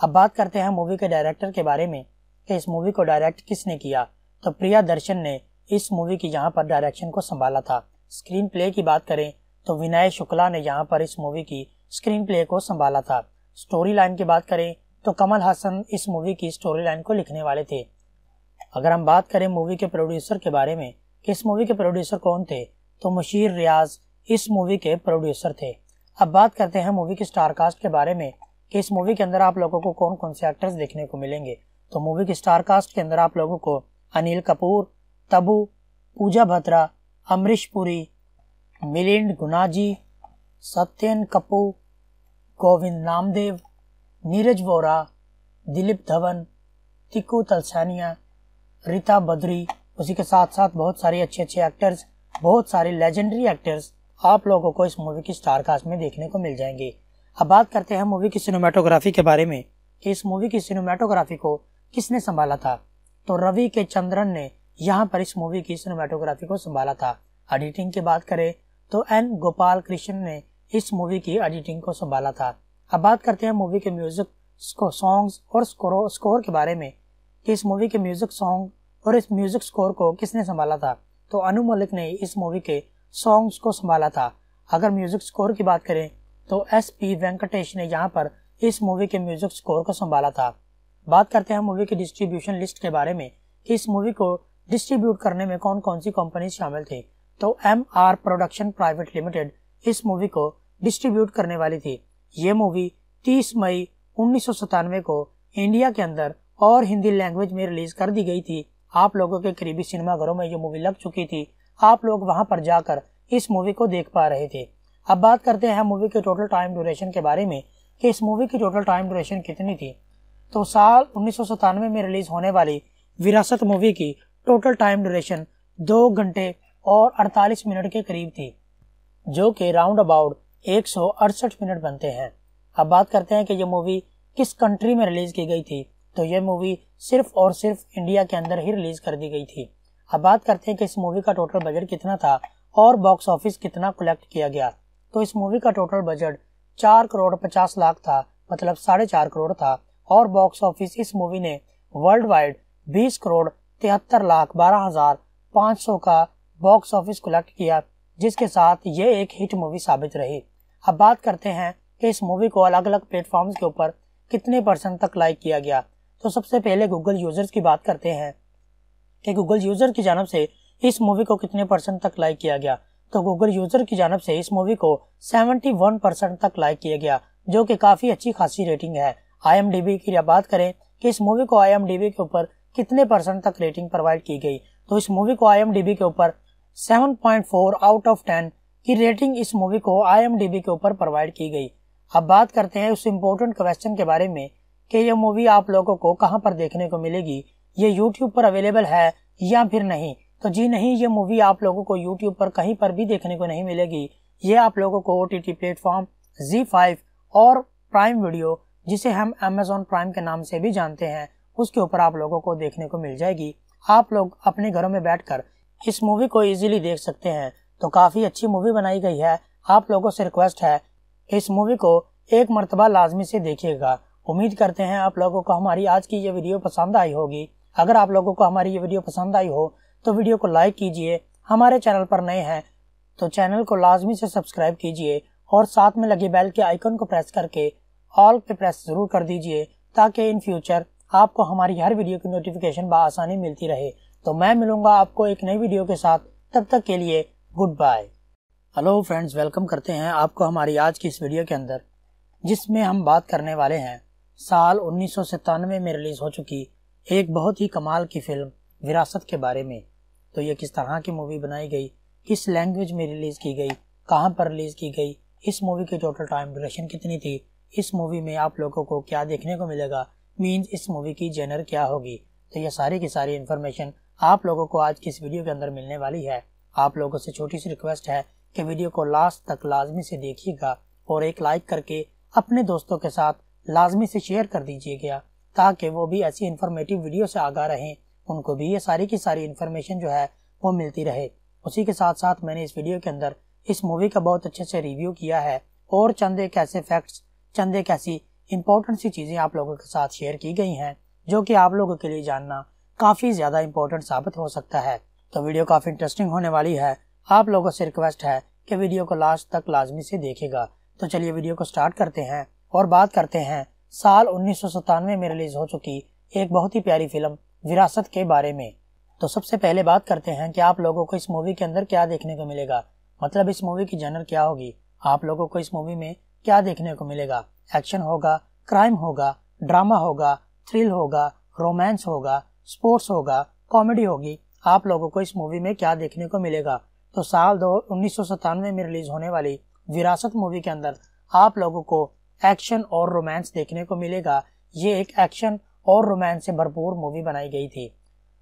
अब बात करते हैं मूवी के डायरेक्टर के बारे में कि इस मूवी को डायरेक्ट किसने किया। तो प्रिया दर्शन ने इस मूवी की यहाँ पर डायरेक्शन को संभाला था। स्क्रीन प्ले की बात करें तो विनय शुक्ला ने यहाँ पर इस मूवी की स्क्रीन प्ले को संभाला था। स्टोरी लाइन की बात करें तो कमल हासन इस मूवी की स्टोरी लाइन को लिखने वाले थे। अगर हम बात करें मूवी के प्रोड्यूसर के बारे में इस मूवी के प्रोड्यूसर कौन थे? तो मुशीर रियाज इस मूवी के प्रोड्यूसर थे। अब बात करते हैं मूवी की स्टार कास्ट के बारे में। कि इस मूवी के अंदर आप लोगों को कौन कौन से एक्टर्स देखने को मिलेंगे? तो मूवी की स्टार कास्ट के अंदर आप लोगों को अनिल कपूर, तबू, पूजा भद्रा, अमरीश पुरी, मिलिंद गुनाजी, सत्यन कपूर, गोविंद नामदेव, नीरज वोरा, दिलीप धवन तिकू तलसानिया, रीता बद्री। उसी के साथ साथ बहुत सारे अच्छे अच्छे एक्टर्स बहुत सारे लेजेंडरी एक्टर्स आप लोगों को इस मूवी की स्टार कास्ट में देखने को मिल जाएँगे। अब बात करते हैं मूवी की सिनेमाटोग्राफी के बारे में। कि इस मूवी की सिनेमाटोग्राफी को किसने संभाला था? तो रवि के चंद्रन ने यहाँ पर इस मूवी की सिनेमाटोग्राफी को संभाला था। एडिटिंग की बात करें तो एन गोपाल कृष्ण ने इस मूवी की एडिटिंग को संभाला था। अब बात करते हैं मूवी के म्यूज़िक सॉन्ग्स और स्कोर के बारे में। कि इस मूवी के म्यूज़िक सॉन्ग और इस म्यूज़िक स्कोर को किसने संभाला था? तो अनु मलिक ने इस मूवी के सॉन्ग्स को संभाला था। अगर म्यूज़िक स्कोर की बात करें तो एस पी वेंकटेश ने यहाँ पर इस मूवी के म्यूज़िक स्कोर को संभाला था। बात करते हैं मूवी की डिस्ट्रीब्यूशन लिस्ट के बारे में। इस मूवी को डिस्ट्रीब्यूट करने में कौन कौन सी कंपनी शामिल थी? तो M R production private limited इस मूवी को डिस्ट्रीब्यूट करने वाली थी। ये मूवी 30 मई उन्नीस सौ सतानवे को इंडिया के अंदर और हिंदी लैंग्वेज में रिलीज़ कर दी गई थी। आप लोगों के करीबी सिनेमाघरों में ये मूवी लग चुकी थी। आप लोग वहाँ पर जाकर इस मूवी को देख पा रहे थे। अब बात करते हैं मूवी के टोटल टाइम ड्यूरेशन के बारे में, कि इस मूवी की टोटल टाइम ड्यूरेशन कितनी थी। तो साल उन्नीस सौ सतानवे में रिलीज़ होने वाली विरासत मूवी की टोटल टाइम ड्यूरेशन दो घंटे और 48 मिनट के करीब थी, जो कि राउंड अबाउट एक सौ अड़सठ मिनट बनते हैं। अब बात करते हैं कि ये मूवी किस कंट्री में रिलीज़ की गई थी। तो ये मूवी सिर्फ़ और सिर्फ़ इंडिया के अंदर ही रिलीज़ कर दी गई थी। अब बात करते हैं कि इस मूवी का टोटल बजट कितना था और बॉक्स ऑफ़िस कितना कलेक्ट किया गया। तो इस मूवी का टोटल बजट चार करोड़ पचास लाख था मतलब साढ़े चार करोड़ था और बॉक्स ऑफ़िस इस मूवी ने वर्ल्ड वाइड बीस करोड़ तिहत्तर लाख बारह हज़ार पाँच सौ का बॉक्स ऑफ़िस कलेक्ट किया, जिसके साथ ये एक हिट मूवी साबित रही। अब बात करते हैं कि इस मूवी को अलग अलग प्लेटफॉर्म्स के ऊपर कितने परसेंट तक लाइक किया गया। तो सबसे पहले गूगल यूज़र्स की बात करते हैं कि गूगल यूज़र की जानब से इस मूवी को कितने परसेंट तक लाइक किया गया? तो गूगल यूज़र की जानब से इस मूवी को 71 परसेंट तक लाइक किया गया, जो कि काफ़ी अच्छी खासी रेटिंग है। आईएमडीबी की बात करें कि इस मूवी को आईएमडीबी के ऊपर कितने परसेंट तक रेटिंग प्रोवाइड की गई तो इस मूवी को आईएमडीबी के ऊपर 7.4 आउट ऑफ़ 10 की रेटिंग इस मूवी को आईएमडीबी के ऊपर प्रोवाइड की गई। अब बात करते हैं उस इम्पोर्टेंट क्वेश्चन के बारे में कि ये मूवी आप लोगों को कहाँ पर देखने को मिलेगी? ये यूट्यूब पर अवेलेबल है या फिर नहीं? तो जी नहीं, ये मूवी आप लोगों को यूट्यूब पर कहीं पर भी देखने को नहीं मिलेगी। ये आप लोगों को O T platform Zee five और प्राइम वीडियो जिसे हम अमेजोन प्राइम के नाम से भी जानते हैं, उसके ऊपर आप लोगों को देखने को मिल जाएगी। आप लोग अपने घरों में बैठकर इस मूवी को इजीली देख सकते हैं। तो काफ़ी अच्छी मूवी बनाई गई है। आप लोगों से रिक्वेस्ट है, इस मूवी को एक मरतबा लाजमी से देखिएगा। उम्मीद करते हैं आप लोगों को हमारी आज की ये वीडियो पसंद आई होगी। अगर आप लोगों को हमारी ये वीडियो पसंद आई हो तो वीडियो को लाइक कीजिए। हमारे चैनल पर नए हैं तो चैनल को लाजमी से सब्सक्राइब कीजिए और साथ में लगे बेल के आइकन को प्रेस करके ऑल पे प्रेस ज़रूर कर दीजिए, ताकि इन फ्यूचर आपको हमारी हर वीडियो की नोटिफिकेशन बसानी मिलती रहे। तो मैं मिलूँगा आपको एक नई वीडियो के साथ। तब तक के लिए good bye. Hello friends, welcome करते हैं आपको हमारी आज की इस वीडियो के अंदर, जिसमें हम बात करने वाले हैं साल उन्नीस सौ सतानवे में रिलीज़ हो चुकी एक बहुत ही कमाल की फ़िल्म, विरासत के बारे में। तो ये किस तरह की मूवी बनाई गई, किस लैंग्वेज में रिलीज़ की गई, कहाँ पर रिलीज़ की गई, इस मूवी की टोटल टाइम ड्यूरेशन कितनी थी, इस मूवी में आप लोगों को क्या देखने को मिलेगा मीन्स इस मूवी की जेनर क्या होगी। तो ये सारी की सारी इन्फॉर्मेशन आप लोगों को आज की इस वीडियो के अंदर मिलने वाली है। आप लोगों से छोटी सी रिक्वेस्ट है कि वीडियो को लास्ट तक लाजमी से देखिएगा और एक लाइक करके अपने दोस्तों के साथ लाजमी से शेयर कर दीजिएगा ताकि वो भी ऐसी इन्फॉर्मेटिव वीडियो से आगा रहें। उनको भी ये सारी की सारी इन्फॉर्मेशन जो है, वो मिलती रहे। उसी के साथ साथ मैंने इस वीडियो के अंदर इस मूवी का बहुत अच्छे से रिव्यू किया है, और चंद एक ऐसे फैक्ट्स ऐसी इंपॉर्टेंट सी चीज़ें आप लोगों के साथ शेयर की गई हैं, जो कि आप लोगों के लिए जानना काफ़ी ज़्यादा इम्पोर्टेंट साबित हो सकता है। तो वीडियो काफ़ी इंटरेस्टिंग होने वाली है। आप लोगों से रिक्वेस्ट है कि वीडियो को लास्ट तक लाजमी से देखेगा। तो चलिए वीडियो को स्टार्ट करते हैं। और बात करते हैं, साल उन्नीस सौ सतानवे में रिलीज़ हो चुकी एक बहुत ही प्यारी फ़िल्म, विरासत के बारे में। तो सबसे पहले बात करते हैं कि आप लोगों को इस मूवी के अंदर क्या देखने को मिलेगा। मतलब इस मूवी की जनर क्या होगी? आप लोगों को इस मूवी में क्या देखने को मिलेगा? एक्शन होगा क्राइम होगा ड्रामा होगा थ्रिल होगा रोमांस होगा स्पोर्ट्स होगा कॉमेडी होगी। आप लोगों को इस मूवी में क्या देखने को मिलेगा? तो साल दो, उन्नीस में रिलीज़ होने वाली विरासत मूवी के अंदर आप लोगों को एक्शन और रोमांस देखने को मिलेगा। ये एक एक्शन और रोमांस से भरपूर मूवी बनाई गई थी।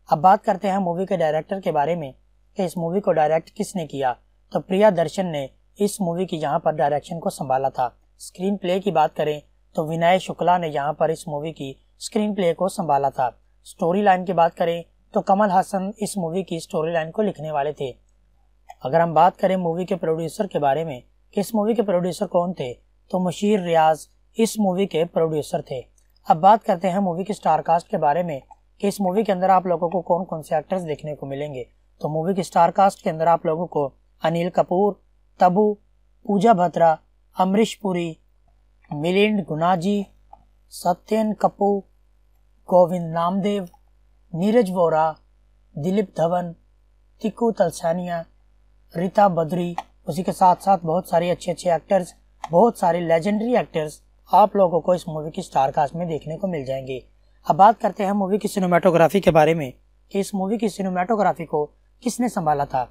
अब बात करते हैं मूवी के डायरेक्टर के बारे में कि इस मूवी को डायरेक्ट किसने किया। तो प्रिया दर्शन ने इस मूवी की यहाँ पर डायरेक्शन को संभाला था। स्क्रीन प्ले की बात करें तो विनय शुक्ला ने यहाँ पर इस मूवी की स्क्रीन प्ले को संभाला था। स्टोरी लाइन की बात करें तो कमल हसन इस मूवी की स्टोरी लाइन को लिखने वाले थे। अगर हम बात करें मूवी के प्रोड्यूसर के बारे में इस मूवी के प्रोड्यूसर कौन थे? तो मुशीर रियाज इस मूवी के प्रोड्यूसर थे। अब बात करते हैं मूवी की स्टार कास्ट के बारे में कि इस मूवी के अंदर आप लोगों को कौन कौन से एक्टर्स देखने को मिलेंगे। तो मूवी की स्टार कास्ट के अंदर आप लोगों को अनिल कपूर, तबू, पूजा भद्रा, अमरीश पुरी, मिलिंद गुनाजी, सत्यन कपूर, गोविंद नामदेव, नीरज वोरा, दिलीप धवन तिकू तलसानिया, रीता बद्री, उसी के साथ साथ बहुत सारे अच्छे अच्छे एक्टर्स बहुत सारे लेजेंडरी एक्टर्स आप लोगों को इस मूवी की स्टार कास्ट में देखने को मिल जाएँगे। अब बात करते हैं मूवी की सिनेमाटोग्राफी के बारे में। कि इस मूवी की सिनेमाटोग्राफी को किसने संभाला था?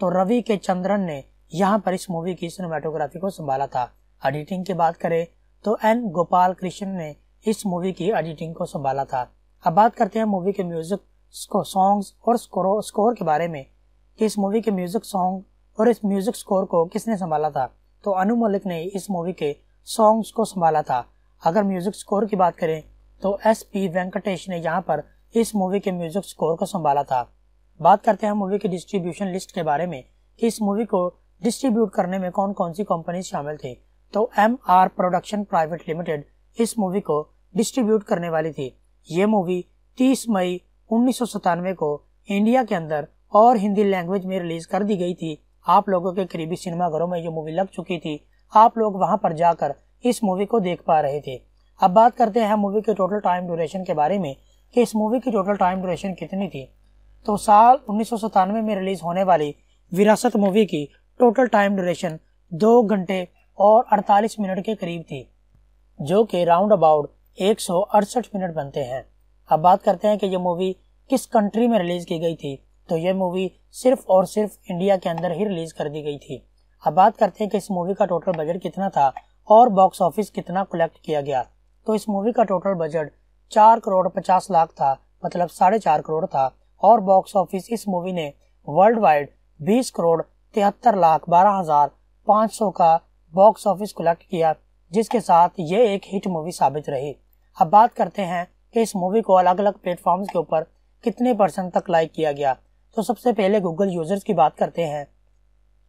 तो रवि के चंद्रन ने यहाँ पर इस मूवी की सिनेमाटोग्राफी को संभाला था। एडिटिंग की बात करें तो एन गोपाल कृष्ण ने इस मूवी की एडिटिंग को संभाला था। अब बात करते हैं मूवी के म्यूज़िक सॉन्ग्स और स्कोर के बारे में। कि इस मूवी के म्यूज़िक सॉन्ग और इस म्यूज़िक स्कोर को किसने संभाला था? तो अनु मलिक ने इस मूवी के सॉन्ग्स को संभाला था। अगर म्यूज़िक स्कोर की बात करें तो एस पी वेंकटेश ने यहाँ पर इस मूवी के म्यूज़िक स्कोर को संभाला था। बात करते हैं मूवी की डिस्ट्रीब्यूशन लिस्ट के बारे में इस मूवी को डिस्ट्रीब्यूट करने में कौन कौन सी कंपनी शामिल थी। तो M R production private limited इस मूवी को डिस्ट्रीब्यूट करने वाली थी। ये मूवी 30 मई उन्नीस सौ सतानवे को इंडिया के अंदर और हिंदी लैंग्वेज में रिलीज़ कर दी गई थी। आप लोगों के करीबी सिनेमाघरों में ये मूवी लग चुकी थी। आप लोग वहाँ पर जाकर इस मूवी को देख पा रहे थे। अब बात करते हैं मूवी के टोटल टाइम ड्यूरेशन के बारे में, कि इस मूवी की टोटल टाइम ड्यूरेशन कितनी थी। तो साल उन्नीस सौ सत्तानवे में रिलीज़ होने वाली विरासत मूवी की टोटल टाइम ड्यूरेशन दो घंटे और 48 मिनट के करीब थी, जो कि राउंड अबाउट एक सौ अड़सठ मिनट बनते हैं। अब बात करते हैं कि यह मूवी किस कंट्री में रिलीज़ की गई थी। तो ये मूवी सिर्फ़ और सिर्फ़ इंडिया के अंदर ही रिलीज़ कर दी गई थी। अब बात करते हैं कि इस मूवी का टोटल बजट कितना था और बॉक्स ऑफ़िस कितना कलेक्ट किया गया। तो इस मूवी का टोटल बजट चार करोड़ पचास लाख था मतलब साढ़े चार करोड़ था और बॉक्स ऑफ़िस इस मूवी ने वर्ल्ड वाइड बीस करोड़ तिहत्तर लाख बारह हज़ार पाँच सौ का बॉक्स ऑफ़िस कलेक्ट किया, जिसके साथ ये एक हिट मूवी साबित रही। अब बात करते हैं कि इस मूवी को अलग अलग प्लेटफॉर्म्स के ऊपर कितने परसेंट तक लाइक किया गया। तो सबसे पहले गूगल यूज़र्स की बात करते हैं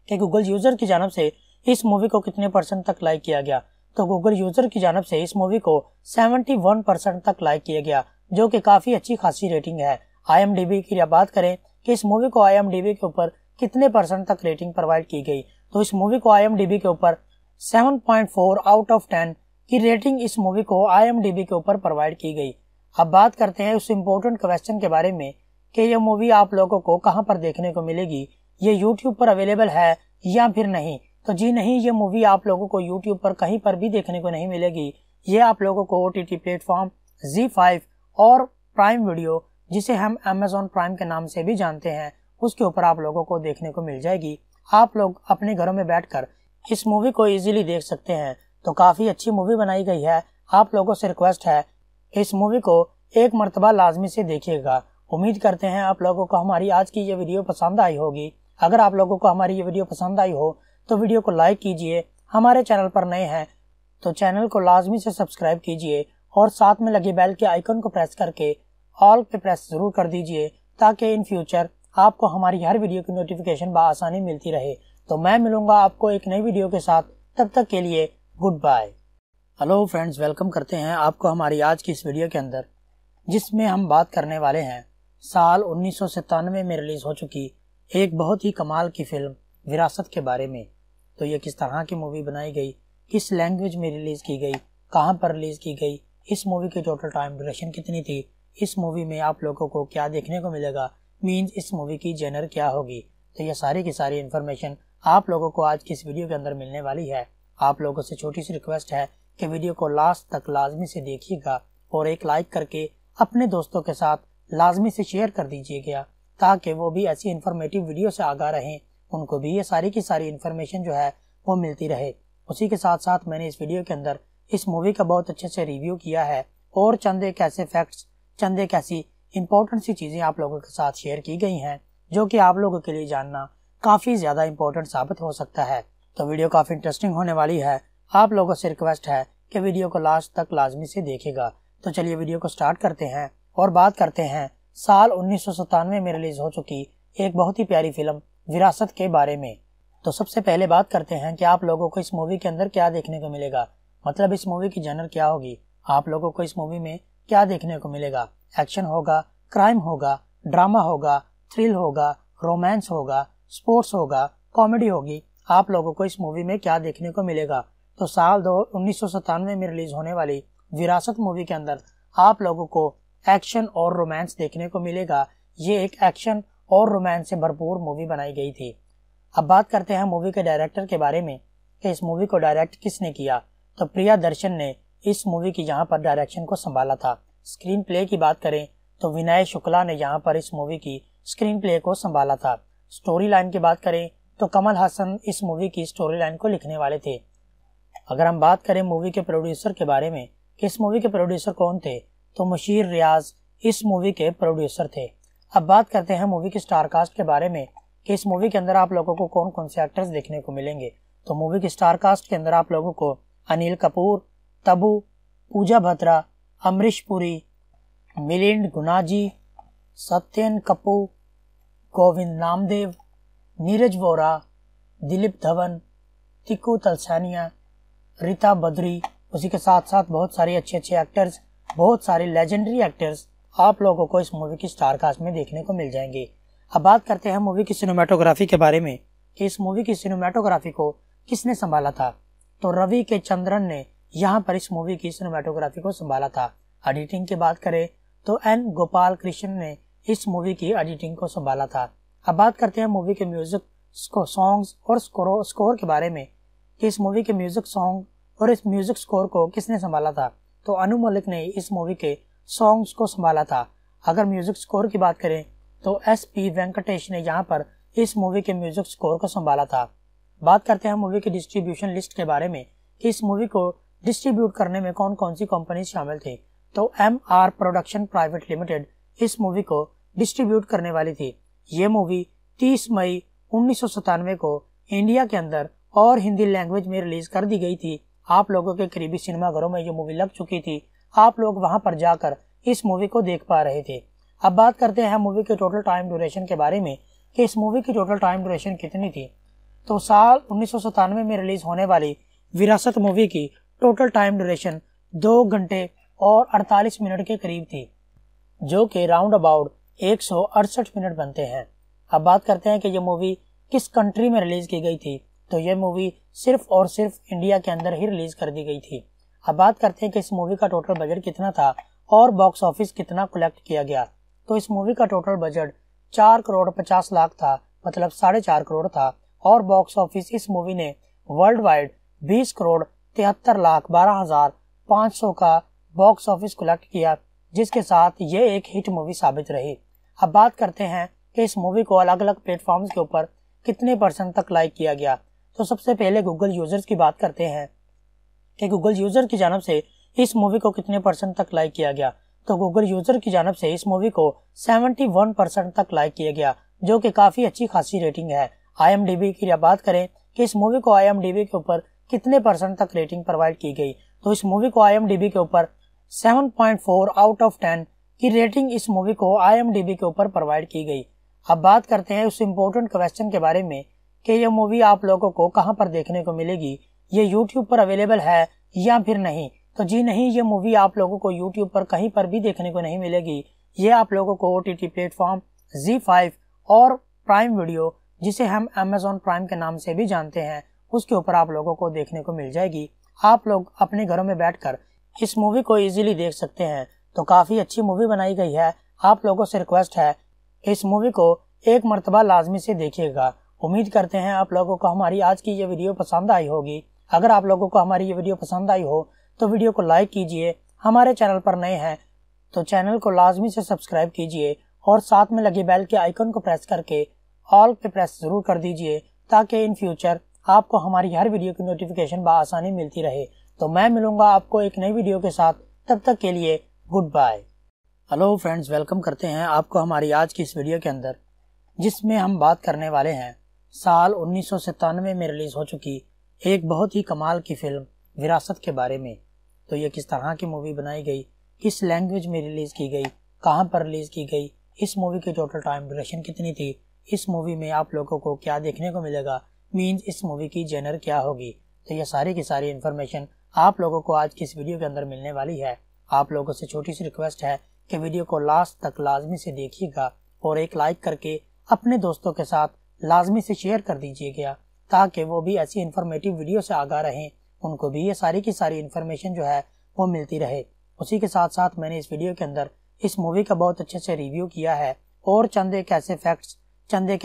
कि गूगल यूज़र की जानब से इस मूवी को कितने परसेंट तक लाइक किया गया? तो गूगल यूज़र की जानब से इस मूवी को 71 परसेंट तक लाइक किया गया, जो कि काफ़ी अच्छी खासी रेटिंग है। आईएमडीबी की बात करें कि इस मूवी को आईएमडीबी के ऊपर कितने परसेंट तक रेटिंग प्रोवाइड की गई? तो इस मूवी को आईएमडीबी के ऊपर 7.4 आउट ऑफ़ 10 की रेटिंग इस मूवी को आईएमडीबी के ऊपर प्रोवाइड की गई। अब बात करते हैं उस इम्पोर्टेंट क्वेश्चन के बारे में कि यह मूवी आप लोगों को कहाँ पर देखने को मिलेगी? ये यूट्यूब पर अवेलेबल है या फिर नहीं? तो जी नहीं, ये मूवी आप लोगों को यूट्यूब पर कहीं पर भी देखने को नहीं मिलेगी। ये आप लोगों को O T T platform Zee five और प्राइम वीडियो जिसे हम अमेजोन प्राइम के नाम से भी जानते हैं, उसके ऊपर आप लोगों को देखने को मिल जाएगी। आप लोग अपने घरों में बैठकर इस मूवी को इजीली देख सकते हैं। तो काफ़ी अच्छी मूवी बनाई गई है। आप लोगों से रिक्वेस्ट है, इस मूवी को एक मरतबा लाजमी से देखिएगा। उम्मीद करते हैं आप लोगों को हमारी आज की ये वीडियो पसंद आई होगी। अगर आप लोगों को हमारी ये वीडियो पसंद आई हो तो वीडियो को लाइक कीजिए। हमारे चैनल पर नए हैं तो चैनल को लाजमी से सब्सक्राइब कीजिए और साथ में लगे बेल के आइकन को प्रेस करके ऑल पे प्रेस ज़रूर कर दीजिए, ताकि इन फ्यूचर आपको हमारी हर वीडियो की नोटिफिकेशन बसानी मिलती रहे। तो मैं मिलूँगा आपको एक नई वीडियो के साथ। तब तक के लिए good bye. Hello friends, welcome करते हैं आपको हमारी आज की इस वीडियो के अंदर, जिसमें हम बात करने वाले हैं साल उन्नीस सौ सतानवे में रिलीज़ हो चुकी एक बहुत ही कमाल की फ़िल्म, विरासत के बारे में। तो ये किस तरह की मूवी बनाई गई, किस लैंग्वेज में रिलीज़ की गई, कहाँ पर रिलीज़ की गई, इस मूवी की टोटल टाइम ड्यूरेशन कितनी थी, इस मूवी में आप लोगों को क्या देखने को मिलेगा मीन्स इस मूवी की जेनर क्या होगी। तो ये सारी की सारी इन्फॉर्मेशन आप लोगों को आज की इस वीडियो के अंदर मिलने वाली है। आप लोगों से छोटी सी रिक्वेस्ट है कि वीडियो को लास्ट तक लाजमी से देखिएगा और एक लाइक करके अपने दोस्तों के साथ लाजमी से शेयर कर दीजिएगा, ताकि वो भी ऐसी इन्फॉर्मेटिव वीडियो से आगा रहें। उनको भी ये सारी की सारी इन्फॉर्मेशन जो है, वो मिलती रहे। उसी के साथ साथ मैंने इस वीडियो के अंदर इस मूवी का बहुत अच्छे से रिव्यू किया है, और चंद एक ऐसे फैक्ट्स ऐसी इंपॉर्टेंट सी चीज़ें आप लोगों के साथ शेयर की गई हैं, जो कि आप लोगों के लिए जानना काफ़ी ज़्यादा इम्पोर्टेंट साबित हो सकता है। तो वीडियो काफ़ी इंटरेस्टिंग होने वाली है। आप लोगों से रिक्वेस्ट है कि वीडियो को लास्ट तक लाजमी से देखेगा। तो चलिए वीडियो को स्टार्ट करते हैं। और बात करते हैं, साल उन्नीस सौ सतानवे में रिलीज़ हो चुकी एक बहुत ही प्यारी फ़िल्म, विरासत के बारे में। तो सबसे पहले बात करते हैं कि आप लोगों को इस मूवी के अंदर क्या देखने को मिलेगा। मतलब इस मूवी की जनर क्या होगी? आप लोगों को इस मूवी में क्या देखने को मिलेगा? एक्शन होगा क्राइम होगा ड्रामा होगा थ्रिल होगा रोमांस होगा स्पोर्ट्स होगा कॉमेडी होगी। आप लोगों को इस मूवी में क्या देखने को मिलेगा? तो साल दो, उन्नीस में रिलीज़ होने वाली विरासत मूवी के अंदर आप लोगों को एक्शन और रोमांस देखने को मिलेगा। ये एक एक्शन और रोमांस से भरपूर मूवी बनाई गई थी। अब बात करते हैं मूवी के डायरेक्टर के बारे में कि इस मूवी को डायरेक्ट किसने किया। तो प्रिया दर्शन ने इस मूवी की यहाँ पर डायरेक्शन को संभाला था। स्क्रीन प्ले की बात करें तो विनय शुक्ला ने यहाँ पर इस मूवी की स्क्रीन प्ले को संभाला था। स्टोरी लाइन की बात करें तो कमल हसन इस मूवी की स्टोरी लाइन को लिखने वाले थे। अगर हम बात करें मूवी के प्रोड्यूसर के बारे में, कि इस मूवी के प्रोड्यूसर कौन थे? तो मुशीर रियाज इस मूवी के प्रोड्यूसर थे। अब बात करते हैं मूवी की स्टार कास्ट के बारे में कि इस मूवी के अंदर आप लोगों को कौन कौन से एक्टर्स देखने को मिलेंगे। तो मूवी की स्टार कास्ट के अंदर आप लोगों को अनिल कपूर, तबू, पूजा भद्रा, अमरीश पुरी, मिलिंद गुनाजी, सत्यन कपूर, गोविंद नामदेव, नीरज वोरा, दिलीप धवन तिकू तलसानिया, रीता बद्री, उसी के साथ साथ बहुत सारे अच्छे अच्छे एक्टर्स बहुत सारे लेजेंडरी एक्टर्स आप लोगों को इस मूवी की स्टार कास्ट में देखने को मिल जाएँगे। अब बात करते हैं मूवी की सिनेमाटोग्राफी के बारे में कि इस मूवी की सिनेमाटोग्राफी को किसने संभाला था। तो रवि के चंद्रन ने यहाँ पर इस मूवी की सिनेमाटोग्राफी को संभाला था। एडिटिंग की बात करें तो एन गोपाल कृष्ण ने इस मूवी की एडिटिंग को संभाला था। अब बात करते हैं मूवी के म्यूज़िक सॉन्ग्स और स्कोर स्कोर के बारे में कि इस मूवी के म्यूज़िक सॉन्ग और इस म्यूज़िक स्कोर को किसने संभाला था। तो अनु मलिक ने इस मूवी के सॉन्ग्स को संभाला था। अगर म्यूज़िक स्कोर की बात करें तो एस पी वेंकटेश ने यहाँ पर इस मूवी के म्यूज़िक स्कोर को संभाला था। बात करते हैं मूवी की डिस्ट्रीब्यूशन लिस्ट के बारे में इस मूवी को डिस्ट्रीब्यूट करने में कौन कौन सी कंपनी शामिल थी। तो M R production private limited इस मूवी को डिस्ट्रीब्यूट करने वाली थी। ये मूवी 30 मई उन्नीस सौ सतानवे को इंडिया के अंदर और हिंदी लैंग्वेज में रिलीज़ कर दी गई थी। आप लोगों के करीबी सिनेमाघरों में ये मूवी लग चुकी थी। आप लोग वहाँ पर जाकर इस मूवी को देख पा रहे थे। अब बात करते हैं मूवी के टोटल टाइम ड्यूरेशन के बारे में, कि इस मूवी की टोटल टाइम ड्यूरेशन कितनी थी। तो साल उन्नीस सौ सतानवे में रिलीज़ होने वाली विरासत मूवी की टोटल टाइम ड्यूरेशन दो घंटे और 48 मिनट के करीब थी, जो कि राउंड अबाउट एक सौ अड़सठ मिनट बनते हैं। अब बात करते हैं कि ये मूवी किस कंट्री में रिलीज़ की गई थी। तो ये मूवी सिर्फ़ और सिर्फ़ इंडिया के अंदर ही रिलीज़ कर दी गई थी। अब बात करते हैं कि इस मूवी का टोटल बजट कितना था और बॉक्स ऑफ़िस कितना कलेक्ट किया गया। तो इस मूवी का टोटल बजट चार करोड़ पचास लाख था मतलब साढ़े चार करोड़ था और बॉक्स ऑफ़िस इस मूवी ने वर्ल्ड वाइड बीस करोड़ तिहत्तर लाख बारह हज़ार पाँच सौ का बॉक्स ऑफ़िस कलेक्ट किया, जिसके साथ ये एक हिट मूवी साबित रही। अब बात करते हैं कि इस मूवी को अलग अलग प्लेटफॉर्म्स के ऊपर कितने परसेंट तक लाइक किया गया। तो सबसे पहले गूगल यूज़र्स की बात करते हैं कि गूगल यूज़र की जानब से इस मूवी को कितने परसेंट तक लाइक किया गया? तो गूगल यूज़र की जानब से इस मूवी को 71 परसेंट तक लाइक किया गया, जो कि काफ़ी अच्छी खासी रेटिंग है। आईएमडीबी की बात करें कि इस मूवी को आईएमडीबी के ऊपर कितने परसेंट तक रेटिंग प्रोवाइड की गई तो इस मूवी को आईएमडीबी के ऊपर 7.4 आउट ऑफ़ 10 की रेटिंग इस मूवी को आईएमडीबी के ऊपर प्रोवाइड की गई। अब बात करते हैं उस इम्पोर्टेंट क्वेश्चन के बारे में कि यह मूवी आप लोगों को कहाँ पर देखने को मिलेगी? ये यूट्यूब पर अवेलेबल है या फिर नहीं? तो जी नहीं, ये मूवी आप लोगों को यूट्यूब पर कहीं पर भी देखने को नहीं मिलेगी। ये आप लोगों को O T platform Zee five और प्राइम वीडियो जिसे हम अमेजोन प्राइम के नाम से भी जानते हैं, उसके ऊपर आप लोगों को देखने को मिल जाएगी। आप लोग अपने घरों में बैठकर इस मूवी को इजीली देख सकते हैं। तो काफ़ी अच्छी मूवी बनाई गई है। आप लोगों से रिक्वेस्ट है, इस मूवी को एक मरतबा लाजमी से देखिएगा। उम्मीद करते हैं आप लोगों को हमारी आज की ये वीडियो पसंद आई होगी। अगर आप लोगों को हमारी ये वीडियो पसंद आई हो तो वीडियो को लाइक कीजिए। हमारे चैनल पर नए हैं तो चैनल को लाजमी से सब्सक्राइब कीजिए और साथ में लगे बेल के आइकन को प्रेस करके ऑल पे प्रेस ज़रूर कर दीजिए, ताकि इन फ्यूचर आपको हमारी हर वीडियो की नोटिफिकेशन बसानी मिलती रहे। तो मैं मिलूँगा आपको एक नई वीडियो के साथ। तब तक के लिए, good bye. Hello friends, welcome करते हैं आपको हमारी आज की इस वीडियो के अंदर, जिसमें हम बात करने वाले हैं साल उन्नीस सौ सतानवे में रिलीज़ हो चुकी एक बहुत ही कमाल की फ़िल्म, विरासत के बारे में। तो ये किस तरह की मूवी बनाई गई, किस लैंग्वेज में रिलीज़ की गई, कहाँ पर रिलीज़ की गई, इस मूवी की टोटल टाइम ड्यूरेशन कितनी थी, इस मूवी में आप लोगों को क्या देखने को मिलेगा मीन्स इस मूवी की जेनर क्या होगी। तो ये सारी की सारी इन्फॉर्मेशन आप लोगों को आज की इस वीडियो के अंदर मिलने वाली है। आप लोगों से छोटी सी रिक्वेस्ट है कि वीडियो को लास्ट तक लाजमी से देखिएगा और एक लाइक करके अपने दोस्तों के साथ लाजमी से शेयर कर दीजिएगा, ताकि वो भी ऐसी इन्फॉर्मेटिव वीडियो से आगा रहें। उनको भी ये सारी की सारी इन्फॉर्मेशन जो है, वो मिलती रहे। उसी के साथ साथ मैंने इस वीडियो के अंदर इस मूवी का बहुत अच्छे से रिव्यू किया है, और चंद एक ऐसे फैक्ट्स चंद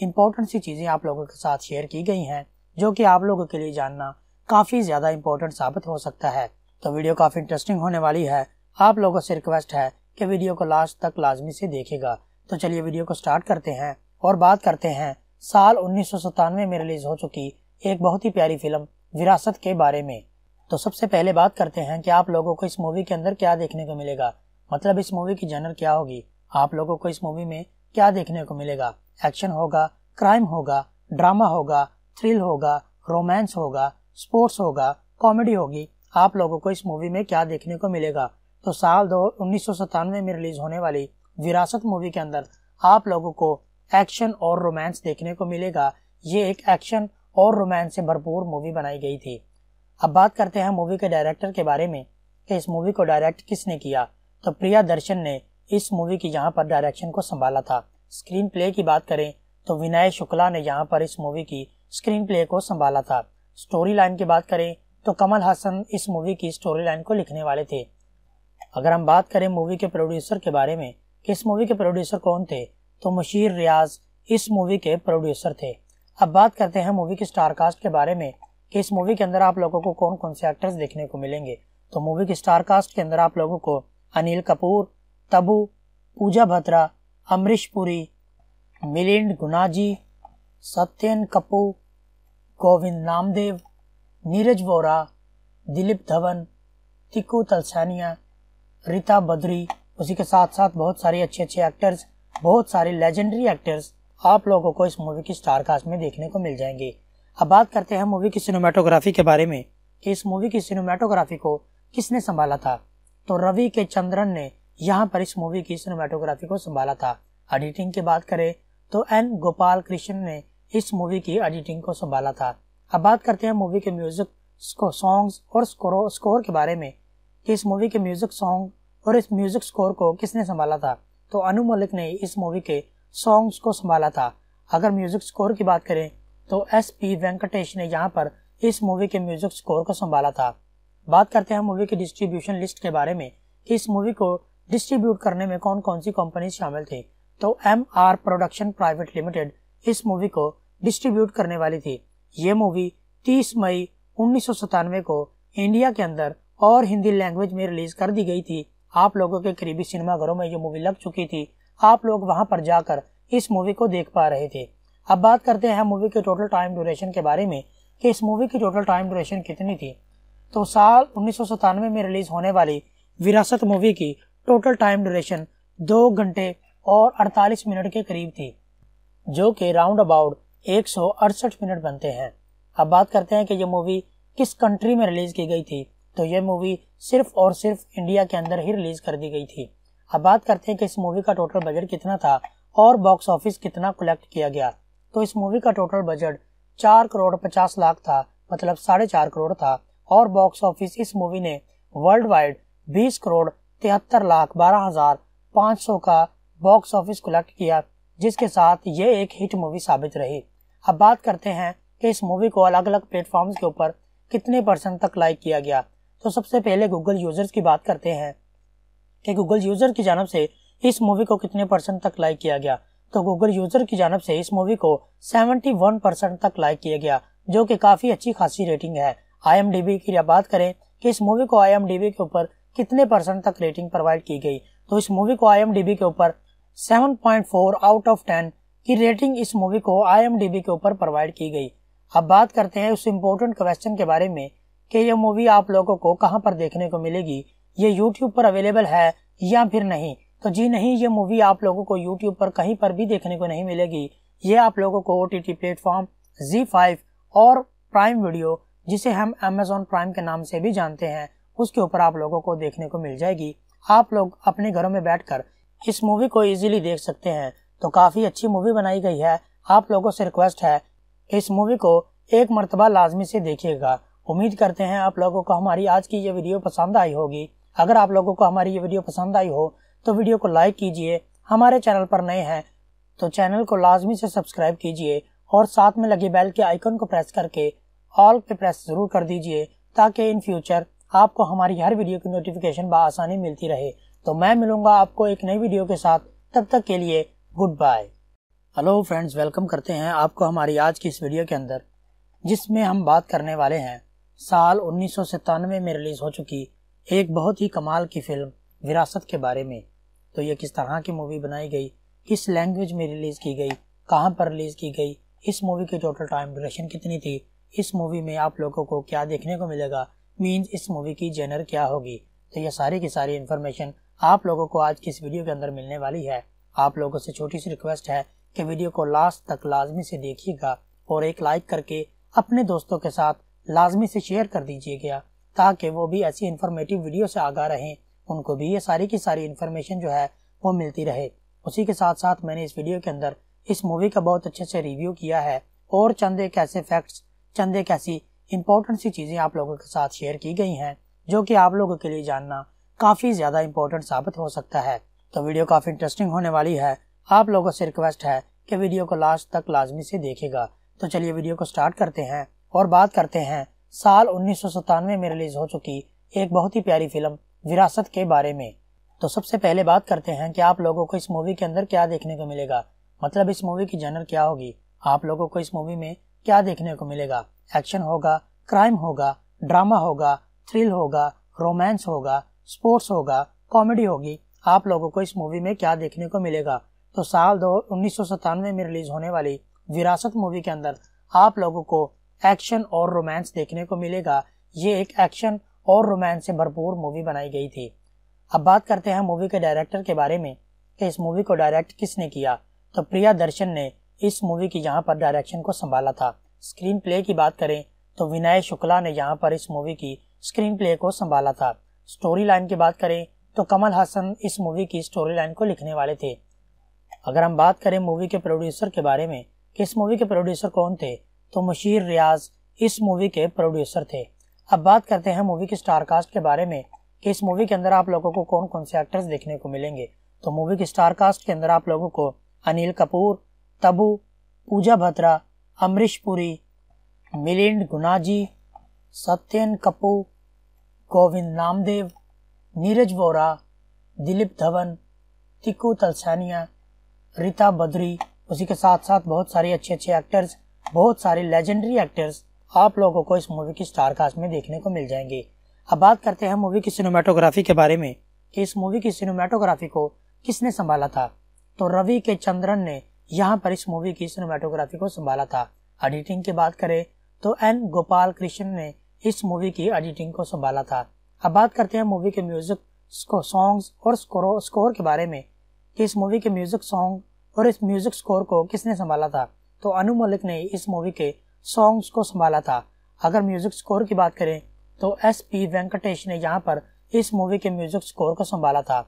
इंपॉर्टेंट सी चीज़ें आप लोगों के साथ शेयर की गई हैं, जो कि आप लोगों के लिए जानना काफ़ी ज़्यादा इम्पोर्टेंट साबित हो सकता है। तो वीडियो काफ़ी इंटरेस्टिंग होने वाली है। आप लोगों से रिक्वेस्ट है कि वीडियो को लास्ट तक लाजमी से देखेगा। तो चलिए वीडियो को स्टार्ट करते हैं। और बात करते हैं, साल उन्नीस सौ सतानवे में रिलीज़ हो चुकी एक बहुत ही प्यारी फ़िल्म, विरासत के बारे में। तो सबसे पहले बात करते हैं कि आप लोगों को इस मूवी के अंदर क्या देखने को मिलेगा। मतलब इस मूवी की जनर क्या होगी? आप लोगों को इस मूवी में क्या देखने को मिलेगा? एक्शन होगा क्राइम होगा ड्रामा होगा थ्रिल होगा रोमांस होगा स्पोर्ट्स होगा कॉमेडी होगी। आप लोगों को इस मूवी में क्या देखने को मिलेगा? तो साल दो, उन्नीस में रिलीज़ होने वाली विरासत मूवी के अंदर आप लोगों को एक्शन और रोमांस देखने को मिलेगा। ये एक एक्शन और रोमांस से भरपूर मूवी बनाई गई थी। अब बात करते हैं मूवी के डायरेक्टर के बारे में कि इस मूवी को डायरेक्ट किसने किया। तो प्रिया दर्शन ने इस मूवी की यहाँ पर डायरेक्शन को संभाला था। स्क्रीन प्ले की बात करें तो विनय शुक्ला ने यहाँ पर इस मूवी की स्क्रीन प्ले को संभाला था। स्टोरी लाइन की बात करें तो कमल हसन इस मूवी की स्टोरी लाइन को लिखने वाले थे। अगर हम बात करें मूवी के प्रोड्यूसर के बारे में कि इस मूवी के प्रोड्यूसर कौन थे तो मुशीर रियाज इस मूवी के प्रोड्यूसर थे। अब बात करते हैं मूवी की स्टार कास्ट के बारे में कि इस मूवी के अंदर आप लोगों को कौन कौन से एक्टर्स देखने को मिलेंगे। तो मूवी की स्टार कास्ट के अंदर आप लोगों को अनिल कपूर, तबू, पूजा भद्रा, अमरीश पुरी, मिलिंद गुनाजी, सत्यन कपूर, गोविंद नामदेव, नीरज वोरा, दिलीप धवन तिकू तलसानिया, रीता बद्री। उसी के साथ साथ बहुत सारे अच्छे अच्छे एक्टर्स बहुत सारे लेजेंडरी एक्टर्स आप लोगों को इस मूवी की स्टार कास्ट में देखने को मिल जाएँगे। अब बात करते हैं मूवी की सिनेमाटोग्राफी के बारे में कि इस मूवी की सिनेमाटोग्राफी को किसने संभाला था। तो रवि के चंद्रन ने यहाँ पर इस मूवी की सिनेमाटोग्राफी को संभाला था। एडिटिंग की बात करें तो एन गोपाल कृष्ण ने इस मूवी की एडिटिंग को संभाला था। अब बात करते हैं मूवी के म्यूज़िक सॉन्ग्स और स्कोर के बारे में कि इस मूवी के म्यूज़िक सॉन्ग और इस म्यूज़िक स्कोर को किसने संभाला था। तो अनु मलिक ने इस मूवी के सॉन्ग्स को संभाला था। अगर म्यूज़िक स्कोर की बात करें तो एस पी वेंकटेश ने यहाँ पर इस मूवी के म्यूज़िक स्कोर को संभाला था। बात करते हैं मूवी की डिस्ट्रीब्यूशन लिस्ट के बारे में इस मूवी को डिस्ट्रीब्यूट करने में कौन कौन सी कंपनी शामिल थी। तो M R production private limited इस मूवी को डिस्ट्रीब्यूट करने वाली थी। ये मूवी 30 मई उन्नीस सौ सतानवे को इंडिया के अंदर और हिंदी लैंग्वेज में रिलीज़ कर दी गई थी। आप लोगों के करीबी सिनेमाघरों में ये मूवी लग चुकी थी। आप लोग वहाँ पर जाकर इस मूवी को देख पा रहे थे। अब बात करते हैं मूवी के टोटल टाइम ड्यूरेशन के बारे में, कि इस मूवी की टोटल टाइम ड्यूरेशन कितनी थी। तो साल उन्नीस सौ सतानवे में रिलीज़ होने वाली विरासत मूवी की टोटल टाइम ड्यूरेशन दो घंटे और 48 मिनट के करीब थी, जो कि राउंड अबाउट एक सौ अड़सठ मिनट बनते हैं। अब बात करते हैं कि ये मूवी किस कंट्री में रिलीज़ की गई थी। तो ये मूवी सिर्फ़ और सिर्फ़ इंडिया के अंदर ही रिलीज़ कर दी गई थी। अब बात करते हैं कि इस मूवी का टोटल बजट कितना था और बॉक्स ऑफ़िस कितना कलेक्ट किया गया। तो इस मूवी का टोटल बजट चार करोड़ पचास लाख था मतलब साढ़े चार करोड़ था और बॉक्स ऑफ़िस इस मूवी ने वर्ल्ड वाइड बीस करोड़ तिहत्तर लाख बारह हज़ार पाँच सौ का बॉक्स ऑफ़िस कलेक्ट किया, जिसके साथ ये एक हिट मूवी साबित रही। अब बात करते हैं कि इस मूवी को अलग अलग प्लेटफॉर्म्स के ऊपर कितने परसेंट तक लाइक किया गया। तो सबसे पहले गूगल यूज़र्स की बात करते हैं कि गूगल यूज़र की जानब से इस मूवी को कितने परसेंट तक लाइक किया गया? तो गूगल यूज़र की जानब से इस मूवी को 71 परसेंट तक लाइक किया गया, जो कि काफ़ी अच्छी खासी रेटिंग है। आईएमडीबी की बात करें कि इस मूवी को आईएमडीबी के ऊपर कितने परसेंट तक रेटिंग प्रोवाइड की गई तो इस मूवी को आईएमडीबी के ऊपर 7.4 आउट ऑफ़ 10 की रेटिंग इस मूवी को आईएमडीबी के ऊपर प्रोवाइड की गई। अब बात करते हैं उस इम्पोर्टेंट क्वेश्चन के बारे में कि यह मूवी आप लोगों को कहाँ पर देखने को मिलेगी? ये यूट्यूब पर अवेलेबल है या फिर नहीं? तो जी नहीं, ये मूवी आप लोगों को यूट्यूब पर कहीं पर भी देखने को नहीं मिलेगी। ये आप लोगों को O T T platform Zee five और प्राइम वीडियो जिसे हम अमेजोन प्राइम के नाम से भी जानते हैं, उसके ऊपर आप लोगों को देखने को मिल जाएगी। आप लोग अपने घरों में बैठकर इस मूवी को इजीली देख सकते हैं। तो काफ़ी अच्छी मूवी बनाई गई है। आप लोगों से रिक्वेस्ट है, इस मूवी को एक मरतबा लाजमी से देखिएगा। उम्मीद करते हैं आप लोगों को हमारी आज की ये वीडियो पसंद आई होगी। अगर आप लोगों को हमारी ये वीडियो पसंद आई हो तो वीडियो को लाइक कीजिए। हमारे चैनल पर नए हैं तो चैनल को लाजमी से सब्सक्राइब कीजिए और साथ में लगे बेल के आइकन को प्रेस करके ऑल पे प्रेस ज़रूर कर दीजिए, ताकि इन फ्यूचर आपको हमारी हर वीडियो की नोटिफिकेशन बसानी मिलती रहे। तो मैं मिलूँगा आपको एक नई वीडियो के साथ। तब तक के लिए good bye. Hello friends, welcome करते हैं आपको हमारी आज की इस वीडियो के अंदर, जिसमें हम बात करने वाले हैं साल उन्नीस सौ सतानवे में रिलीज़ हो चुकी एक बहुत ही कमाल की फ़िल्म, विरासत के बारे में। तो ये किस तरह की मूवी बनाई गई, किस लैंग्वेज में रिलीज़ की गई, कहाँ पर रिलीज़ की गई, इस मूवी की टोटल टाइम ड्यूरेशन कितनी थी, इस मूवी में आप लोगों को क्या देखने को मिलेगा मीन्स इस मूवी की जेनर क्या होगी। तो ये सारी की सारी इन्फॉर्मेशन आप लोगों को आज की इस वीडियो के अंदर मिलने वाली है। आप लोगों से छोटी सी रिक्वेस्ट है कि वीडियो को लास्ट तक लाजमी से देखिएगा और एक लाइक करके अपने दोस्तों के साथ लाजमी से शेयर कर दीजिएगा, ताकि वो भी ऐसी इन्फॉर्मेटिव वीडियो से आगा रहें। उनको भी ये सारी की सारी इन्फॉर्मेशन जो है, वो मिलती रहे। उसी के साथ साथ मैंने इस वीडियो के अंदर इस मूवी का बहुत अच्छे से रिव्यू किया है, और चंद एक ऐसे फैक्ट्स ऐसी इंपॉर्टेंट सी चीज़ें आप लोगों के साथ शेयर की गई हैं, जो कि आप लोगों के लिए जानना काफ़ी ज़्यादा इम्पोर्टेंट साबित हो सकता है। तो वीडियो काफ़ी इंटरेस्टिंग होने वाली है। आप लोगों से रिक्वेस्ट है कि वीडियो को लास्ट तक लाजमी से देखेगा। तो चलिए वीडियो को स्टार्ट करते हैं। और बात करते हैं, साल उन्नीस सौ सतानवे में रिलीज़ हो चुकी एक बहुत ही प्यारी फ़िल्म, विरासत के बारे में। तो सबसे पहले बात करते हैं कि आप लोगों को इस मूवी के अंदर क्या देखने को मिलेगा। मतलब इस मूवी की जनर क्या होगी? आप लोगों को इस मूवी में क्या देखने को मिलेगा? एक्शन होगा क्राइम होगा ड्रामा होगा थ्रिल होगा रोमांस होगा स्पोर्ट्स होगा कॉमेडी होगी। आप लोगों को इस मूवी में क्या देखने को मिलेगा? तो साल दो, उन्नीस में रिलीज़ होने वाली विरासत मूवी के अंदर आप लोगों को एक्शन और रोमांस देखने को मिलेगा। ये एक एक्शन और रोमांस से भरपूर मूवी बनाई गई थी। अब बात करते हैं मूवी के डायरेक्टर के बारे में कि इस मूवी को डायरेक्ट किसने किया। तो प्रिया दर्शन ने इस मूवी की यहाँ पर डायरेक्शन को संभाला था। स्क्रीन प्ले की बात करें तो विनय शुक्ला ने यहाँ पर इस मूवी की स्क्रीन प्ले को संभाला था। स्टोरी लाइन की बात करें तो कमल हासन इस मूवी की स्टोरी लाइन को लिखने वाले थे। अगर हम बात करें मूवी के प्रोड्यूसर के बारे में इस मूवी के प्रोड्यूसर कौन थे? तो मुशीर रियाज इस मूवी के प्रोड्यूसर थे। अब बात करते हैं मूवी की स्टार कास्ट के बारे में कि इस मूवी के अंदर आप लोगों को कौन कौन से एक्टर्स देखने को मिलेंगे। तो मूवी की स्टार कास्ट के अंदर आप लोगों को अनिल कपूर, तबू, पूजा भत्रा अमरीश पुरी, मिलिंद गुनाजी, सत्यन कपूर, गोविंद नामदेव, नीरज वोरा, दिलीप धवन तिकू तलसानिया, रीता बद्री, उसी के साथ साथ बहुत सारे अच्छे अच्छे एक्टर्स बहुत सारे लेजेंडरी एक्टर्स आप लोगों को इस मूवी की स्टार कास्ट में देखने को मिल जाएँगे। अब बात करते हैं मूवी की सिनेमाटोग्राफी के बारे में। कि इस मूवी की सिनेमाटोग्राफी को किसने संभाला था? तो रवि के चंद्रन ने यहाँ पर इस मूवी की सिनेमाटोग्राफी को संभाला था। एडिटिंग की बात करें तो एन गोपाल कृष्ण ने इस मूवी की एडिटिंग को संभाला था। अब बात करते हैं मूवी के म्यूज़िक सॉन्ग्स और स्कोर के बारे में। कि इस मूवी के म्यूज़िक सॉन्ग और इस म्यूज़िक स्कोर को किसने संभाला था? तो अनु मलिक ने इस मूवी के सॉन्ग्स को संभाला था। अगर म्यूज़िक स्कोर की बात करें तो एस पी वेंकटेश ने यहाँ पर इस मूवी के म्यूज़िक स्कोर को संभाला था।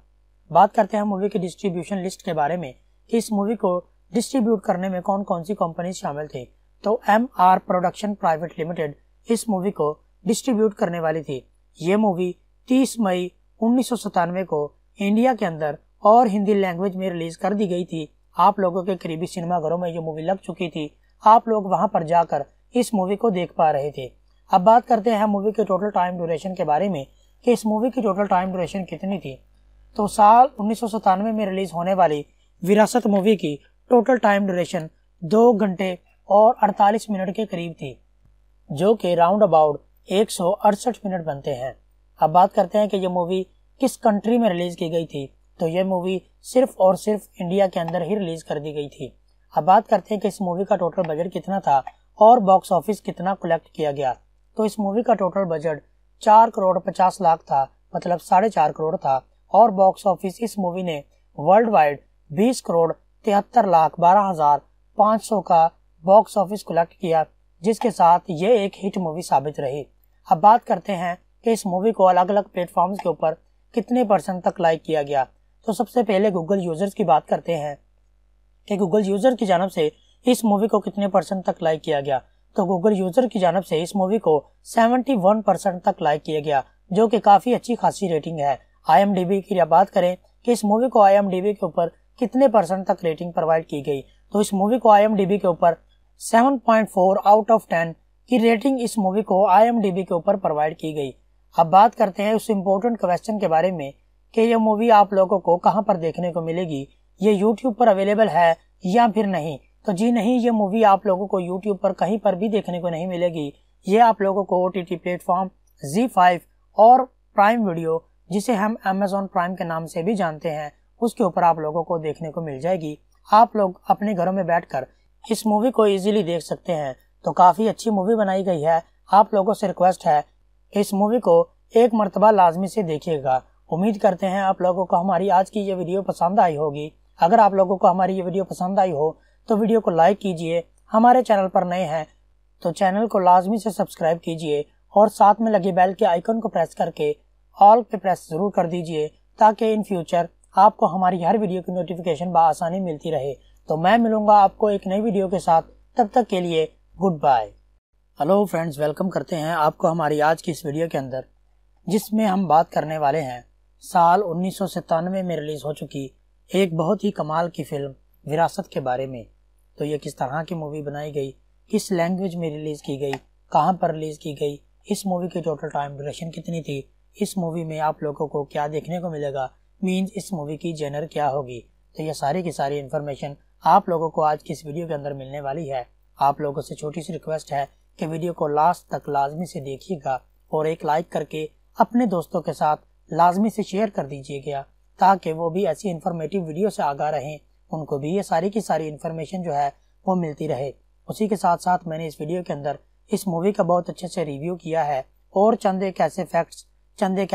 बात करते हैं मूवी की डिस्ट्रीब्यूशन लिस्ट के बारे में इस मूवी को डिस्ट्रीब्यूट करने में कौन कौन सी कंपनी शामिल थी। तो M R production private limited इस मूवी को डिस्ट्रीब्यूट करने वाली थी। ये मूवी 30 मई उन्नीस सौ सतानवे को इंडिया के अंदर और हिंदी लैंग्वेज में रिलीज़ कर दी गई थी। आप लोगों के करीबी सिनेमाघरों में ये मूवी लग चुकी थी। आप लोग वहाँ पर जाकर इस मूवी को देख पा रहे थे। अब बात करते हैं मूवी के टोटल टाइम ड्यूरेशन के बारे में, कि इस मूवी की टोटल टाइम ड्यूरेशन कितनी थी। तो साल उन्नीस सौ सतानवे में रिलीज़ होने वाली विरासत मूवी की टोटल टाइम ड्यूरेशन दो घंटे और 48 मिनट के करीब थी, जो कि राउंड अबाउट एक सौ अड़सठ मिनट बनते हैं। अब बात करते हैं कि ये मूवी किस कंट्री में रिलीज़ की गई थी। तो ये मूवी सिर्फ़ और सिर्फ़ इंडिया के अंदर ही रिलीज़ कर दी गई थी। अब बात करते हैं कि इस मूवी का टोटल बजट कितना था और बॉक्स ऑफ़िस कितना कलेक्ट किया गया। तो इस मूवी का टोटल बजट चार करोड़ पचास लाख था मतलब साढ़े चार करोड़ था और बॉक्स ऑफ़िस इस मूवी ने वर्ल्ड वाइड बीस करोड़ तिहत्तर लाख बारह हज़ार पाँच सौ का बॉक्स ऑफ़िस कलेक्ट किया, जिसके साथ ये एक हिट मूवी साबित रही। अब बात करते हैं कि इस मूवी को अलग अलग प्लेटफॉर्म्स के ऊपर कितने परसेंट तक लाइक किया गया। तो सबसे पहले गूगल यूज़र्स की बात करते हैं कि गूगल यूज़र की जानब से इस मूवी को कितने परसेंट तक लाइक किया गया? तो गूगल यूज़र की जानब से इस मूवी को 71 परसेंट तक लाइक किया गया, जो कि काफ़ी अच्छी खासी रेटिंग है। आईएमडीबी की बात करें कि इस मूवी को आईएमडीबी के ऊपर कितने परसेंट तक रेटिंग प्रोवाइड की गई तो इस मूवी को आईएमडीबी के ऊपर 7.4 आउट ऑफ़ 10 की रेटिंग इस मूवी को आईएमडीबी के ऊपर प्रोवाइड की गई। अब बात करते हैं उस इम्पोर्टेंट क्वेश्चन के बारे में कि ये मूवी आप लोगों को कहाँ पर देखने को मिलेगी? ये यूट्यूब पर अवेलेबल है या फिर नहीं? तो जी नहीं, ये मूवी आप लोगों को यूट्यूब पर कहीं पर भी देखने को नहीं मिलेगी। ये आप लोगों को O T T platform Zee five और प्राइम वीडियो जिसे हम अमेजोन प्राइम के नाम से भी जानते हैं, उसके ऊपर आप लोगों को देखने को मिल जाएगी। आप लोग अपने घरों में बैठकर इस मूवी को इजीली देख सकते हैं। तो काफ़ी अच्छी मूवी बनाई गई है। आप लोगों से रिक्वेस्ट है, इस मूवी को एक मरतबा लाजमी से देखिएगा। उम्मीद करते हैं आप लोगों को हमारी आज की ये वीडियो पसंद आई होगी। अगर आप लोगों को हमारी ये वीडियो पसंद आई हो तो वीडियो को लाइक कीजिए, हमारे चैनल पर नए हैं तो चैनल को लाजमी से सब्सक्राइब कीजिए और साथ में लगे बेल के आइकन को प्रेस करके ऑल पे प्रेस ज़रूर कर दीजिए, ताकि इन फ्यूचर आपको हमारी हर वीडियो की नोटिफिकेशन बसानी मिलती रहे। तो मैं मिलूँगा आपको एक नई वीडियो के साथ, तब तक के लिए good bye. Hello friends, welcome करते हैं आपको हमारी आज की इस वीडियो के अंदर, जिसमें हम बात करने वाले हैं साल उन्नीस सौ सतानवे में रिलीज़ हो चुकी एक बहुत ही कमाल की फ़िल्म, विरासत के बारे में। तो ये किस तरह की मूवी बनाई गई, किस लैंग्वेज में रिलीज़ की गई, कहाँ पर रिलीज़ की गई, इस मूवी की टोटल टाइम ड्यूरेशन कितनी थी, इस मूवी में आप लोगों को क्या देखने को मिलेगा मीन्स इस मूवी की जेनर क्या होगी। तो ये सारी की सारी इन्फॉर्मेशन आप लोगों को आज की इस वीडियो के अंदर मिलने वाली है। आप लोगों से छोटी सी रिक्वेस्ट है कि वीडियो को लास्ट तक लाजमी से देखिएगा और एक लाइक करके अपने दोस्तों के साथ लाजमी से शेयर कर दीजिएगा, ताकि वो भी ऐसी इन्फॉर्मेटिव वीडियो से आगा रहें। उनको भी ये सारी की सारी इन्फॉर्मेशन जो है, वो मिलती रहे। उसी के साथ साथ मैंने इस वीडियो के अंदर इस मूवी का बहुत अच्छे से रिव्यू किया है, और चंद एक ऐसे फैक्ट्स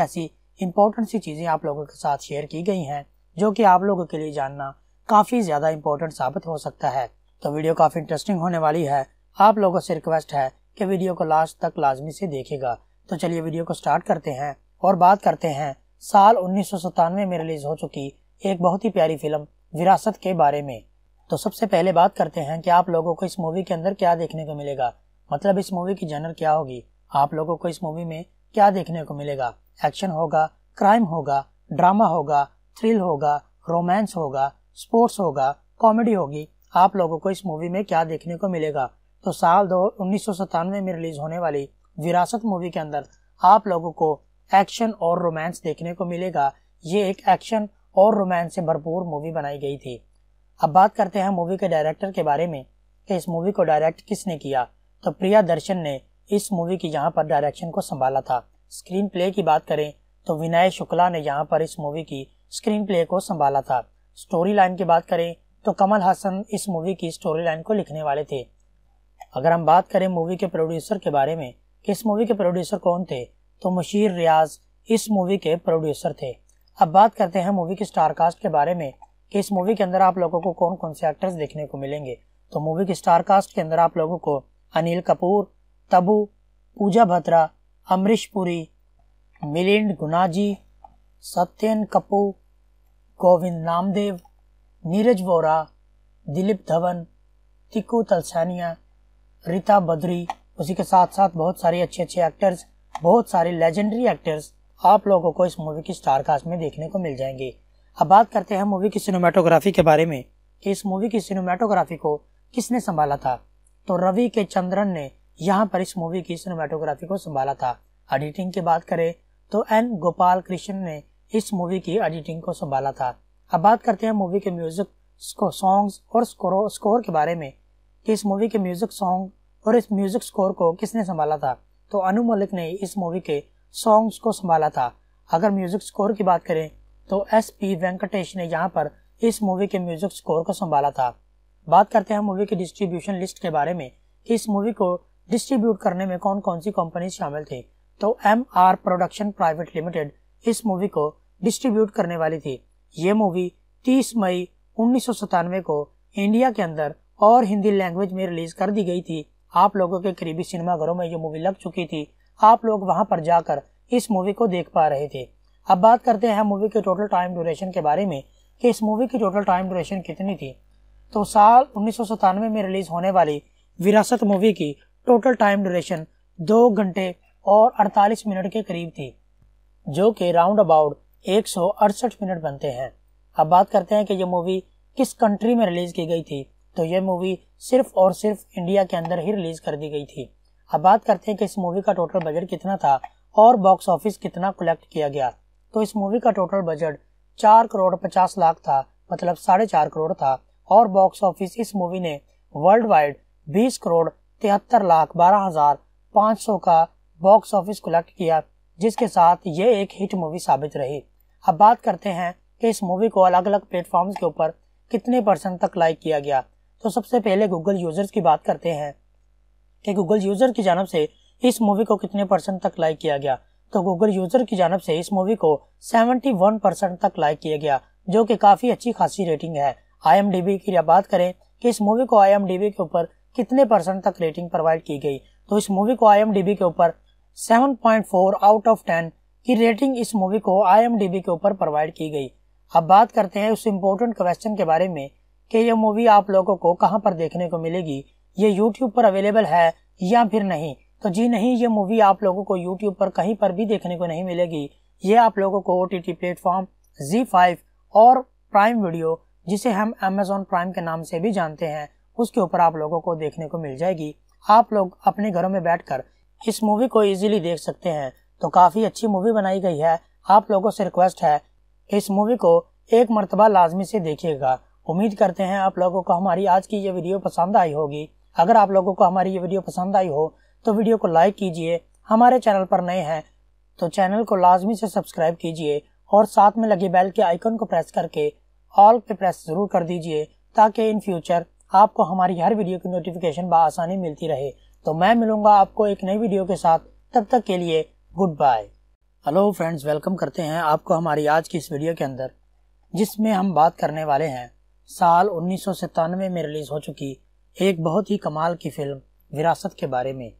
ऐसी इंपॉर्टेंट सी चीज़ें आप लोगों के साथ शेयर की गई हैं, जो कि आप लोगों के लिए जानना काफ़ी ज़्यादा इम्पोर्टेंट साबित हो सकता है। तो वीडियो काफ़ी इंटरेस्टिंग होने वाली है। आप लोगों से रिक्वेस्ट है कि वीडियो को लास्ट तक लाजमी से देखेगा। तो चलिए वीडियो को स्टार्ट करते हैं। और बात करते हैं, साल उन्नीस सौ सतानवे में रिलीज़ हो चुकी एक बहुत ही प्यारी फ़िल्म, विरासत के बारे में। तो सबसे पहले बात करते हैं कि आप लोगों को इस मूवी के अंदर क्या देखने को मिलेगा। मतलब इस मूवी की जनर क्या होगी? आप लोगों को इस मूवी में क्या देखने को मिलेगा? एक्शन होगा, क्राइम होगा, ड्रामा होगा, थ्रिल होगा, रोमांस होगा, स्पोर्ट्स होगा, कॉमेडी होगी। आप लोगों को इस मूवी में क्या देखने को मिलेगा? तो साल दो, उन्नीस में रिलीज़ होने वाली विरासत मूवी के अंदर आप लोगों को एक्शन और रोमांस देखने को मिलेगा। ये एक एक्शन और रोमांस से भरपूर मूवी बनाई गई थी। अब बात करते हैं मूवी के डायरेक्टर के बारे में कि इस मूवी को डायरेक्ट किसने किया। तो प्रिया दर्शन ने इस मूवी की यहाँ पर डायरेक्शन को संभाला था। स्क्रीन प्ले की बात करें तो विनय शुक्ला ने यहाँ पर इस मूवी की स्क्रीन प्ले को संभाला था। स्टोरी लाइन की बात करें तो कमल हासन इस मूवी की स्टोरी लाइन को लिखने वाले थे। अगर हम बात करें मूवी के प्रोड्यूसर के बारे में, कि इस मूवी के प्रोड्यूसर कौन थे? तो मुशीर रियाज इस मूवी के प्रोड्यूसर थे। अब बात करते हैं मूवी की स्टार कास्ट के बारे में कि इस मूवी के अंदर आप लोगों को कौन कौन से एक्टर्स देखने को मिलेंगे। तो मूवी की स्टार कास्ट के अंदर आप लोगों को अनिल कपूर, तबू, पूजा भत्रा अमरीश पुरी, मिलिंद गुनाजी, सत्यन कपूर, गोविंद नामदेव, नीरज वोरा, दिलीप धवन तिकू तलसानिया, रीता बद्री, उसी के साथ साथ बहुत सारे अच्छे अच्छे एक्टर्स बहुत सारे लेजेंडरी एक्टर्स आप लोगों को इस मूवी की स्टार कास्ट में देखने को मिल जाएँगे। अब बात करते हैं मूवी की सिनेमाटोग्राफी के बारे में। कि इस मूवी की सिनेमाटोग्राफी को किसने संभाला था? तो रवि के चंद्रन ने यहाँ पर इस मूवी की सिनेमाटोग्राफी को संभाला था। एडिटिंग की बात करें तो एन गोपाल कृष्ण ने इस मूवी की एडिटिंग को संभाला था। अब बात करते हैं मूवी के म्यूज़िक सॉन्ग्स और स्कोर स्कोर के बारे में। कि इस मूवी के म्यूज़िक सॉन्ग और इस म्यूज़िक स्कोर को किसने संभाला था? तो अनु मलिक ने इस मूवी के सॉन्ग्स को संभाला था। अगर म्यूज़िक स्कोर की बात करें तो एस पी वेंकटेश ने यहाँ पर इस मूवी के म्यूज़िक स्कोर को संभाला था। बात करते हैं मूवी की डिस्ट्रीब्यूशन लिस्ट के बारे में। इस मूवी को डिस्ट्रीब्यूट करने में कौन कौन सी कंपनी शामिल थी? तो M R production private limited इस मूवी को डिस्ट्रीब्यूट करने वाली थी। ये मूवी 30 मई उन्नीस सौ सतानवे को इंडिया के अंदर और हिंदी लैंग्वेज में रिलीज़ कर दी गई थी। आप लोगों के करीबी सिनेमाघरों में ये मूवी लग चुकी थी। आप लोग वहाँ पर जाकर इस मूवी को देख पा रहे थे। अब बात करते हैं मूवी के टोटल टाइम ड्यूरेशन के बारे में कि इस मूवी की टोटल टाइम ड्यूरेशन कितनी थी। तो साल उन्नीस सौ सतानवे में रिलीज़ होने वाली विरासत मूवी की टोटल टाइम ड्यूरेशन दो घंटे और 48 मिनट के करीब थी, जो कि राउंड अबाउट एक सौ अड़सठ मिनट बनते हैं। अब बात करते हैं कि ये मूवी किस कंट्री में रिलीज़ की गई थी। तो ये मूवी सिर्फ़ और सिर्फ़ इंडिया के अंदर ही रिलीज़ कर दी गई थी। अब बात करते हैं कि इस मूवी का टोटल बजट कितना था और बॉक्स ऑफ़िस कितना कलेक्ट किया गया। तो इस मूवी का टोटल बजट चार करोड़ पचास लाख था मतलब साढ़े चार करोड़ था और बॉक्स ऑफ़िस इस मूवी ने वर्ल्ड वाइड बीस करोड़ तिहत्तर लाख बारह हज़ार पाँच सौ का बॉक्स ऑफ़िस कलेक्ट किया, जिसके साथ ये एक हिट मूवी साबित रही। अब बात करते हैं कि इस मूवी को अलग अलग प्लेटफॉर्म्स के ऊपर कितने परसेंट तक लाइक किया गया। तो सबसे पहले गूगल यूज़र्स की बात करते हैं कि गूगल यूज़र की जानब से इस मूवी को कितने परसेंट तक लाइक किया गया? तो गूगल यूज़र की जानब से इस मूवी को 71 परसेंट तक लाइक किया गया, जो कि काफ़ी अच्छी खासी रेटिंग है। आईएमडीबी की बात करें कि इस मूवी को आईएमडीबी के ऊपर कितने परसेंट तक रेटिंग प्रोवाइड की गई तो इस मूवी को आईएमडीबी के ऊपर 7.4 आउट ऑफ़ 10 की रेटिंग इस मूवी को आईएमडीबी के ऊपर प्रोवाइड की गई। अब बात करते हैं उस इम्पोर्टेंट क्वेश्चन के बारे में कि ये मूवी आप लोगों को कहाँ पर देखने को मिलेगी? ये यूट्यूब पर अवेलेबल है या फिर नहीं? तो जी नहीं, ये मूवी आप लोगों को यूट्यूब पर कहीं पर भी देखने को नहीं मिलेगी। ये आप लोगों को O T T platform Zee five और प्राइम वीडियो जिसे हम अमेजोन प्राइम के नाम से भी जानते हैं, उसके ऊपर आप लोगों को देखने को मिल जाएगी। आप लोग अपने घरों में बैठकर इस मूवी को इजीली देख सकते हैं। तो काफ़ी अच्छी मूवी बनाई गई है। आप लोगों से रिक्वेस्ट है, इस मूवी को एक मरतबा लाजमी से देखिएगा। उम्मीद करते हैं आप लोगों को हमारी आज की ये वीडियो पसंद आई होगी। अगर आप लोगों को हमारी ये वीडियो पसंद आई हो तो वीडियो को लाइक कीजिए, हमारे चैनल पर नए हैं तो चैनल को लाजमी से सब्सक्राइब कीजिए और साथ में लगे बेल के आइकन को प्रेस करके ऑल पे प्रेस ज़रूर कर दीजिए, ताकि इन फ्यूचर आपको हमारी हर वीडियो की नोटिफिकेशन बसानी मिलती रहे। तो मैं मिलूँगा आपको एक नई वीडियो के साथ, तब तक के लिए good bye. Hello friends, welcome करते हैं आपको हमारी आज की इस वीडियो के अंदर, जिसमें हम बात करने वाले हैं साल उन्नीस सौ सतानवे में रिलीज़ हो चुकी एक बहुत ही कमाल की फ़िल्म, विरासत के बारे में।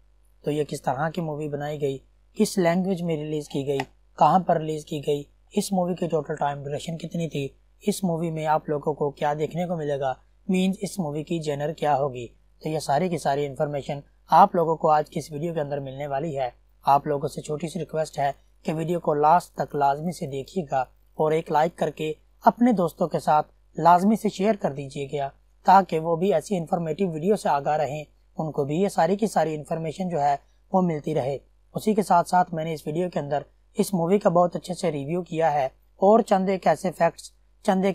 तो ये किस तरह की मूवी बनाई गई, किस लैंग्वेज में रिलीज़ की गई, कहाँ पर रिलीज़ की गई, इस मूवी की टोटल टाइम ड्यूरेशन कितनी थी, इस मूवी में आप लोगों को क्या देखने को मिलेगा मीन्स इस मूवी की जेनर क्या होगी। तो ये सारी की सारी इन्फॉर्मेशन आप लोगों को आज की इस वीडियो के अंदर मिलने वाली है। आप लोगों से छोटी सी रिक्वेस्ट है कि वीडियो को लास्ट तक लाजमी से देखिएगा और एक लाइक करके अपने दोस्तों के साथ लाजमी से शेयर कर दीजिएगा, ताकि वो भी ऐसी इन्फॉर्मेटिव वीडियो से आगा रहें। उनको भी ये सारी की सारी इन्फॉर्मेशन जो है, वो मिलती रहे। उसी के साथ साथ मैंने इस वीडियो के अंदर इस मूवी का बहुत अच्छे से रिव्यू किया है, और चंद एक ऐसे फैक्ट्स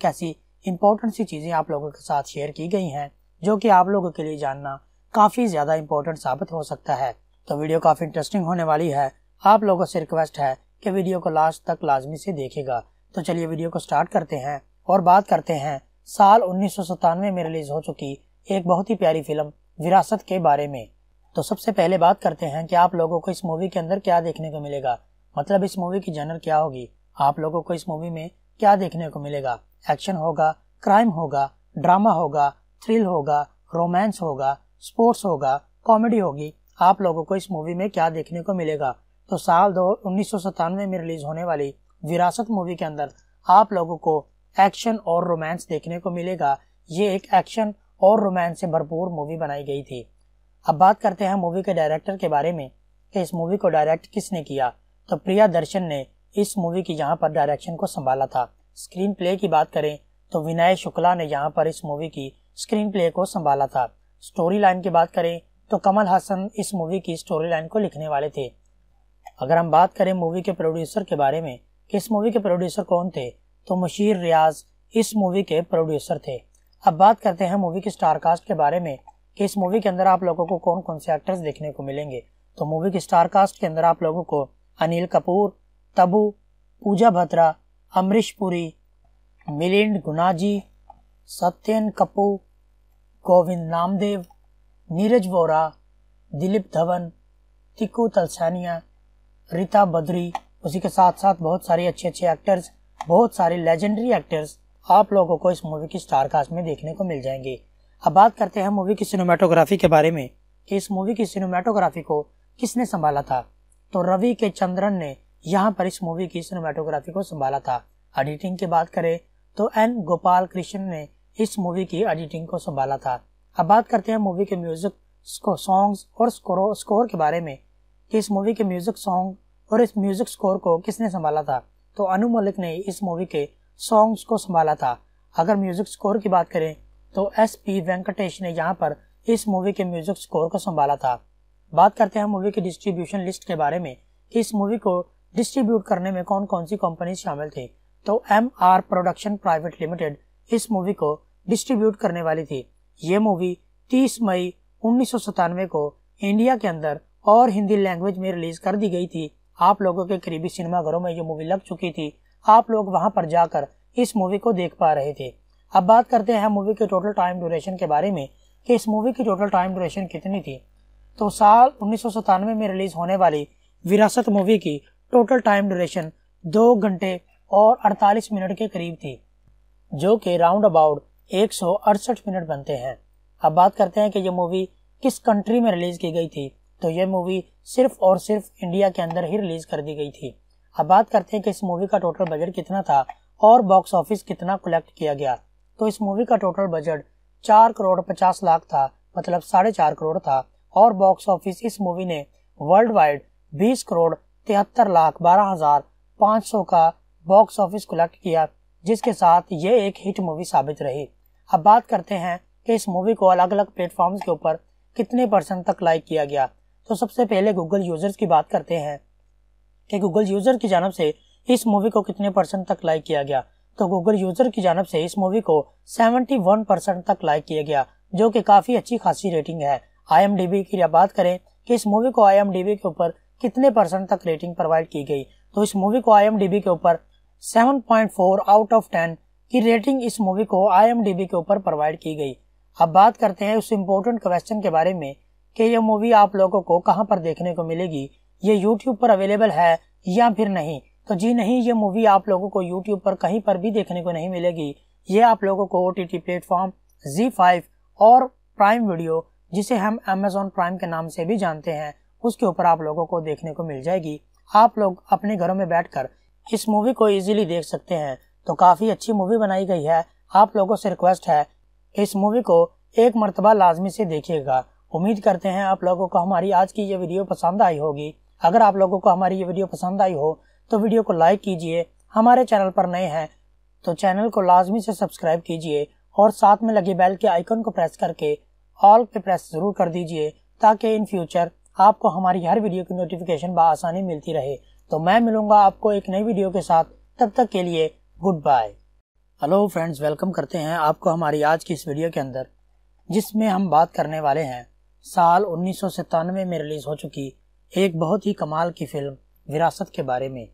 ऐसी इंपॉर्टेंट सी चीज़ें आप लोगों के साथ शेयर की गई हैं, जो कि आप लोगों के लिए जानना काफ़ी ज़्यादा इम्पोर्टेंट साबित हो सकता है। तो वीडियो काफ़ी इंटरेस्टिंग होने वाली है। आप लोगों से रिक्वेस्ट है कि वीडियो को लास्ट तक लाजमी से देखेगा। तो चलिए वीडियो को स्टार्ट करते हैं। और बात करते हैं, साल उन्नीस सौ सतानवे में रिलीज़ हो चुकी एक बहुत ही प्यारी फ़िल्म, विरासत के बारे में। तो सबसे पहले बात करते हैं कि आप लोगों को इस मूवी के अंदर क्या देखने को मिलेगा। मतलब इस मूवी की जनर क्या होगी? आप लोगों को इस मूवी में क्या देखने को मिलेगा? एक्शन होगा क्राइम होगा ड्रामा होगा थ्रिल होगा रोमांस होगा स्पोर्ट्स होगा कॉमेडी होगी। आप लोगों को इस मूवी में क्या देखने को मिलेगा? तो साल दो, उन्नीस में रिलीज़ होने वाली विरासत मूवी के अंदर आप लोगों को एक्शन और रोमांस देखने को मिलेगा। ये एक एक्शन और रोमांस से भरपूर मूवी बनाई गई थी। अब बात करते हैं मूवी के डायरेक्टर के बारे में कि इस मूवी को डायरेक्ट किसने किया। तो प्रिया दर्शन ने इस मूवी की यहाँ पर डायरेक्शन को संभाला था। स्क्रीन प्ले की बात करें तो विनय शुक्ला ने यहाँ पर इस मूवी की स्क्रीन प्ले को संभाला था। स्टोरी लाइन की बात करें तो कमल हासन इस मूवी की स्टोरी लाइन को लिखने वाले थे। अगर हम बात करें मूवी के प्रोड्यूसर के बारे में इस मूवी के प्रोड्यूसर कौन थे? तो मुशीर रियाज इस मूवी के प्रोड्यूसर थे। अब बात करते हैं मूवी की स्टार कास्ट के बारे में कि इस मूवी के अंदर आप लोगों को कौन कौन से एक्टर्स देखने को मिलेंगे। तो मूवी की स्टार कास्ट के अंदर आप लोगों को अनिल कपूर, तबू, पूजा भद्रा, अमरीश पुरी, मिलिंद गुनाजी, सत्यन कपूर, गोविंद नामदेव, नीरज वोरा, दिलीप धवन तिकू तलसानिया, रीता बद्री, उसी के साथ साथ बहुत सारे अच्छे अच्छे एक्टर्स बहुत सारे लेजेंडरी एक्टर्स आप लोगों को इस मूवी की स्टार कास्ट में देखने को मिल जाएँगे। अब बात करते हैं मूवी की सिनेमाटोग्राफी के बारे में। कि इस मूवी की सिनेमाटोग्राफी को किसने संभाला था? तो रवि के चंद्रन ने यहाँ पर इस मूवी की सिनेमाटोग्राफी को संभाला था। एडिटिंग की बात करें तो एन गोपाल कृष्ण ने इस मूवी की एडिटिंग को संभाला था। अब बात करते हैं मूवी के म्यूज़िक सॉन्ग्स और स्कोर के बारे में। कि इस मूवी के म्यूज़िक सॉन्ग और इस म्यूज़िक स्कोर को किसने संभाला था? तो अनु मलिक ने इस मूवी के सॉन्ग्स को संभाला था। अगर म्यूज़िक स्कोर की बात करें तो एस पी वेंकटेश ने यहाँ पर इस मूवी के म्यूज़िक स्कोर को संभाला था। बात करते हैं मूवी की डिस्ट्रीब्यूशन लिस्ट के बारे में। कि इस मूवी को डिस्ट्रीब्यूट करने में कौन कौन सी कंपनी शामिल थी? तो M R production private limited इस मूवी को डिस्ट्रीब्यूट करने वाली थी। ये मूवी 30 मई उन्नीस सौ सतानवे को इंडिया के अंदर और हिंदी लैंग्वेज में रिलीज़ कर दी गई थी। आप लोगों के करीबी सिनेमाघरों में ये मूवी लग चुकी थी। आप लोग वहाँ पर जाकर इस मूवी को देख पा रहे थे। अब बात करते हैं मूवी के टोटल टाइम ड्यूरेशन के बारे में कि इस मूवी की टोटल टाइम ड्यूरेशन कितनी थी। तो साल उन्नीस सौ सतानवे में रिलीज़ होने वाली विरासत मूवी की टोटल टाइम ड्यूरेशन दो घंटे और 48 मिनट के करीब थी, जो कि राउंड अबाउट एक सौ अड़सठ मिनट बनते हैं। अब बात करते हैं कि ये मूवी किस कंट्री में रिलीज़ की गई थी। तो ये मूवी सिर्फ़ और सिर्फ़ इंडिया के अंदर ही रिलीज़ कर दी गई थी। अब बात करते हैं कि इस मूवी का टोटल बजट कितना था और बॉक्स ऑफ़िस कितना कलेक्ट किया गया। तो इस मूवी का टोटल बजट चार करोड़ पचास लाख था मतलब साढ़े चार करोड़ था और बॉक्स ऑफ़िस इस मूवी ने वर्ल्ड वाइड बीस करोड़ तिहत्तर लाख बारह हज़ार पाँच सौ का बॉक्स ऑफ़िस कलेक्ट किया, जिसके साथ ये एक हिट मूवी साबित रही। अब बात करते हैं कि इस मूवी को अलग अलग प्लेटफॉर्म्स के ऊपर कितने परसेंट तक लाइक किया गया। तो सबसे पहले गूगल यूज़र्स की बात करते हैं कि गूगल यूज़र की जानब से इस मूवी को कितने परसेंट तक लाइक किया गया? तो गूगल यूज़र की जानब से इस मूवी को 71 परसेंट तक लाइक किया गया, जो कि काफ़ी अच्छी खासी रेटिंग है। आईएमडीबी की बात करें कि इस मूवी को आईएमडीबी के ऊपर कितने परसेंट तक रेटिंग प्रोवाइड की गई तो इस मूवी को आईएमडीबी के ऊपर 7.4 आउट ऑफ़ 10 की रेटिंग इस मूवी को आईएमडीबी के ऊपर प्रोवाइड की गई। अब बात करते हैं उस इम्पोर्टेंट क्वेश्चन के बारे में कि ये मूवी आप लोगों को कहाँ पर देखने को मिलेगी? ये यूट्यूब पर अवेलेबल है या फिर नहीं? तो जी नहीं, ये मूवी आप लोगों को यूट्यूब पर कहीं पर भी देखने को नहीं मिलेगी। ये आप लोगों को O T T platform Zee five और प्राइम वीडियो जिसे हम अमेजोन प्राइम के नाम से भी जानते हैं, उसके ऊपर आप लोगों को देखने को मिल जाएगी। आप लोग अपने घरों में बैठकर इस मूवी को इजीली देख सकते हैं। तो काफ़ी अच्छी मूवी बनाई गई है। आप लोगों से रिक्वेस्ट है, इस मूवी को एक मरतबा लाजमी से देखिएगा। उम्मीद करते हैं आप लोगों को हमारी आज की ये वीडियो पसंद आई होगी। अगर आप लोगों को हमारी ये वीडियो पसंद आई हो तो वीडियो को लाइक कीजिए, हमारे चैनल पर नए हैं तो चैनल को लाजमी से सब्सक्राइब कीजिए और साथ में लगे बेल के आइकन को प्रेस करके ऑल पे प्रेस ज़रूर कर दीजिए, ताकि इन फ्यूचर आपको हमारी हर वीडियो की नोटिफिकेशन बसानी मिलती रहे। तो मैं मिलूँगा आपको एक नई वीडियो के साथ, तब तक के लिए good bye. Hello friends, welcome करते हैं आपको हमारी आज की इस वीडियो के अंदर, जिसमें हम बात करने वाले हैं साल उन्नीस सौ सतानवे में रिलीज़ हो चुकी एक बहुत ही कमाल की फ़िल्म, विरासत के बारे में।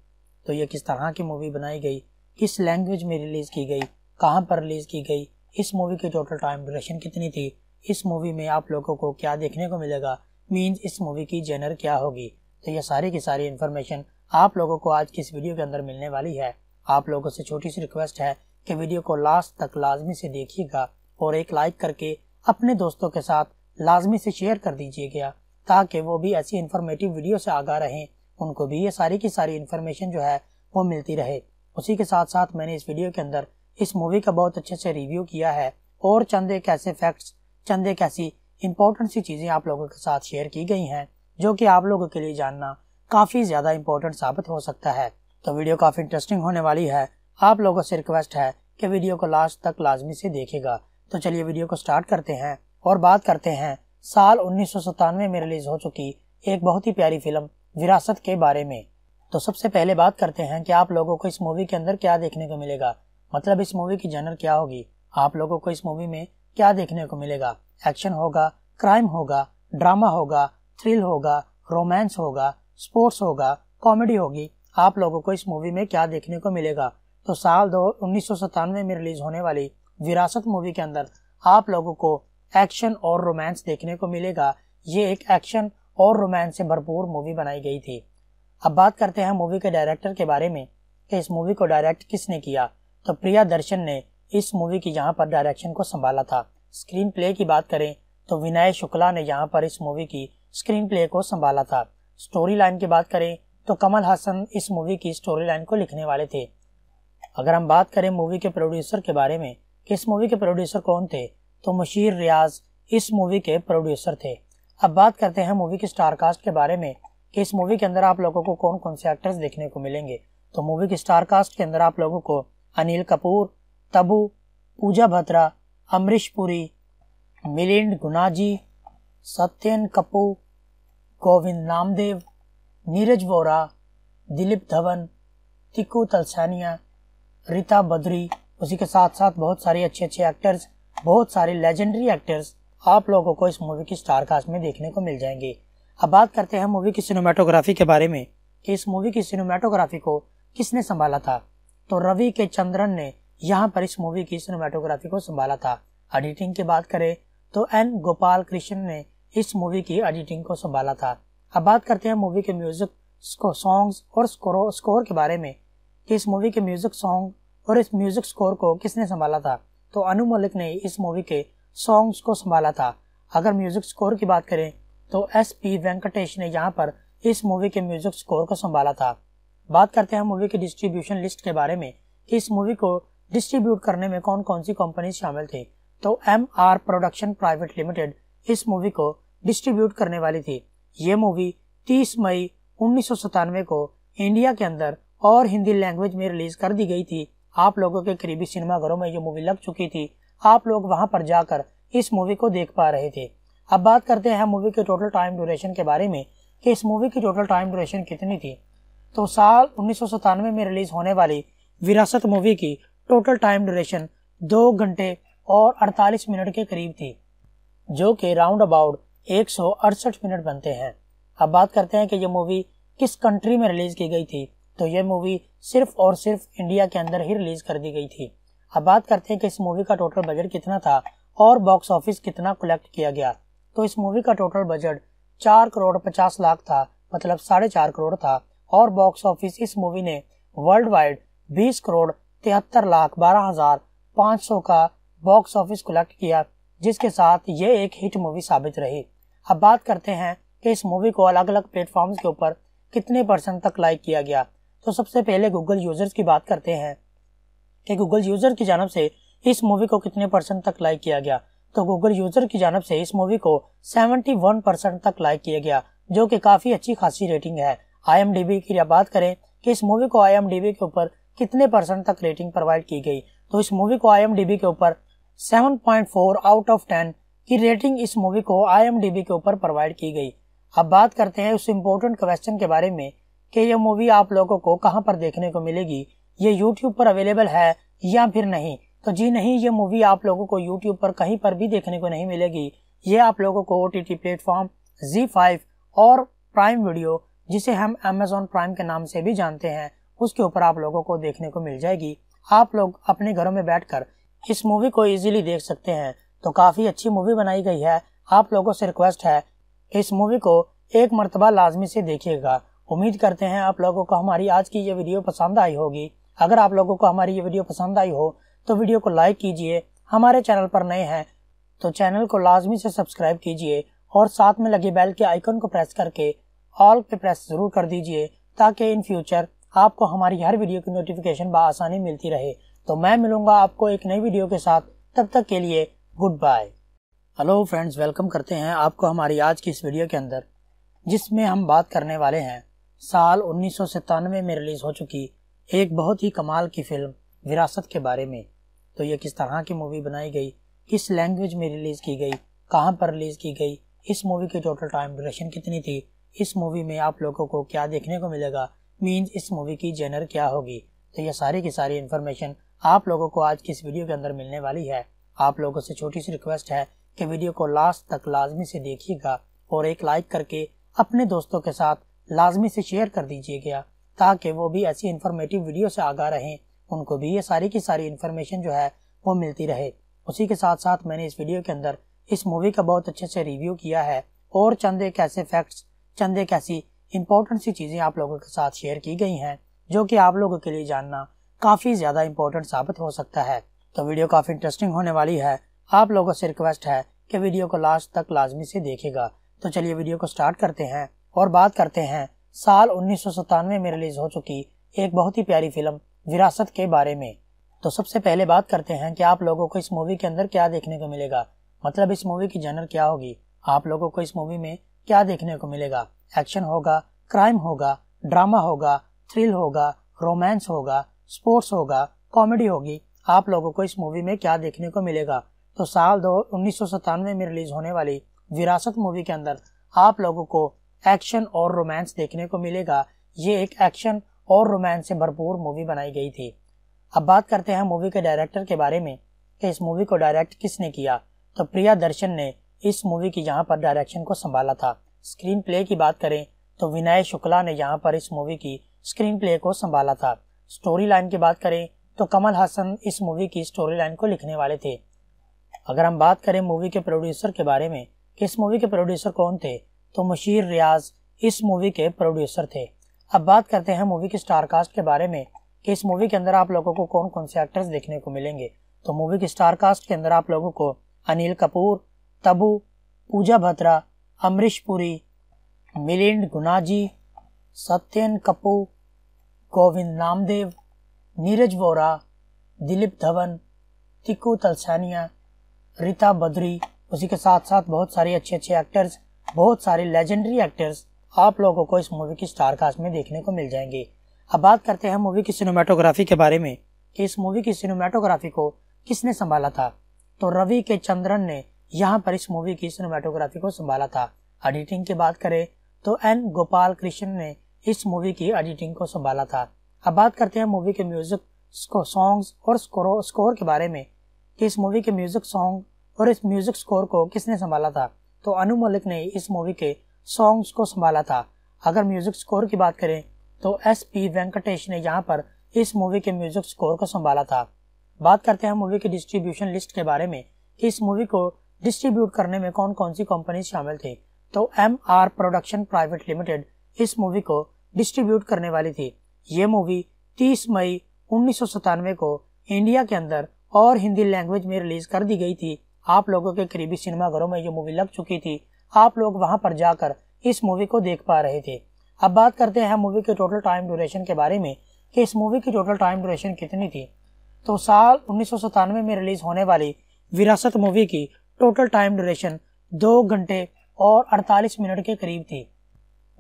तो ये किस तरह की मूवी बनाई गई, किस लैंग्वेज में रिलीज़ की गई, कहाँ पर रिलीज़ की गई, इस मूवी की टोटल टाइम ड्यूरेशन कितनी थी, इस मूवी में आप लोगों को क्या देखने को मिलेगा मीन्स इस मूवी की जेनर क्या होगी। तो ये सारी की सारी इन्फॉर्मेशन आप लोगों को आज की इस वीडियो के अंदर मिलने वाली है। आप लोगों से छोटी सी रिक्वेस्ट है कि वीडियो को लास्ट तक लाजमी से देखिएगा और एक लाइक करके अपने दोस्तों के साथ लाजमी से शेयर कर दीजिएगा, ताकि वो भी ऐसी इन्फॉर्मेटिव वीडियो से आगा रहें। उनको भी ये सारी की सारी इन्फॉर्मेशन जो है, वो मिलती रहे। उसी के साथ साथ मैंने इस वीडियो के अंदर इस मूवी का बहुत अच्छे से रिव्यू किया है, और चंद एक ऐसे फैक्ट्स ऐसी इंपॉर्टेंट सी चीज़ें आप लोगों के साथ शेयर की गई हैं, जो कि आप लोगों के लिए जानना काफ़ी ज़्यादा इम्पोर्टेंट साबित हो सकता है। तो वीडियो काफ़ी इंटरेस्टिंग होने वाली है। आप लोगों से रिक्वेस्ट है कि वीडियो को लास्ट तक लाजमी से देखेगा। तो चलिए वीडियो को स्टार्ट करते हैं। और बात करते हैं, साल उन्नीस सौ सतानवे में रिलीज़ हो चुकी एक बहुत ही प्यारी फ़िल्म, विरासत के बारे में। तो सबसे पहले बात करते हैं कि आप लोगों को इस मूवी के अंदर क्या देखने को मिलेगा। मतलब इस मूवी की जनर क्या होगी? आप लोगों को इस मूवी में क्या देखने को मिलेगा? एक्शन होगा, क्राइम होगा, ड्रामा होगा, थ्रिल होगा, रोमांस होगा, स्पोर्ट्स होगा, कॉमेडी होगी। आप लोगों को इस मूवी में क्या देखने को मिलेगा? तो साल दो, उन्नीस में रिलीज़ होने वाली विरासत मूवी के अंदर आप लोगों को एक्शन और रोमांस देखने को मिलेगा। ये एक एक्शन और रोमांस से भरपूर मूवी बनाई गई थी। अब बात करते हैं मूवी के डायरेक्टर के बारे में कि इस मूवी को डायरेक्ट किसने किया। तो प्रिया दर्शन ने इस मूवी की यहाँ पर डायरेक्शन को संभाला था। स्क्रीन प्ले की बात करें तो विनय शुक्ला ने यहाँ पर इस मूवी की स्क्रीन प्ले को संभाला था। स्टोरी लाइन की बात करें तो कमल हासन इस मूवी की स्टोरी लाइन को लिखने वाले थे। अगर हम बात करें मूवी के प्रोड्यूसर के बारे में, कि इस मूवी के प्रोड्यूसर कौन थे? तो मुशीर रियाज इस मूवी के प्रोड्यूसर थे। अब बात करते हैं मूवी की स्टार कास्ट के बारे में कि इस मूवी के अंदर आप लोगों को कौन कौन से एक्टर्स देखने को मिलेंगे। तो मूवी की स्टार कास्ट के अंदर आप लोगों को अनिल कपूर, तबू, पूजा भत्रा अमरीश पुरी, मिलिंद गुनाजी, सत्यन कपूर, गोविंद नामदेव, नीरज वोरा, दिलीप धवन तिकू तलसानिया, रीता बद्री, उसी के साथ साथ बहुत सारे अच्छे अच्छे एक्टर्स बहुत सारे लेजेंडरी एक्टर्स आप लोगों को इस मूवी की स्टार कास्ट में देखने को मिल जाएँगे। अब बात करते हैं मूवी की सिनेमाटोग्राफी के बारे में। कि इस मूवी की सिनेमाटोग्राफी को किसने संभाला था? तो रवि के चंद्रन ने यहाँ पर इस मूवी की सिनेमाटोग्राफी को संभाला था। एडिटिंग की बात करें तो एन गोपाल कृष्ण ने इस मूवी की एडिटिंग को संभाला था। अब बात करते हैं मूवी के म्यूज़िक सॉन्ग्स और स्कोर के बारे में। कि इस मूवी के म्यूज़िक सॉन्ग और इस म्यूज़िक स्कोर को किसने संभाला था? तो अनु मलिक ने इस मूवी के सॉन्ग्स को संभाला था। अगर म्यूज़िक स्कोर की बात करें तो एस पी वेंकटेश ने यहाँ पर इस मूवी के म्यूज़िक स्कोर को संभाला था। बात करते हैं मूवी की डिस्ट्रीब्यूशन लिस्ट के बारे में। इस मूवी को डिस्ट्रीब्यूट करने में कौन कौन सी कंपनी शामिल थी? तो M R production private limited इस मूवी को डिस्ट्रीब्यूट करने वाली थी। ये मूवी 30 मई उन्नीस सौ सतानवे को इंडिया के अंदर और हिंदी लैंग्वेज में रिलीज़ कर दी गई थी। आप लोगों के करीबी सिनेमाघरों में ये मूवी लग चुकी थी। आप लोग वहाँ पर जाकर इस मूवी को देख पा रहे थे। अब बात करते हैं मूवी के टोटल टाइम ड्यूरेशन के बारे में, कि इस मूवी की टोटल टाइम ड्यूरेशन कितनी थी। तो साल उन्नीस में रिलीज़ होने वाली विरासत मूवी की टोटल टाइम ड्यूरेशन दो घंटे और 48 मिनट के करीब थी, जो कि राउंड अबाउट एक सौ अड़सठ मिनट बनते हैं। अब बात करते हैं कि ये मूवी किस कंट्री में रिलीज़ की गई थी। तो ये मूवी सिर्फ़ और सिर्फ़ इंडिया के अंदर ही रिलीज़ कर दी गई थी। अब बात करते हैं कि इस मूवी का टोटल बजट कितना था और बॉक्स ऑफ़िस कितना कलेक्ट किया गया। तो इस मूवी का टोटल बजट चार करोड़ पचास लाख था मतलब साढ़े चार करोड़ था और बॉक्स ऑफ़िस इस मूवी ने वर्ल्ड वाइड बीस करोड़ तिहत्तर लाख बारह हज़ार पाँच सौ का बॉक्स ऑफ़िस कलेक्ट किया, जिसके साथ ये एक हिट मूवी साबित रही। अब बात करते हैं कि इस मूवी को अलग अलग प्लेटफॉर्म्स के ऊपर कितने परसेंट तक लाइक किया गया। तो सबसे पहले गूगल यूज़र्स की बात करते हैं कि गूगल यूज़र की जानब से इस मूवी को कितने परसेंट तक लाइक किया गया? तो गूगल यूज़र की जानब से इस मूवी को 71 परसेंट तक लाइक किया गया, जो कि काफ़ी अच्छी खासी रेटिंग है। आईएमडीबी की बात करें कि इस मूवी को आईएमडीबी के ऊपर कितने परसेंट तक रेटिंग प्रोवाइड की गई? तो इस मूवी को आईएमडीबी के ऊपर 7.4 आउट ऑफ़ 10 की रेटिंग इस मूवी को आईएमडीबी के ऊपर प्रोवाइड की गई। अब बात करते हैं उस इम्पोर्टेंट क्वेश्चन के बारे में कि ये मूवी आप लोगों को कहाँ पर देखने को मिलेगी? ये यूट्यूब पर अवेलेबल है या फिर नहीं? तो जी नहीं, ये मूवी आप लोगों को यूट्यूब पर कहीं पर भी देखने को नहीं मिलेगी। ये आप लोगों को O T T platform Zee five और प्राइम वीडियो जिसे हम अमेजोन प्राइम के नाम से भी जानते हैं, उसके ऊपर आप लोगों को देखने को मिल जाएगी। आप लोग अपने घरों में बैठकर इस मूवी को इजीली देख सकते हैं। तो काफ़ी अच्छी मूवी बनाई गई है। आप लोगों से रिक्वेस्ट है, इस मूवी को एक मरतबा लाजमी से देखिएगा। उम्मीद करते हैं आप लोगों को हमारी आज की ये वीडियो पसंद आई होगी। अगर आप लोगों को हमारी ये वीडियो पसंद आई हो तो वीडियो को लाइक कीजिए। हमारे चैनल पर नए हैं तो चैनल को लाजमी से सब्सक्राइब कीजिए और साथ में लगे बेल के आइकन को प्रेस करके ऑल पे प्रेस ज़रूर कर दीजिए, ताकि इन फ्यूचर आपको हमारी हर वीडियो की नोटिफिकेशन बसानी मिलती रहे। तो मैं मिलूँगा आपको एक नई वीडियो के साथ। तब तक के लिए good bye. Hello friends, welcome करते हैं आपको हमारी आज की इस वीडियो के अंदर, जिसमें हम बात करने वाले हैं साल उन्नीस सौ सतानवे में रिलीज़ हो चुकी एक बहुत ही कमाल की फ़िल्म, विरासत के बारे में। तो ये किस तरह की मूवी बनाई गई? किस लैंग्वेज में रिलीज़ की गई? कहाँ पर रिलीज़ की गई? इस मूवी की टोटल टाइम ड्यूरेशन कितनी थी? इस मूवी में आप लोगों को क्या देखने को मिलेगा? मीन्स इस मूवी की जेनर क्या होगी? तो ये सारी की सारी इन्फॉर्मेशन आप लोगों को आज की इस वीडियो के अंदर मिलने वाली है। आप लोगों से छोटी सी रिक्वेस्ट है कि वीडियो को लास्ट तक लाजमी से देखिएगा और एक लाइक करके अपने दोस्तों के साथ लाजमी से शेयर कर दीजिएगा, ताकि वो भी ऐसी इन्फॉर्मेटिव वीडियो से आगा रहें। उनको भी ये सारी की सारी इन्फॉर्मेशन जो है, वो मिलती रहे। उसी के साथ साथ मैंने इस वीडियो के अंदर इस मूवी का बहुत अच्छे से रिव्यू किया है, और चंद एक ऐसे फैक्ट्स ऐसी इंपॉर्टेंट सी चीज़ें आप लोगों के साथ शेयर की गई हैं, जो कि आप लोगों के लिए जानना काफ़ी ज़्यादा इम्पोर्टेंट साबित हो सकता है। तो वीडियो काफ़ी इंटरेस्टिंग होने वाली है। आप लोगों से रिक्वेस्ट है कि वीडियो को लास्ट तक लाजमी से देखेगा। तो चलिए वीडियो को स्टार्ट करते हैं। और बात करते हैं, साल उन्नीस सौ सतानवे में रिलीज़ हो चुकी एक बहुत ही प्यारी फ़िल्म, विरासत के बारे में। तो सबसे पहले बात करते हैं कि आप लोगों को इस मूवी के अंदर क्या देखने को मिलेगा। मतलब इस मूवी की जनर क्या होगी? आप लोगों को इस मूवी में क्या देखने को मिलेगा? एक्शन होगा क्राइम होगा ड्रामा होगा थ्रिल होगा रोमांस होगा स्पोर्ट्स होगा कॉमेडी होगी। आप लोगों को इस मूवी में क्या देखने को मिलेगा? तो साल दो, उन्नीस में रिलीज़ होने वाली विरासत मूवी के अंदर आप लोगों को एक्शन और रोमांस देखने को मिलेगा। ये एक एक्शन और रोमांस से भरपूर मूवी बनाई गई थी। अब बात करते हैं मूवी के डायरेक्टर के बारे में कि इस मूवी को डायरेक्ट किसने किया। तो प्रिया दर्शन ने इस मूवी की यहाँ पर डायरेक्शन को संभाला था। स्क्रीन प्ले की बात करें तो विनय शुक्ला ने यहाँ पर इस मूवी की स्क्रीन प्ले को संभाला था। स्टोरी लाइन की बात करें तो कमल हासन इस मूवी की स्टोरी लाइन को लिखने वाले थे। अगर हम बात करें मूवी के प्रोड्यूसर के बारे में इस मूवी के प्रोड्यूसर कौन थे? तो मुशीर रियाज इस मूवी के प्रोड्यूसर थे। अब बात करते हैं मूवी की स्टार कास्ट के बारे में कि इस मूवी के अंदर आप लोगों को कौन कौन से एक्टर्स देखने को मिलेंगे। तो मूवी की के अंदर आप लोगों को अनिल कपूर, तबू, पूजा भद्रा, अमरीश पुरी, मिलिंद गुनाजी, सत्यन कपूर, गोविंद नामदेव, नीरज वोरा, दिलीप धवन तिकू तलसानिया, रीता बद्री। उसी के साथ साथ बहुत सारे अच्छे अच्छे एक्टर्स बहुत सारे लेजेंडरी एक्टर्स आप लोगों को इस मूवी की स्टार कास्ट में देखने को मिल जाएँगे। अब बात करते हैं मूवी की सिनेमाटोग्राफी के बारे में। कि इस मूवी की सिनेमाटोग्राफी को किसने संभाला था? तो रवि के चंद्रन ने यहाँ पर इस मूवी की सिनेमाटोग्राफी को संभाला था। एडिटिंग की बात करें तो एन गोपाल कृष्ण ने इस मूवी की एडिटिंग को संभाला था। अब बात करते हैं मूवी के म्यूज़िक सॉन्ग्स और स्कोर के बारे में। कि इस मूवी के म्यूज़िक सॉन्ग और इस म्यूज़िक स्कोर को किसने संभाला था? तो अनु मलिक ने इस मूवी के सॉन्ग्स को संभाला था। अगर म्यूज़िक स्कोर की बात करें तो एस पी वेंकटेश ने यहाँ पर इस मूवी के म्यूज़िक स्कोर को संभाला था। बात करते हैं मूवी की डिस्ट्रीब्यूशन लिस्ट के बारे में। इस मूवी को डिस्ट्रीब्यूट करने में कौन कौन सी कंपनी शामिल थी? तो M R production private limited इस मूवी को डिस्ट्रीब्यूट करने वाली थी। ये मूवी 30 मई उन्नीस सौ सतानवे को इंडिया के अंदर और हिंदी लैंग्वेज में रिलीज़ कर दी गई थी। आप लोगों के करीबी सिनेमाघरों में ये मूवी लग चुकी थी। आप लोग वहाँ पर जाकर इस मूवी को देख पा रहे थे। अब बात करते हैं मूवी के टोटल टाइम ड्यूरेशन के बारे में कि इस मूवी की टोटल टाइम ड्यूरेशन कितनी थी। तो साल उन्नीस सौ सतानवे में रिलीज़ होने वाली विरासत मूवी की टोटल टाइम ड्यूरेशन दो घंटे और 48 मिनट के करीब थी,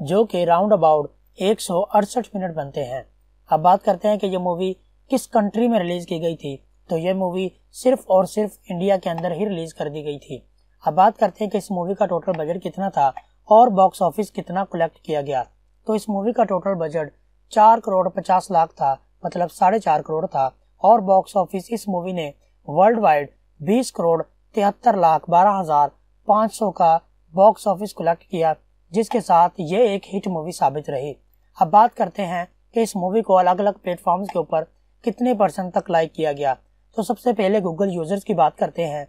जो कि राउंड अबाउट एक सौ अड़सठ मिनट बनते हैं। अब बात करते हैं कि ये मूवी किस कंट्री में रिलीज़ की गई थी। तो ये मूवी सिर्फ़ और सिर्फ़ इंडिया के अंदर ही रिलीज़ कर दी गई थी। अब बात करते हैं कि इस मूवी का टोटल बजट कितना था और बॉक्स ऑफ़िस कितना कलेक्ट किया गया। तो इस मूवी का टोटल बजट चार करोड़ पचास लाख था मतलब साढ़े चार करोड़ था और बॉक्स ऑफ़िस इस मूवी ने वर्ल्ड वाइड बीस करोड़ तिहत्तर लाख बारह हज़ार पाँच सौ का बॉक्स ऑफ़िस कलेक्ट किया, जिसके साथ ये एक हिट मूवी साबित रही। अब बात करते हैं कि इस मूवी को अलग अलग प्लेटफॉर्म्स के ऊपर कितने परसेंट तक लाइक किया गया। तो सबसे पहले गूगल यूज़र्स की बात करते हैं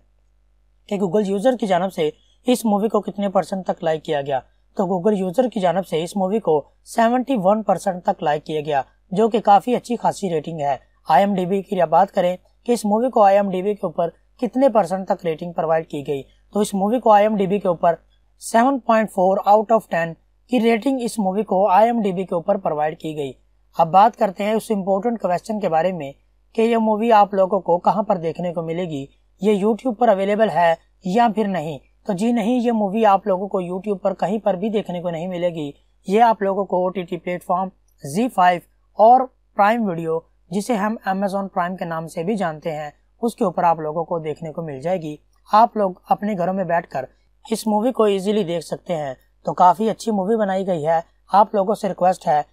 कि गूगल यूज़र की जानब से इस मूवी को कितने परसेंट तक लाइक किया गया? तो गूगल यूज़र की जानब से इस मूवी को 71 परसेंट तक लाइक किया गया, जो कि काफ़ी अच्छी खासी रेटिंग है। आईएमडीबी की बात करें कि इस मूवी को आईएमडीबी के ऊपर कितने परसेंट तक रेटिंग प्रोवाइड की गई? तो इस मूवी को आईएमडीबी के ऊपर 7.4 आउट ऑफ़ 10 की रेटिंग इस मूवी को आईएमडीबी के ऊपर प्रोवाइड की गई। अब बात करते हैं उस इम्पोर्टेंट क्वेश्चन के बारे में कि ये मूवी आप लोगों को कहाँ पर देखने को मिलेगी? ये यूट्यूब पर अवेलेबल है या फिर नहीं? तो जी नहीं, ये मूवी आप लोगों को यूट्यूब पर कहीं पर भी देखने को नहीं मिलेगी। ये आप लोगों को O T T platform Zee five और प्राइम वीडियो जिसे हम अमेजोन प्राइम के नाम से भी जानते हैं, उसके ऊपर आप लोगों को देखने को मिल जाएगी। आप लोग अपने घरों में बैठकर इस मूवी को इजीली देख सकते हैं। तो काफ़ी अच्छी मूवी बनाई गई है। आप लोगों से रिक्वेस्ट है,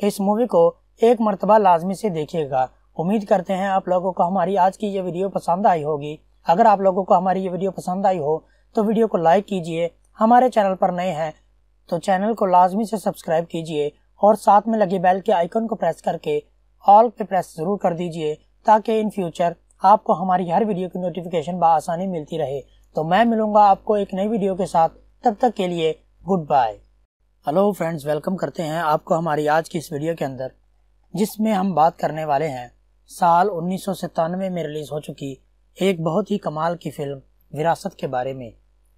इस मूवी को एक मरतबा लाजमी से देखिएगा। उम्मीद करते हैं आप लोगों को हमारी आज की ये वीडियो पसंद आई होगी। अगर आप लोगों को हमारी ये वीडियो पसंद आई हो तो वीडियो को लाइक कीजिए। हमारे चैनल पर नए हैं तो चैनल को लाजमी से सब्सक्राइब कीजिए और साथ में लगे बेल के आइकन को प्रेस करके ऑल पे प्रेस ज़रूर कर दीजिए, ताकि इन फ्यूचर आपको हमारी हर वीडियो की नोटिफिकेशन बसानी मिलती रहे। तो मैं मिलूँगा आपको एक नई वीडियो के साथ। तब तक के लिए good bye. Hello friends, welcome करते हैं आपको हमारी आज की इस वीडियो के अंदर, जिसमें हम बात करने वाले हैं साल उन्नीस सौ सतानवे में रिलीज़ हो चुकी एक बहुत ही कमाल की फ़िल्म, विरासत के बारे में।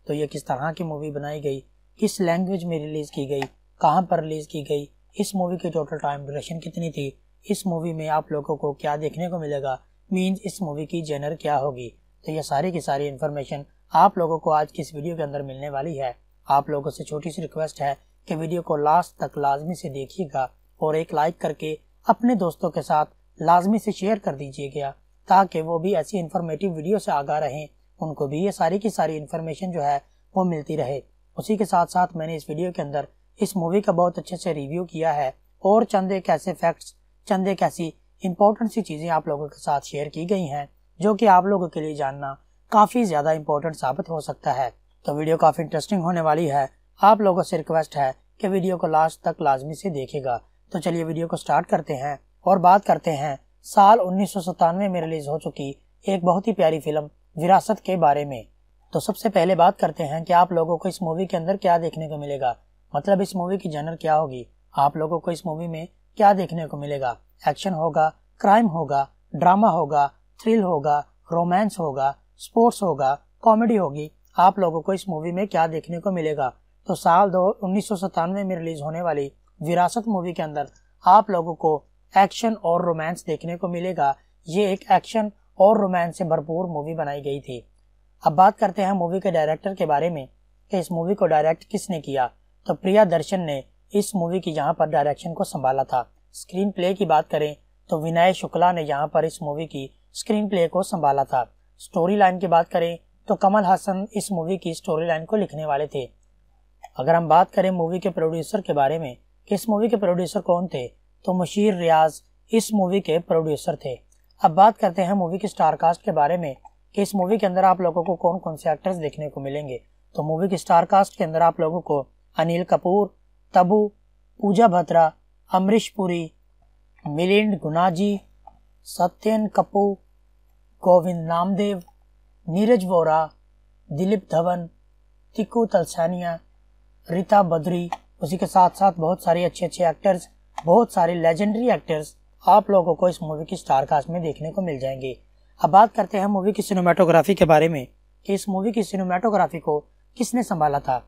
तो ये किस तरह की मूवी बनाई गई? किस लैंग्वेज में रिलीज़ की गई? कहाँ पर रिलीज़ की गई? इस मूवी की टोटल टाइम ड्यूरेशन कितनी थी? इस मूवी में आप लोगों को क्या देखने को मिलेगा? मीन्स इस मूवी की जेनर क्या होगी? तो ये सारी की सारी इन्फॉर्मेशन आप लोगों को आज की इस वीडियो के अंदर मिलने वाली है। आप लोगों से छोटी सी रिक्वेस्ट है कि वीडियो को लास्ट तक लाजमी से देखिएगा और एक लाइक करके अपने दोस्तों के साथ लाजमी से शेयर कर दीजिएगा, ताकि वो भी ऐसी इन्फॉर्मेटिव वीडियो से आगा रहें। उनको भी ये सारी की सारी इन्फॉर्मेशन जो है, वो मिलती रहे। उसी के साथ साथ मैंने इस वीडियो के अंदर इस मूवी का बहुत अच्छे से रिव्यू किया है, और चंद एक ऐसे फैक्ट्स ऐसी इंपॉर्टेंट सी चीज़ें आप लोगों के साथ शेयर की गई हैं, जो कि आप लोगों के लिए जानना काफ़ी ज़्यादा इम्पोर्टेंट साबित हो सकता है। तो वीडियो काफ़ी इंटरेस्टिंग होने वाली है। आप लोगों से रिक्वेस्ट है कि वीडियो को लास्ट तक लाजमी से देखेगा। तो चलिए वीडियो को स्टार्ट करते हैं। और बात करते हैं, साल उन्नीस सौ सतानवे में रिलीज़ हो चुकी एक बहुत ही प्यारी फ़िल्म, विरासत के बारे में। तो सबसे पहले बात करते हैं कि आप लोगों को इस मूवी के अंदर क्या देखने को मिलेगा। मतलब इस मूवी की जनर क्या होगी? आप लोगों को इस मूवी में क्या देखने को मिलेगा? एक्शन होगा क्राइम होगा ड्रामा होगा थ्रिल होगा रोमांस होगा स्पोर्ट्स होगा कॉमेडी होगी। आप लोगों को इस मूवी में क्या देखने को मिलेगा? तो साल दो, उन्नीस में रिलीज़ होने वाली विरासत मूवी के अंदर आप लोगों को एक्शन और रोमांस देखने को मिलेगा। ये एक एक्शन और रोमांस से भरपूर मूवी बनाई गई थी। अब बात करते हैं मूवी के डायरेक्टर के बारे में कि इस मूवी को डायरेक्ट किसने किया। तो प्रिया दर्शन ने इस मूवी की यहाँ पर डायरेक्शन को संभाला था। स्क्रीन प्ले की बात करें तो विनय शुक्ला ने यहाँ पर इस मूवी की स्क्रीन प्ले को संभाला था। स्टोरी लाइन की बात करें तो कमल हासन इस मूवी की स्टोरी लाइन को लिखने वाले थे। अगर हम बात करें मूवी के प्रोड्यूसर के बारे में इस मूवी के प्रोड्यूसर कौन थे? तो मुशीर रियाज इस मूवी के प्रोड्यूसर थे। अब बात करते हैं मूवी की स्टार कास्ट के बारे में कि इस मूवी के अंदर आप लोगों को कौन कौन से एक्टर्स देखने को मिलेंगे। तो मूवी की के अंदर आप लोगों को अनिल कपूर, तबू, पूजा भद्रा, अमरीश पुरी, मिलिंद गुनाजी, सत्यन कपूर, गोविंद नामदेव, नीरज वोरा, दिलीप धवन तिकू तलसानिया, रीता बद्री। उसी के साथ साथ बहुत सारे अच्छे अच्छे एक्टर्स बहुत सारे लेजेंडरी एक्टर्स आप लोगों को इस मूवी की स्टार कास्ट में देखने को मिल जाएँगे। अब बात करते हैं मूवी की सिनेमाटोग्राफी के बारे में कि इस मूवी की सिनेमाटोग्राफी को किसने संभाला था।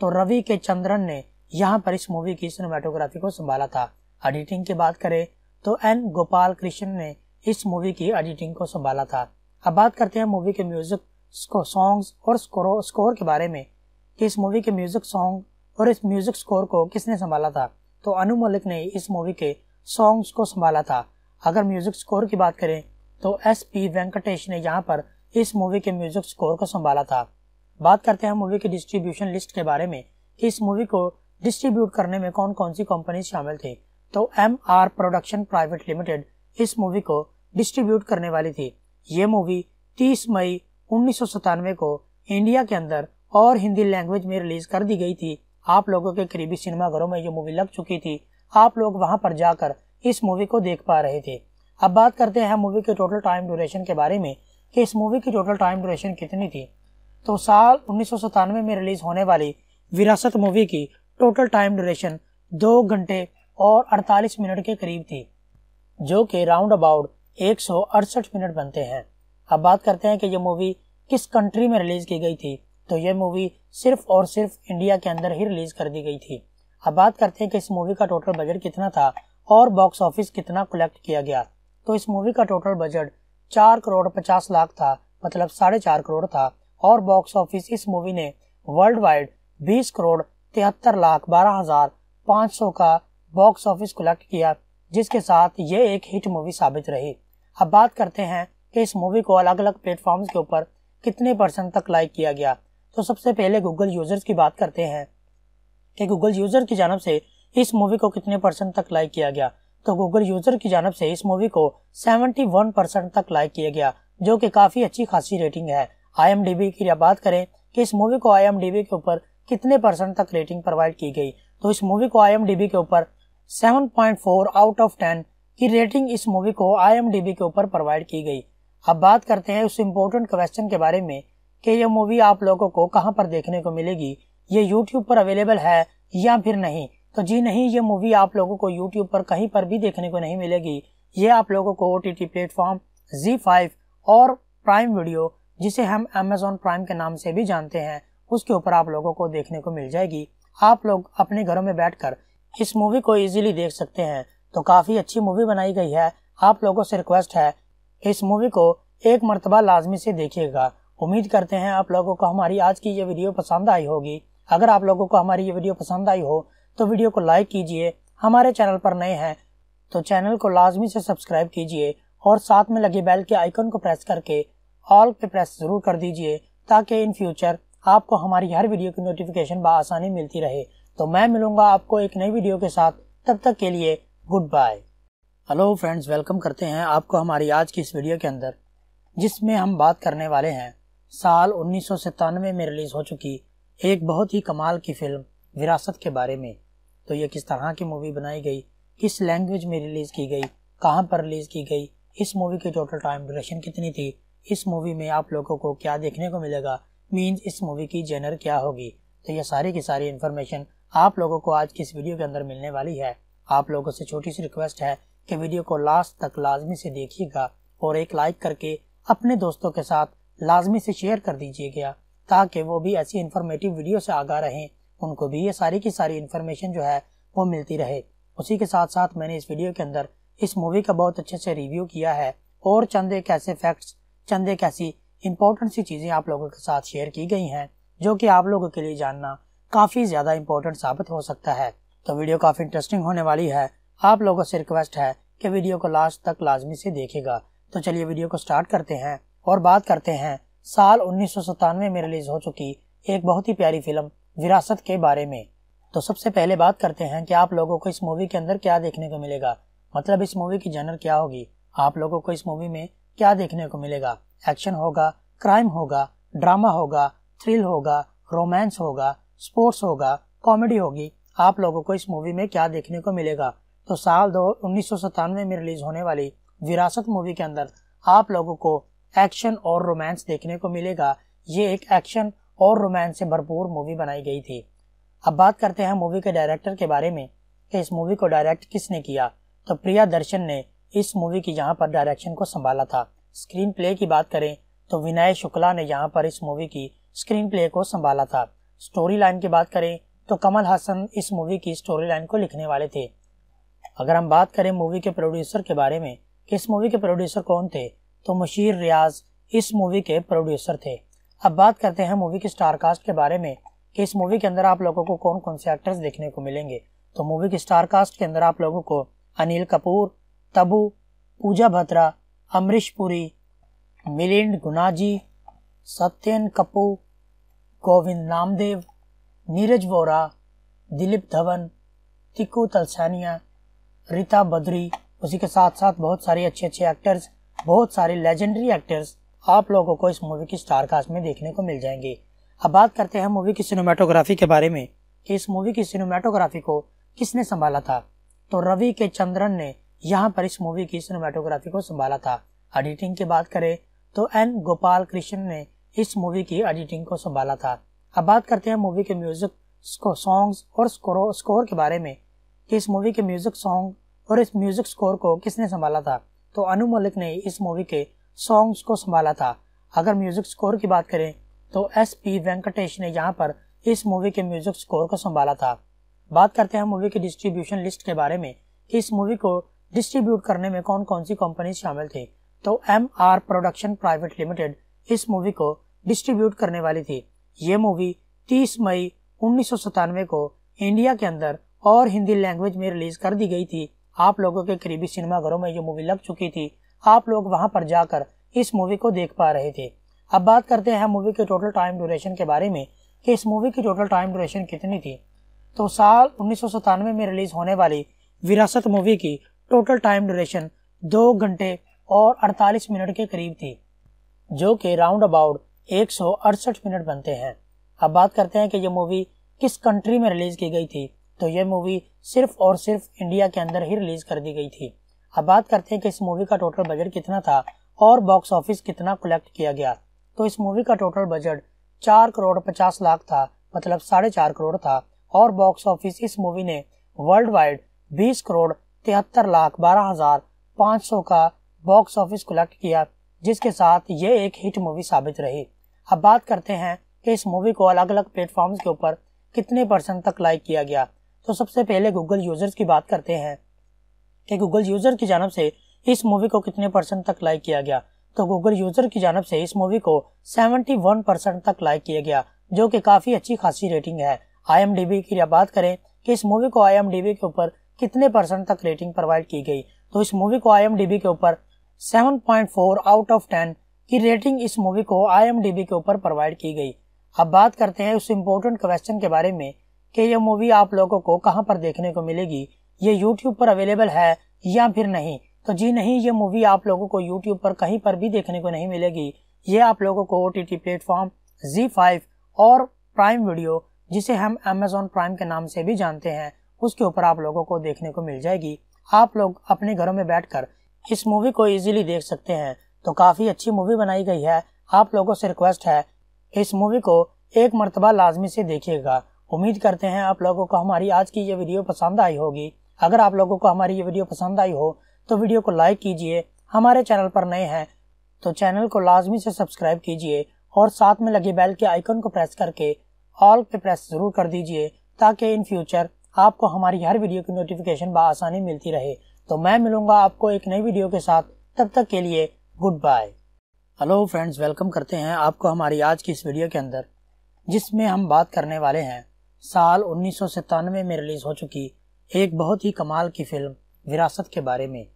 तो रवि के चंद्रन ने यहाँ पर इस मूवी की सिनेमाटोग्राफी को संभाला था। एडिटिंग की बात करें तो एन गोपाल कृष्ण ने इस मूवी की एडिटिंग को संभाला था। अब बात करते हैं मूवी के म्यूज़िक सॉन्ग्स और स्कोर स्कोर के बारे में कि इस मूवी के म्यूज़िक सॉन्ग और इस म्यूज़िक स्कोर को किसने संभाला था। तो अनु मलिक ने इस मूवी के सॉन्ग्स को संभाला था। अगर म्यूज़िक स्कोर की बात करें तो एस पी वेंकटेश ने यहाँ पर इस मूवी के म्यूज़िक स्कोर को संभाला था। बात करते हैं मूवी की डिस्ट्रीब्यूशन लिस्ट के बारे में। इस मूवी को डिस्ट्रीब्यूट करने में कौन कौन सी कंपनी शामिल थी? तो M R production private limited इस मूवी को डिस्ट्रीब्यूट करने वाली थी। ये मूवी 30 मई उन्नीस सौ सतानवे को इंडिया के अंदर और हिंदी लैंग्वेज में रिलीज़ कर दी गई थी। आप लोगों के करीबी सिनेमाघरों में ये मूवी लग चुकी थी। आप लोग वहाँ पर जाकर इस मूवी को देख पा रहे थे। अब बात करते हैं मूवी के टोटल टाइम ड्यूरेशन के बारे में, कि इस मूवी की टोटल टाइम ड्यूरेशन कितनी थी। तो साल उन्नीस सौ सत्तानवे में रिलीज़ होने वाली विरासत मूवी की टोटल टाइम ड्यूरेशन दो घंटे और 48 मिनट के करीब थी, जो कि राउंड अबाउट एक सौ अड़सठ मिनट बनते हैं। अब बात करते हैं कि ये मूवी किस कंट्री में रिलीज़ की गई थी। तो ये मूवी सिर्फ़ और सिर्फ़ इंडिया के अंदर ही रिलीज़ कर दी गई थी। अब बात करते हैं कि इस मूवी का टोटल बजट कितना था और बॉक्स ऑफ़िस कितना कलेक्ट किया गया। तो इस मूवी का टोटल बजट चार करोड़ पचास लाख था मतलब साढ़े चार करोड़ था और बॉक्स ऑफ़िस इस मूवी ने वर्ल्ड वाइड बीस करोड़ तिहत्तर लाख बारह हज़ार पाँच सौ का बॉक्स ऑफ़िस कलेक्ट किया, जिसके साथ ये एक हिट मूवी साबित रही। अब बात करते हैं कि इस मूवी को अलग अलग प्लेटफॉर्म्स के ऊपर कितने परसेंट तक लाइक किया गया। तो सबसे पहले गूगल यूज़र्स की बात करते हैं कि गूगल यूज़र की जानब से इस मूवी को कितने परसेंट तक लाइक किया गया? तो गूगल यूज़र की जानब से इस मूवी को 71 परसेंट तक लाइक किया गया, जो कि काफ़ी अच्छी खासी रेटिंग है। आई की बात करें कि इस मूवी को आईएमडीबी के ऊपर कितने परसेंट तक रेटिंग प्रोवाइड की गई? तो इस मूवी को आईएमडीबी के ऊपर 7.4 आउट ऑफ़ 10 की रेटिंग इस मूवी को आईएमडीबी के ऊपर प्रोवाइड की गई। अब बात करते हैं उस इम्पोर्टेंट क्वेश्चन के बारे में कि ये मूवी आप लोगों को कहाँ पर देखने को मिलेगी? ये यूट्यूब पर अवेलेबल है या फिर नहीं? तो जी नहीं, ये मूवी आप लोगों को यूट्यूब पर कहीं पर भी देखने को नहीं मिलेगी। ये आप लोगों को O T T platform Zee five और प्राइम वीडियो जिसे हम अमेजोन प्राइम के नाम से भी जानते हैं, उसके ऊपर आप लोगों को देखने को मिल जाएगी। आप लोग अपने घरों में बैठकर इस मूवी को इजीली देख सकते हैं। तो काफ़ी अच्छी मूवी बनाई गई है। आप लोगों से रिक्वेस्ट है, इस मूवी को एक मरतबा लाजमी से देखिएगा। उम्मीद करते हैं आप लोगों को हमारी आज की ये वीडियो पसंद आई होगी। अगर आप लोगों को हमारी ये वीडियो पसंद आई हो तो वीडियो को लाइक कीजिए। हमारे चैनल पर नए हैं तो चैनल को लाजमी से सब्सक्राइब कीजिए और साथ में लगे बेल के आइकन को प्रेस करके ऑल पे प्रेस ज़रूर कर दीजिए, ताकि इन फ्यूचर आपको हमारी हर वीडियो की नोटिफिकेशन बसानी मिलती रहे। तो मैं मिलूँगा आपको एक नई वीडियो के साथ। तब तक के लिए good bye. Hello friends, welcome करते हैं आपको हमारी आज की इस वीडियो के अंदर, जिसमें हम बात करने वाले हैं साल उन्नीस सौ सतानवे में रिलीज़ हो चुकी एक बहुत ही कमाल की फ़िल्म, विरासत के बारे में। तो ये किस तरह की मूवी बनाई गई, किस लैंग्वेज में रिलीज़ की गई, कहाँ पर रिलीज़ की गई, इस मूवी की टोटल टाइम ड्यूरेशन कितनी थी, इस मूवी में आप लोगों को क्या देखने को मिलेगा मीन्स इस मूवी की जेनर क्या होगी। तो ये सारी की सारी इन्फॉर्मेशन आप लोगों को आज की इस वीडियो के अंदर मिलने वाली है। आप लोगों से छोटी सी रिक्वेस्ट है कि वीडियो को लास्ट तक लाजमी से देखिएगा और एक लाइक करके अपने दोस्तों के साथ लाजमी से शेयर कर दीजिएगा, ताकि वो भी ऐसी इन्फॉर्मेटिव वीडियो से आगा रहें। उनको भी ये सारी की सारी इन्फॉर्मेशन जो है, वो मिलती रहे। उसी के साथ साथ मैंने इस वीडियो के अंदर इस मूवी का बहुत अच्छे से रिव्यू किया है, और चंद एक ऐसे फैक्ट्स ऐसी इंपॉर्टेंट सी चीज़ें आप लोगों के साथ शेयर की गई हैं, जो कि आप लोगों के लिए जानना काफ़ी ज़्यादा इम्पोर्टेंट साबित हो सकता है। तो वीडियो काफ़ी इंटरेस्टिंग होने वाली है। आप लोगों से रिक्वेस्ट है कि वीडियो को लास्ट तक लाजमी से देखेगा। तो चलिए वीडियो को स्टार्ट करते हैं। और बात करते हैं, साल उन्नीस सौ सतानवे में रिलीज़ हो चुकी एक बहुत ही प्यारी फ़िल्म, विरासत के बारे में। तो सबसे पहले बात करते हैं कि आप लोगों को इस मूवी के अंदर क्या देखने को मिलेगा। मतलब इस मूवी की जनर क्या होगी? आप लोगों को इस मूवी में क्या देखने को मिलेगा? एक्शन होगा क्राइम होगा ड्रामा होगा थ्रिल होगा रोमांस होगा स्पोर्ट्स होगा कॉमेडी होगी। आप लोगों को इस मूवी में क्या देखने को मिलेगा? तो साल दो, उन्नीस में रिलीज़ होने वाली विरासत मूवी के अंदर आप लोगों को एक्शन और रोमांस देखने को मिलेगा। ये एक एक्शन और रोमांस से भरपूर मूवी बनाई गई थी। अब बात करते हैं मूवी के डायरेक्टर के बारे में कि इस मूवी को डायरेक्ट किसने किया। तो प्रिया दर्शन ने इस मूवी की यहाँ पर डायरेक्शन को संभाला था। स्क्रीन प्ले की बात करें तो विनय शुक्ला ने यहाँ पर इस मूवी की स्क्रीन प्ले को संभाला था। स्टोरी लाइन की बात करें तो कमल हासन इस मूवी की स्टोरी लाइन को लिखने वाले थे। अगर हम बात करें मूवी के प्रोड्यूसर के बारे में इस मूवी के प्रोड्यूसर कौन थे? तो मुशीर रियाज इस मूवी के प्रोड्यूसर थे। अब बात करते हैं मूवी की स्टार कास्ट के बारे में कि इस मूवी के अंदर आप लोगों को कौन कौन से एक्टर्स देखने को मिलेंगे। तो मूवी की स्टार कास्ट के अंदर आप लोगों को अनिल कपूर, तबू, पूजा भद्रा, अमरीश पुरी, मिलिंद गुनाजी, सत्यन कपूर, गोविंद नामदेव, नीरज वोरा, दिलीप धवन तिकू तलसानिया, रीता बद्री। उसी के साथ साथ बहुत सारे अच्छे अच्छे एक्टर्स बहुत सारे लेजेंडरी एक्टर्स आप लोगों को इस मूवी की स्टार कास्ट में देखने को मिल जाएँगे। अब बात करते हैं मूवी की सिनेमाटोग्राफी के बारे में कि इस मूवी की सिनेमाटोग्राफी को किसने संभाला था। तो रवि के चंद्रन ने यहाँ पर इस मूवी की सिनेमाटोग्राफी को संभाला था। एडिटिंग की बात करें तो एन गोपाल कृष्ण ने इस मूवी की एडिटिंग को संभाला था। अब बात करते हैं मूवी के म्यूज़िक सॉन्ग्स और स्कोर स्कोर के बारे में कि इस मूवी के म्यूज़िक सॉन्ग और इस म्यूज़िक स्कोर को किसने संभाला था। तो अनु मलिक ने इस मूवी के सॉन्ग्स को संभाला था। अगर म्यूज़िक स्कोर की बात करें तो एस पी वेंकटेश ने यहाँ पर इस मूवी के म्यूज़िक स्कोर को संभाला था। बात करते हैं मूवी की डिस्ट्रीब्यूशन लिस्ट के बारे में। इस मूवी को डिस्ट्रीब्यूट करने में कौन कौन सी कंपनी शामिल थी? तो M R production private limited इस मूवी को डिस्ट्रीब्यूट करने वाली थी। ये मूवी 30 मई उन्नीस सौ सतानवे को इंडिया के अंदर और हिंदी लैंग्वेज में रिलीज़ कर दी गई थी। आप लोगों के करीबी सिनेमाघरों में ये मूवी लग चुकी थी। आप लोग वहाँ पर जाकर इस मूवी को देख पा रहे थे। अब बात करते हैं मूवी के टोटल टाइम ड्यूरेशन के बारे में, कि इस मूवी की टोटल टाइम ड्यूरेशन कितनी थी। तो साल उन्नीस में रिलीज़ होने वाली विरासत मूवी की टोटल टाइम ड्यूरेशन दो घंटे और 48 मिनट के करीब थी, जो कि राउंड अबाउट एक सौ अड़सठ मिनट बनते हैं। अब बात करते हैं कि ये मूवी किस कंट्री में रिलीज़ की गई थी। तो ये मूवी सिर्फ़ और सिर्फ़ इंडिया के अंदर ही रिलीज़ कर दी गई थी। अब बात करते हैं कि इस मूवी का टोटल बजट कितना था और बॉक्स ऑफ़िस कितना कलेक्ट किया गया। तो इस मूवी का टोटल बजट चार करोड़ पचास लाख था मतलब साढ़े चार करोड़ था और बॉक्स ऑफ़िस इस मूवी ने वर्ल्ड वाइड बीस करोड़ तिहत्तर लाख बारह हज़ार पाँच सौ का बॉक्स ऑफ़िस कलेक्ट किया, जिसके साथ ये एक हिट मूवी साबित रही। अब बात करते हैं कि इस मूवी को अलग अलग प्लेटफॉर्म्स के ऊपर कितने परसेंट तक लाइक किया गया। तो सबसे पहले गूगल यूज़र्स की बात करते हैं कि गूगल यूज़र की जानब से इस मूवी को कितने परसेंट तक लाइक किया गया? तो गूगल यूज़र की जानब से इस मूवी को 71 परसेंट तक लाइक किया गया, जो कि काफ़ी अच्छी खासी रेटिंग है। आईएमडीबी की बात करें कि इस मूवी को आईएमडीबी के ऊपर कितने परसेंट तक रेटिंग प्रोवाइड की गई? तो इस मूवी को आईएमडीबी के ऊपर 7.4 आउट ऑफ़ 10 की रेटिंग इस मूवी को आईएमडीबी के ऊपर प्रोवाइड की गई। अब बात करते हैं उस इम्पोर्टेंट क्वेश्चन के बारे में कि ये मूवी आप लोगों को कहाँ पर देखने को मिलेगी? ये यूट्यूब पर अवेलेबल है या फिर नहीं? तो जी नहीं, ये मूवी आप लोगों को यूट्यूब पर कहीं पर भी देखने को नहीं मिलेगी। ये आप लोगों को O T T platform Zee five और प्राइम वीडियो जिसे हम अमेजोन प्राइम के नाम से भी जानते हैं, उसके ऊपर आप लोगों को देखने को मिल जाएगी। आप लोग अपने घरों में बैठकर इस मूवी को इजीली देख सकते हैं। तो काफ़ी अच्छी मूवी बनाई गई है। आप लोगों से रिक्वेस्ट है, इस मूवी को एक मरतबा लाजमी से देखिएगा। उम्मीद करते हैं आप लोगों को हमारी आज की ये वीडियो पसंद आई होगी। अगर आप लोगों को हमारी ये वीडियो पसंद आई हो तो वीडियो को लाइक कीजिए। हमारे चैनल पर नए हैं तो चैनल को लाजमी से सब्सक्राइब कीजिए और साथ में लगे बेल के आइकन को प्रेस करके ऑल पे प्रेस ज़रूर कर दीजिए, ताकि इन फ्यूचर आपको हमारी हर वीडियो की नोटिफिकेशन बसानी मिलती रहे। तो मैं मिलूँगा आपको एक नई वीडियो के साथ। तब तक के लिए good bye. Hello friends, welcome करते हैं आपको हमारी आज की इस वीडियो के अंदर, जिसमें हम बात करने वाले हैं साल उन्नीस सौ सतानवे में रिलीज़ हो चुकी एक बहुत ही कमाल की फ़िल्म, विरासत के बारे में।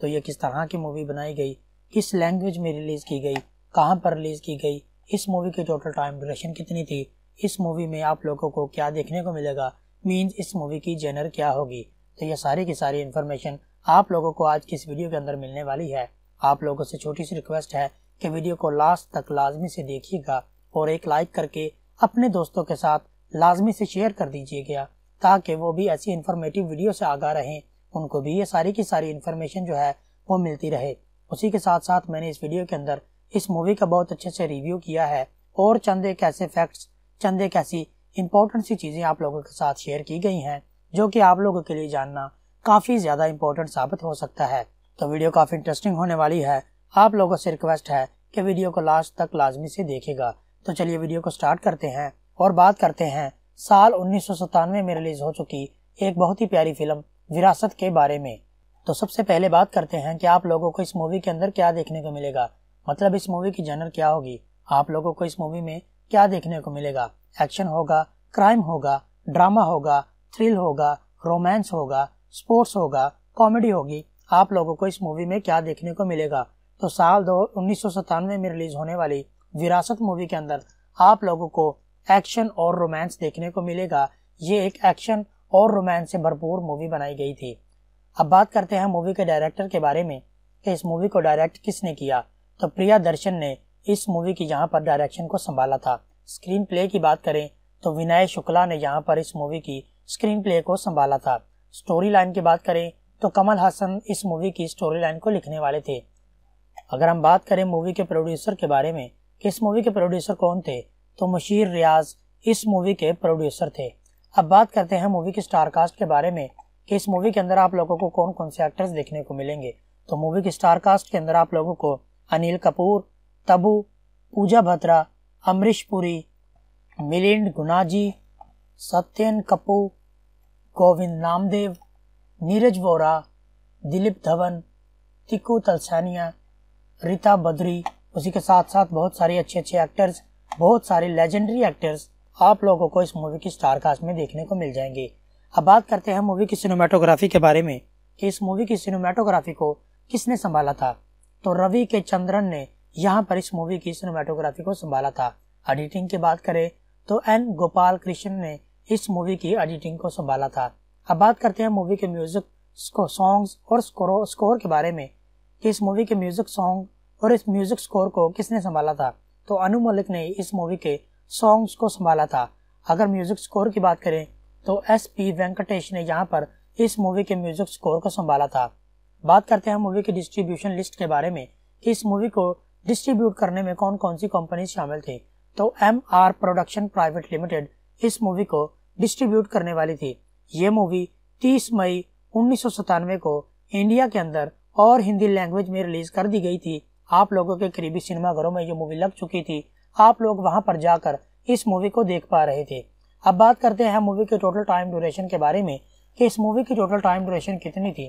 तो ये किस तरह की मूवी बनाई गई, किस लैंग्वेज में रिलीज़ की गई, कहाँ पर रिलीज़ की गई, इस मूवी की टोटल टाइम ड्यूरेशन कितनी थी, इस मूवी में आप लोगों को क्या देखने को मिलेगा मीन्स इस मूवी की जेनर क्या होगी। तो ये सारी की सारी इन्फॉर्मेशन आप लोगों को आज की इस वीडियो के अंदर मिलने वाली है। आप लोगों से छोटी सी रिक्वेस्ट है कि वीडियो को लास्ट तक लाजमी से देखिएगा और एक लाइक करके अपने दोस्तों के साथ लाजमी से शेयर कर दीजिएगा ताकि वो भी ऐसी इन्फॉर्मेटिव वीडियो से आगा रहें। उनको भी ये सारी की सारी इन्फॉर्मेशन जो है, वो मिलती रहे। उसी के साथ साथ मैंने इस वीडियो के अंदर इस मूवी का बहुत अच्छे से रिव्यू किया है, और चंद एक ऐसे फैक्ट्स ऐसी इंपॉर्टेंट सी चीज़ें आप लोगों के साथ शेयर की गई हैं, जो कि आप लोगों के लिए जानना काफ़ी ज़्यादा इम्पोर्टेंट साबित हो सकता है। तो वीडियो काफ़ी इंटरेस्टिंग होने वाली है। आप लोगों से रिक्वेस्ट है कि वीडियो को लास्ट तक लाजमी से देखेगा। तो चलिए वीडियो को स्टार्ट करते हैं। और बात करते हैं, साल उन्नीस सौ सतानवे में रिलीज़ हो चुकी एक बहुत ही प्यारी फ़िल्म, विरासत के बारे में। तो सबसे पहले बात करते हैं कि आप लोगों को इस मूवी के अंदर क्या देखने को मिलेगा। मतलब इस मूवी की जनर क्या होगी? आप लोगों को इस मूवी में क्या देखने को मिलेगा? एक्शन होगा क्राइम होगा ड्रामा होगा थ्रिल होगा रोमांस होगा स्पोर्ट्स होगा कॉमेडी होगी। आप लोगों को इस मूवी में क्या देखने को मिलेगा? तो साल दो, उन्नीस में रिलीज़ होने वाली विरासत मूवी के अंदर आप लोगों को एक्शन और रोमांस देखने को मिलेगा। ये एक एक्शन और रोमांस से भरपूर मूवी बनाई गई थी। अब बात करते हैं मूवी के डायरेक्टर के बारे में कि इस मूवी को डायरेक्ट किसने किया। तो प्रिया दर्शन ने इस मूवी की यहाँ पर डायरेक्शन को संभाला था। स्क्रीन प्ले की बात करें तो विनय शुक्ला ने यहाँ पर इस मूवी की स्क्रीन प्ले को संभाला था। स्टोरी लाइन की बात करें तो कमल हासन इस मूवी की स्टोरी लाइन को लिखने वाले थे। अगर हम बात करें मूवी के प्रोड्यूसर के बारे में इस मूवी के प्रोड्यूसर कौन थे? तो मशीर रियाज इस मूवी के प्रोड्यूसर थे। अब बात करते हैं मूवी की स्टार कास्ट के बारे में कि इस मूवी के अंदर आप लोगों को कौन कौन से एक्टर्स देखने को मिलेंगे। तो मूवी की स्टार कास्ट के अंदर आप लोगों को अनिल कपूर, तबू, पूजा भत्रा अमरीश पुरी, मिलिंद गुनाजी, सत्यन कपूर, गोविंद नामदेव, नीरज वोरा, दिलीप धवन तिकू तलसानिया, रीता बद्री। उसी के साथ साथ बहुत सारे अच्छे अच्छे एक्टर्स बहुत सारे लेजेंडरी एक्टर्स आप लोगों को इस मूवी की स्टार कास्ट में देखने को मिल जाएँगे। अब बात करते हैं मूवी की सिनेमाटोग्राफी के बारे में। कि इस मूवी की सिनेमाटोग्राफी को किसने संभाला था? तो रवि के चंद्रन ने यहाँ पर इस मूवी की सिनेमाटोग्राफी को संभाला था। एडिटिंग की बात करें तो एन गोपाल कृष्ण ने इस मूवी की एडिटिंग को संभाला था। अब बात करते हैं मूवी के म्यूज़िक सॉन्ग्स और स्कोर के बारे में। कि इस मूवी के म्यूज़िक सॉन्ग और इस म्यूज़िक स्कोर को किसने संभाला था? तो अनु मलिक ने इस मूवी के सॉन्ग्स को संभाला था। अगर म्यूज़िक स्कोर की बात करें तो एस पी वेंकटेश ने यहाँ पर इस मूवी के म्यूज़िक स्कोर को संभाला था। बात करते हैं मूवी की डिस्ट्रीब्यूशन लिस्ट के बारे में। कि इस मूवी को डिस्ट्रीब्यूट करने में कौन कौन सी कंपनी शामिल थी? तो M R production private limited इस मूवी को डिस्ट्रीब्यूट करने वाली थी। ये मूवी 30 मई उन्नीस सौ सतानवे को इंडिया के अंदर और हिंदी लैंग्वेज में रिलीज़ कर दी गई थी। आप लोगों के करीबी सिनेमाघरों में ये मूवी लग चुकी थी। आप लोग वहाँ पर जाकर इस मूवी को देख पा रहे थे। अब बात करते हैं मूवी के टोटल टाइम ड्यूरेशन के बारे में, कि इस मूवी की टोटल टाइम ड्यूरेशन कितनी थी।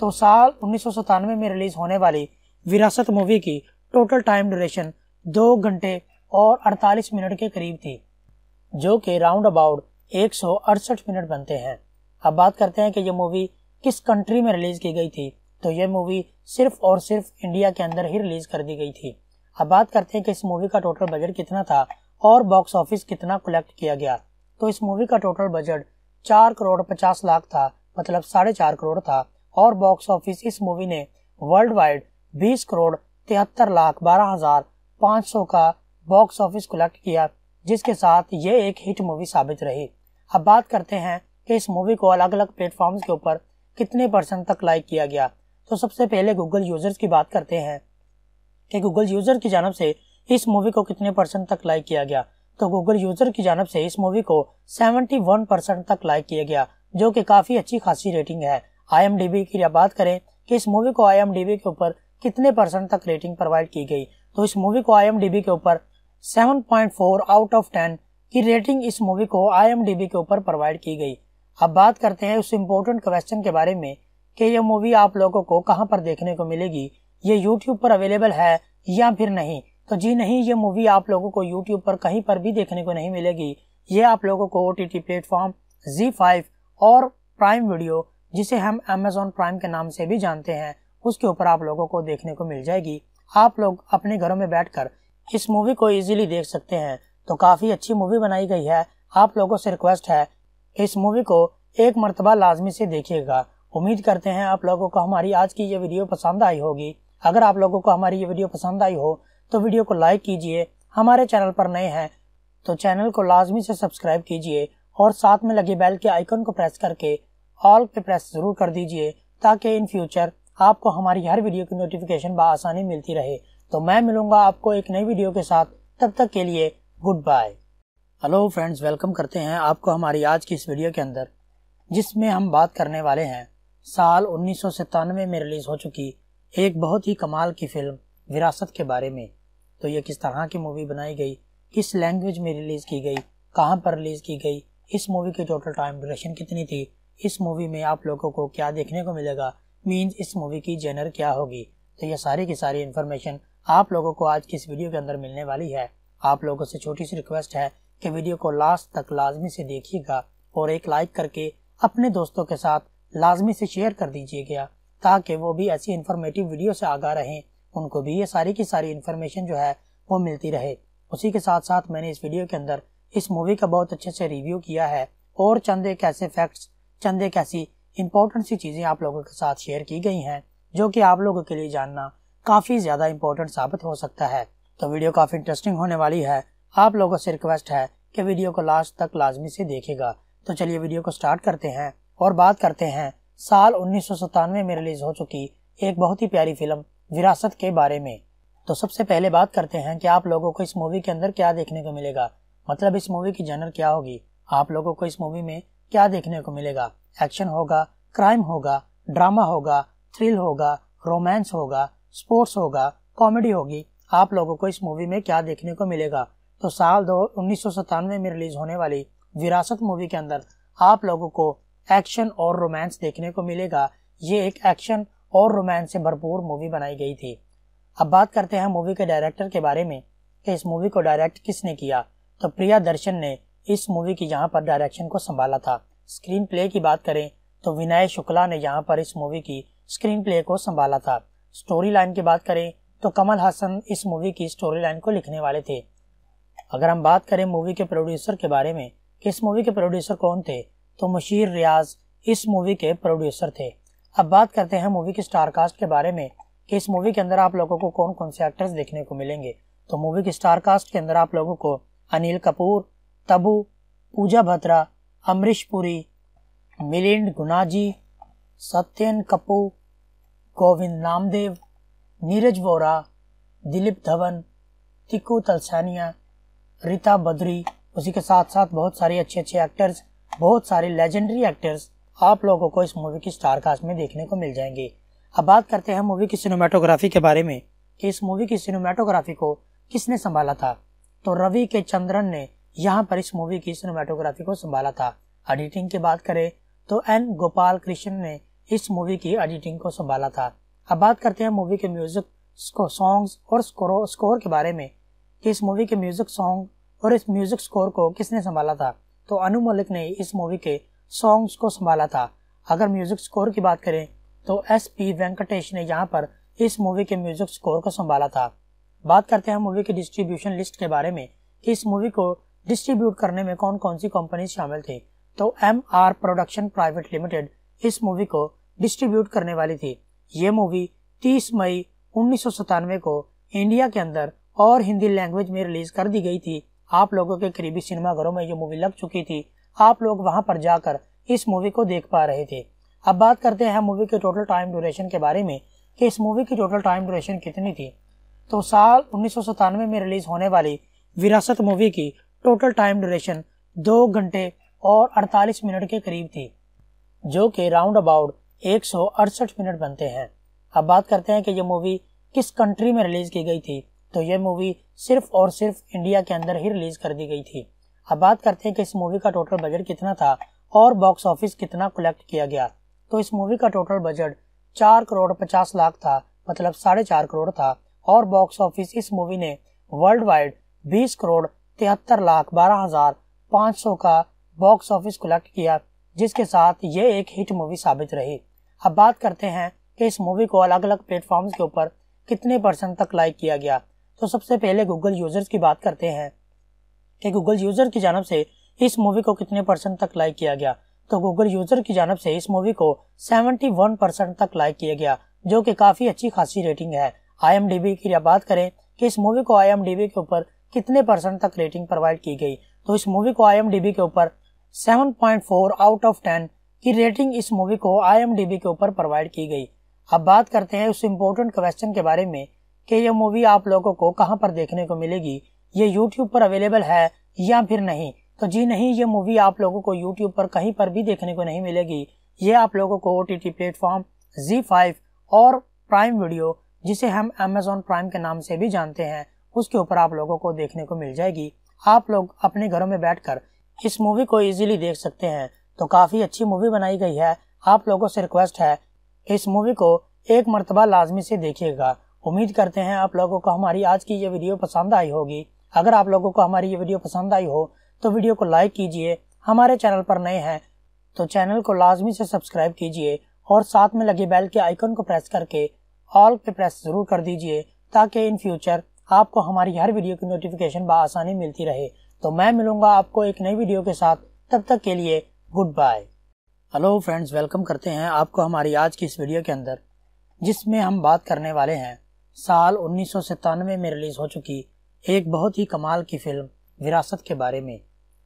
तो साल उन्नीस सौ सत्तानवे में रिलीज़ होने वाली विरासत मूवी की टोटल टाइम ड्यूरेशन दो घंटे और 48 मिनट के करीब थी, जो कि राउंड अबाउट एक सौ अड़सठ मिनट बनते हैं। अब बात करते हैं कि ये मूवी किस कंट्री में रिलीज़ की गई थी। तो ये मूवी सिर्फ़ और सिर्फ़ इंडिया के अंदर ही रिलीज़ कर दी गई थी। अब बात करते हैं कि इस मूवी का टोटल बजट कितना था और बॉक्स ऑफ़िस कितना कलेक्ट किया गया। तो इस मूवी का टोटल बजट चार करोड़ पचास लाख था मतलब साढ़े चार करोड़ था और बॉक्स ऑफ़िस इस मूवी ने वर्ल्ड वाइड बीस करोड़ तिहत्तर लाख बारह हज़ार पाँच सौ का बॉक्स ऑफ़िस कलेक्ट किया, जिसके साथ ये एक हिट मूवी साबित रही। अब बात करते हैं कि इस मूवी को अलग अलग प्लेटफॉर्म्स के ऊपर कितने परसेंट तक लाइक किया गया। तो सबसे पहले गूगल यूज़र्स की बात करते हैं कि गूगल यूज़र की जानब से इस मूवी को कितने परसेंट तक लाइक किया गया? तो गूगल यूज़र की जानब से इस मूवी को 71 परसेंट तक लाइक किया गया, जो कि काफ़ी अच्छी खासी रेटिंग है। आईएमडीबी की बात करें कि इस मूवी को आईएमडीबी के ऊपर कितने परसेंट तक रेटिंग प्रोवाइड की गई? तो इस मूवी को आईएमडीबी के ऊपर 7.4 आउट ऑफ़ 10 की रेटिंग इस मूवी को आईएमडीबी के ऊपर प्रोवाइड की गई। अब बात करते हैं उस इम्पोर्टेंट क्वेश्चन के बारे में कि ये मूवी आप लोगों को कहाँ पर देखने को मिलेगी? ये यूट्यूब पर अवेलेबल है या फिर नहीं? तो जी नहीं, ये मूवी आप लोगों को यूट्यूब पर कहीं पर भी देखने को नहीं मिलेगी। ये आप लोगों को O T platform Zee five और प्राइम वीडियो जिसे हम अमेजोन प्राइम के नाम से भी जानते हैं, उसके ऊपर आप लोगों को देखने को मिल जाएगी। आप लोग अपने घरों में बैठकर इस मूवी को इजीली देख सकते हैं। तो काफ़ी अच्छी मूवी बनाई गई है। आप लोगों से रिक्वेस्ट है, इस मूवी को एक मरतबा लाजमी से देखिएगा। उम्मीद करते हैं आप लोगों को हमारी आज की ये वीडियो पसंद आई होगी। अगर आप लोगों को हमारी ये वीडियो पसंद आई हो तो वीडियो को लाइक कीजिए। हमारे चैनल पर नए हैं तो चैनल को लाजमी से सब्सक्राइब कीजिए और साथ में लगे बेल के आइकन को प्रेस करके ऑल पे प्रेस ज़रूर कर दीजिए, ताकि इन फ्यूचर आपको हमारी हर वीडियो की नोटिफिकेशन बसानी मिलती रहे। तो मैं मिलूँगा आपको एक नई वीडियो के साथ। तब तक के लिए good bye. Hello friends, welcome करते हैं आपको हमारी आज की इस वीडियो के अंदर, जिसमें हम बात करने वाले हैं साल उन्नीस सौ सतानवे में रिलीज़ हो चुकी एक बहुत ही कमाल की फ़िल्म, विरासत के बारे में। तो ये किस तरह की मूवी बनाई गई, किस लैंग्वेज में रिलीज़ की गई, कहाँ पर रिलीज़ की गई, इस मूवी की टोटल टाइम ड्यूरेशन कितनी थी, इस मूवी में आप लोगों को क्या देखने को मिलेगा मीन्स इस मूवी की जेनर क्या होगी। तो ये सारी की सारी इन्फॉर्मेशन आप लोगों को आज की इस वीडियो के अंदर मिलने वाली है। आप लोगों से छोटी सी रिक्वेस्ट है कि वीडियो को लास्ट तक लाजमी से देखिएगा और एक लाइक करके अपने दोस्तों के साथ लाजमी से शेयर कर दीजिएगा ताकि वो भी ऐसी इन्फॉर्मेटिव वीडियो से आगा रहें। उनको भी ये सारी की सारी इन्फॉर्मेशन जो है, वो मिलती रहे। उसी के साथ साथ मैंने इस वीडियो के अंदर इस मूवी का बहुत अच्छे से रिव्यू किया है, और चंद एक ऐसे फैक्ट्स ऐसी इंपॉर्टेंट सी चीज़ें आप लोगों के साथ शेयर की गई हैं, जो कि आप लोगों के लिए जानना काफ़ी ज़्यादा इम्पोर्टेंट साबित हो सकता है। तो वीडियो काफ़ी इंटरेस्टिंग होने वाली है। आप लोगों से रिक्वेस्ट है कि वीडियो को लास्ट तक लाजमी से देखेगा। तो चलिए वीडियो को स्टार्ट करते हैं। और बात करते हैं, साल उन्नीस सौ सतानवे में रिलीज़ हो चुकी एक बहुत ही प्यारी फ़िल्म, विरासत के बारे में। तो सबसे पहले बात करते हैं कि आप लोगों को इस मूवी के अंदर क्या देखने को मिलेगा। मतलब इस मूवी की जनर क्या होगी? आप लोगों को इस मूवी में क्या देखने को मिलेगा? एक्शन होगा क्राइम होगा ड्रामा होगा थ्रिल होगा रोमांस होगा स्पोर्ट्स होगा कॉमेडी होगी। आप लोगों को इस मूवी में क्या देखने को मिलेगा? तो साल दो, उन्नीस में रिलीज़ होने वाली विरासत मूवी के अंदर आप लोगों को एक्शन और रोमांस देखने को मिलेगा। ये एक एक्शन और रोमांस से भरपूर मूवी बनाई गई थी। अब बात करते हैं मूवी के डायरेक्टर के बारे में कि इस मूवी को डायरेक्ट किसने किया। तो प्रिया दर्शन ने इस मूवी की यहाँ पर डायरेक्शन को संभाला था। स्क्रीन प्ले की बात करें तो विनय शुक्ला ने यहाँ पर इस मूवी की स्क्रीन प्ले को संभाला था। स्टोरी लाइन की बात करें तो कमल हासन इस मूवी की स्टोरी लाइन को लिखने वाले थे। अगर हम बात करें मूवी के प्रोड्यूसर के बारे में इस मूवी के प्रोड्यूसर कौन थे? तो मशीर रियाज इस मूवी के प्रोड्यूसर थे। अब बात करते हैं मूवी की स्टार कास्ट के बारे में कि इस मूवी के अंदर आप लोगों को कौन कौन से एक्टर्स देखने को मिलेंगे। तो मूवी की स्टार कास्ट के अंदर आप लोगों को अनिल कपूर, तबू, पूजा भत्रा अमरीश पुरी, मिलिंद गुनाजी, सत्यन कपूर, गोविंद नामदेव, नीरज वोरा, दिलीप धवन तिकू तलसानिया, रीता बद्री, उसी के साथ साथ बहुत सारे अच्छे अच्छे एक्टर्स बहुत सारे लेजेंडरी एक्टर्स आप लोगों को इस मूवी की स्टार कास्ट में देखने को मिल जाएँगे। अब बात करते हैं मूवी की सिनेमाटोग्राफी के बारे में कि इस मूवी की सिनेमाटोग्राफी को किसने संभाला था। तो रवि के चंद्रन ने यहाँ पर इस मूवी की सिनेमाटोग्राफी को संभाला था। एडिटिंग की बात करें तो एन गोपाल कृष्ण ने इस मूवी की एडिटिंग को संभाला था। अब बात करते हैं मूवी के म्यूज़िक सॉन्ग्स और स्कोर के बारे में कि इस मूवी के म्यूज़िक सॉन्ग और इस म्यूज़िक स्कोर को किसने संभाला था। तो अनु मलिक ने इस मूवी के सॉन्ग्स को संभाला था। अगर म्यूज़िक स्कोर की बात करें तो एस पी वेंकटेश ने यहाँ पर इस मूवी के म्यूज़िक स्कोर को संभाला था। बात करते हैं मूवी की डिस्ट्रीब्यूशन लिस्ट के बारे में। कि इस मूवी को डिस्ट्रीब्यूट करने में कौन कौन सी कंपनी शामिल थी? तो M R production private limited इस मूवी को डिस्ट्रीब्यूट करने वाली थी। ये मूवी 30 मई उन्नीस सौ सतानवे को इंडिया के अंदर और हिंदी लैंग्वेज में रिलीज़ कर दी गई थी। आप लोगों के करीबी सिनेमाघरों में ये मूवी लग चुकी थी। आप लोग वहाँ पर जाकर इस मूवी को देख पा रहे थे। अब बात करते हैं मूवी के टोटल टाइम ड्यूरेशन के बारे में, कि इस मूवी की टोटल टाइम ड्यूरेशन कितनी थी। तो साल उन्नीस सौ सतानवे में रिलीज़ होने वाली विरासत मूवी की टोटल टाइम ड्यूरेशन दो घंटे और 48 मिनट के करीब थी, जो कि राउंड अबाउट एक सौ अड़सठ मिनट बनते हैं। अब बात करते हैं कि ये मूवी किस कंट्री में रिलीज़ की गई थी। तो ये मूवी सिर्फ़ और सिर्फ़ इंडिया के अंदर ही रिलीज़ कर दी गई थी। अब बात करते हैं कि इस मूवी का टोटल बजट कितना था और बॉक्स ऑफ़िस कितना कलेक्ट किया गया। तो इस मूवी का टोटल बजट चार करोड़ पचास लाख था मतलब साढ़े चार करोड़ था और बॉक्स ऑफ़िस इस मूवी ने वर्ल्ड वाइड बीस करोड़ तिहत्तर लाख बारह हज़ार पाँच सौ का बॉक्स ऑफ़िस कलेक्ट किया, जिसके साथ ये एक हिट मूवी साबित रही। अब बात करते हैं कि इस मूवी को अलग अलग प्लेटफॉर्म्स के ऊपर कितने परसेंट तक लाइक किया गया। तो सबसे पहले गूगल यूज़र्स की बात करते हैं कि गूगल यूज़र की जानब से इस मूवी को कितने परसेंट तक लाइक किया गया? तो गूगल यूज़र की जानब से इस मूवी को 71 परसेंट तक लाइक किया गया, जो कि काफ़ी अच्छी खासी रेटिंग है। आईएमडीबी की बात करें कि इस मूवी को आईएमडीबी के ऊपर कितने परसेंट तक रेटिंग प्रोवाइड की गई? तो इस मूवी को आईएमडीबी के ऊपर 7.4 आउट ऑफ़ 10 की रेटिंग इस मूवी को आईएमडीबी के ऊपर प्रोवाइड की गई। अब बात करते हैं उस इम्पोर्टेंट क्वेश्चन के बारे में कि ये मूवी आप लोगों को कहाँ पर देखने को मिलेगी? ये यूट्यूब पर अवेलेबल है या फिर नहीं? तो जी नहीं, ये मूवी आप लोगों को यूट्यूब पर कहीं पर भी देखने को नहीं मिलेगी। ये आप लोगों को O T platform Zee five और प्राइम वीडियो जिसे हम अमेजोन प्राइम के नाम से भी जानते हैं, उसके ऊपर आप लोगों को देखने को मिल जाएगी। आप लोग अपने घरों में बैठकर इस मूवी को इजीली देख सकते हैं। तो काफ़ी अच्छी मूवी बनाई गई है। आप लोगों से रिक्वेस्ट है, इस मूवी को एक मरतबा लाजमी से देखिएगा। उम्मीद करते हैं आप लोगों को हमारी आज की ये वीडियो पसंद आई होगी। अगर आप लोगों को हमारी ये वीडियो पसंद आई हो तो वीडियो को लाइक कीजिए। हमारे चैनल पर नए हैं तो चैनल को लाजमी से सब्सक्राइब कीजिए और साथ में लगे बेल के आइकन को प्रेस करके ऑल पे प्रेस ज़रूर कर दीजिए, ताकि इन फ्यूचर आपको हमारी हर वीडियो की नोटिफिकेशन बसानी मिलती रहे। तो मैं मिलूँगा आपको एक नई वीडियो के साथ। तब तक के लिए good bye. Hello friends, welcome करते हैं आपको हमारी आज की इस वीडियो के अंदर, जिसमें हम बात करने वाले हैं साल उन्नीस सौ सतानवे में रिलीज़ हो चुकी एक बहुत ही कमाल की फ़िल्म, विरासत के बारे में।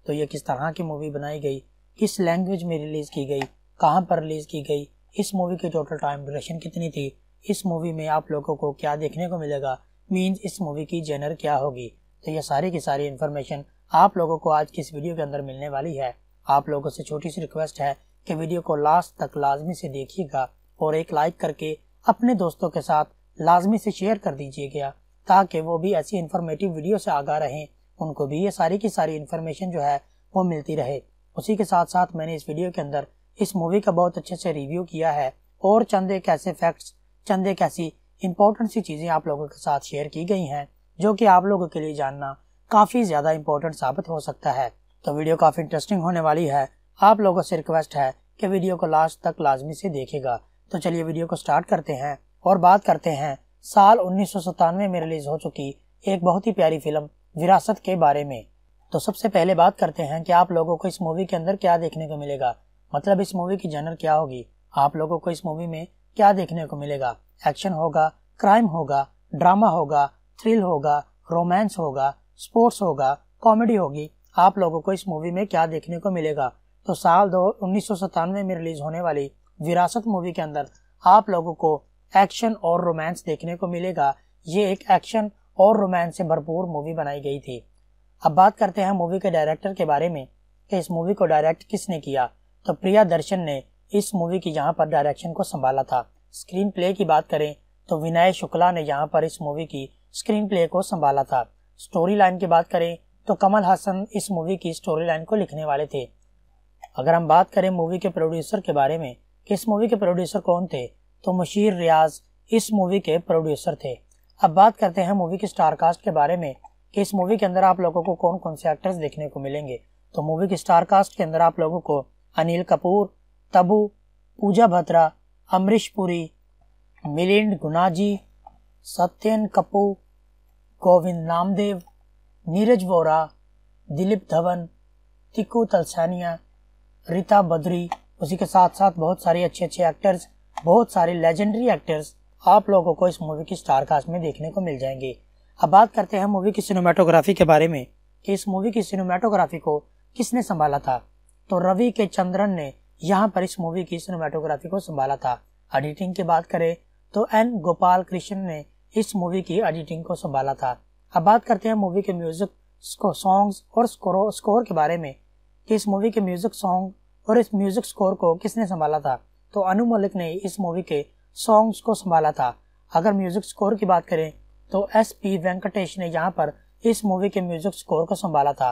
तो ये किस तरह की मूवी बनाई गई, किस लैंग्वेज में रिलीज़ की गई, कहाँ पर रिलीज़ की गई, इस मूवी की टोटल टाइम ड्यूरेशन कितनी थी, इस मूवी में आप लोगों को क्या देखने को मिलेगा मीन्स इस मूवी की जेनर क्या होगी। तो ये सारी की सारी इन्फॉर्मेशन आप लोगों को आज की इस वीडियो के अंदर मिलने वाली है। आप लोगों से छोटी सी रिक्वेस्ट है कि वीडियो को लास्ट तक लाजमी से देखिएगा और एक लाइक करके अपने दोस्तों के साथ लाजमी से शेयर कर दीजिएगा ताकि वो भी ऐसी इन्फॉर्मेटिव वीडियो से आगा रहें। उनको भी ये सारी की सारी इन्फॉर्मेशन जो है, वो मिलती रहे। उसी के साथ साथ मैंने इस वीडियो के अंदर इस मूवी का बहुत अच्छे से रिव्यू किया है, और चंद एक ऐसे फैक्ट्स चंद एक ऐसी इंपॉर्टेंट सी चीज़ें आप लोगों के साथ शेयर की गई हैं, जो कि आप लोगों के लिए जानना काफ़ी ज़्यादा इम्पोर्टेंट साबित हो सकता है। तो वीडियो काफ़ी इंटरेस्टिंग होने वाली है। आप लोगों से रिक्वेस्ट है कि वीडियो को लास्ट तक लाजमी से देखेगा। तो चलिए वीडियो को स्टार्ट करते हैं। और बात करते हैं, साल उन्नीस सौ सतानवे में रिलीज़ हो चुकी एक बहुत ही प्यारी फ़िल्म, विरासत के बारे में। तो सबसे पहले बात करते हैं कि आप लोगों को इस मूवी के अंदर क्या देखने को मिलेगा। मतलब इस मूवी की जनर क्या होगी? आप लोगों को इस मूवी में क्या देखने को मिलेगा? एक्शन होगा क्राइम होगा ड्रामा होगा थ्रिल होगा रोमांस होगा स्पोर्ट्स होगा कॉमेडी होगी। आप लोगों को इस मूवी में क्या देखने को मिलेगा? तो साल दो, उन्नीस में रिलीज़ होने वाली विरासत मूवी के अंदर आप लोगों को एक्शन और रोमांस देखने को मिलेगा। ये एक एक्शन और रोमांस से भरपूर मूवी बनाई गई थी। अब बात करते हैं मूवी के डायरेक्टर के बारे में कि इस मूवी को डायरेक्ट किसने किया। तो प्रिया दर्शन ने इस मूवी की यहाँ पर डायरेक्शन को संभाला था। स्क्रीन प्ले की बात करें तो विनय शुक्ला ने यहाँ पर इस मूवी की स्क्रीन प्ले को संभाला था। स्टोरी लाइन की बात करें तो कमल हसन इस मूवी की स्टोरी लाइन को लिखने वाले थे। अगर हम बात करें मूवी के प्रोड्यूसर के बारे में इस मूवी के प्रोड्यूसर कौन थे तो मुशीर रियाज इस मूवी के प्रोड्यूसर थे। अब बात करते हैं मूवी की स्टार कास्ट के बारे में कि इस मूवी के अंदर आप लोगों को कौन कौन से एक्टर्स देखने को मिलेंगे। तो मूवी की स्टार कास्ट के अंदर आप लोगों को अनिल कपूर, तबू, पूजा भद्रा, अमरीश पुरी, मिलिंद गुनाजी, सत्यन कपूर, गोविंद नामदेव, नीरज वोरा, दिलीप धवन तिकू तलसानिया, रीता बद्री, उसी के साथ साथ बहुत सारे अच्छे अच्छे एक्टर्स बहुत सारे लेजेंडरी एक्टर्स आप लोगों को इस मूवी की स्टार कास्ट में देखने को मिल जाएँगे। अब बात करते हैं मूवी की सिनेमाटोग्राफी के बारे में। कि इस मूवी की सिनेमाटोग्राफी को किसने संभाला था? तो रवि के चंद्रन ने यहाँ पर इस मूवी की सिनेमाटोग्राफी को संभाला था। एडिटिंग की बात करें तो एन गोपाल कृष्ण ने इस मूवी की एडिटिंग को संभाला था। अब बात करते हैं मूवी के म्यूज़िक सॉन्ग्स और स्कोर स्कोर के बारे में। कि इस मूवी के म्यूज़िक सॉन्ग और इस म्यूज़िक स्कोर को किसने संभाला था? तो अनु मलिक ने इस मूवी के सॉन्ग्स को संभाला था। अगर म्यूज़िक स्कोर की बात करें तो एस पी वेंकटेश ने यहाँ पर इस मूवी के म्यूज़िक स्कोर को संभाला था।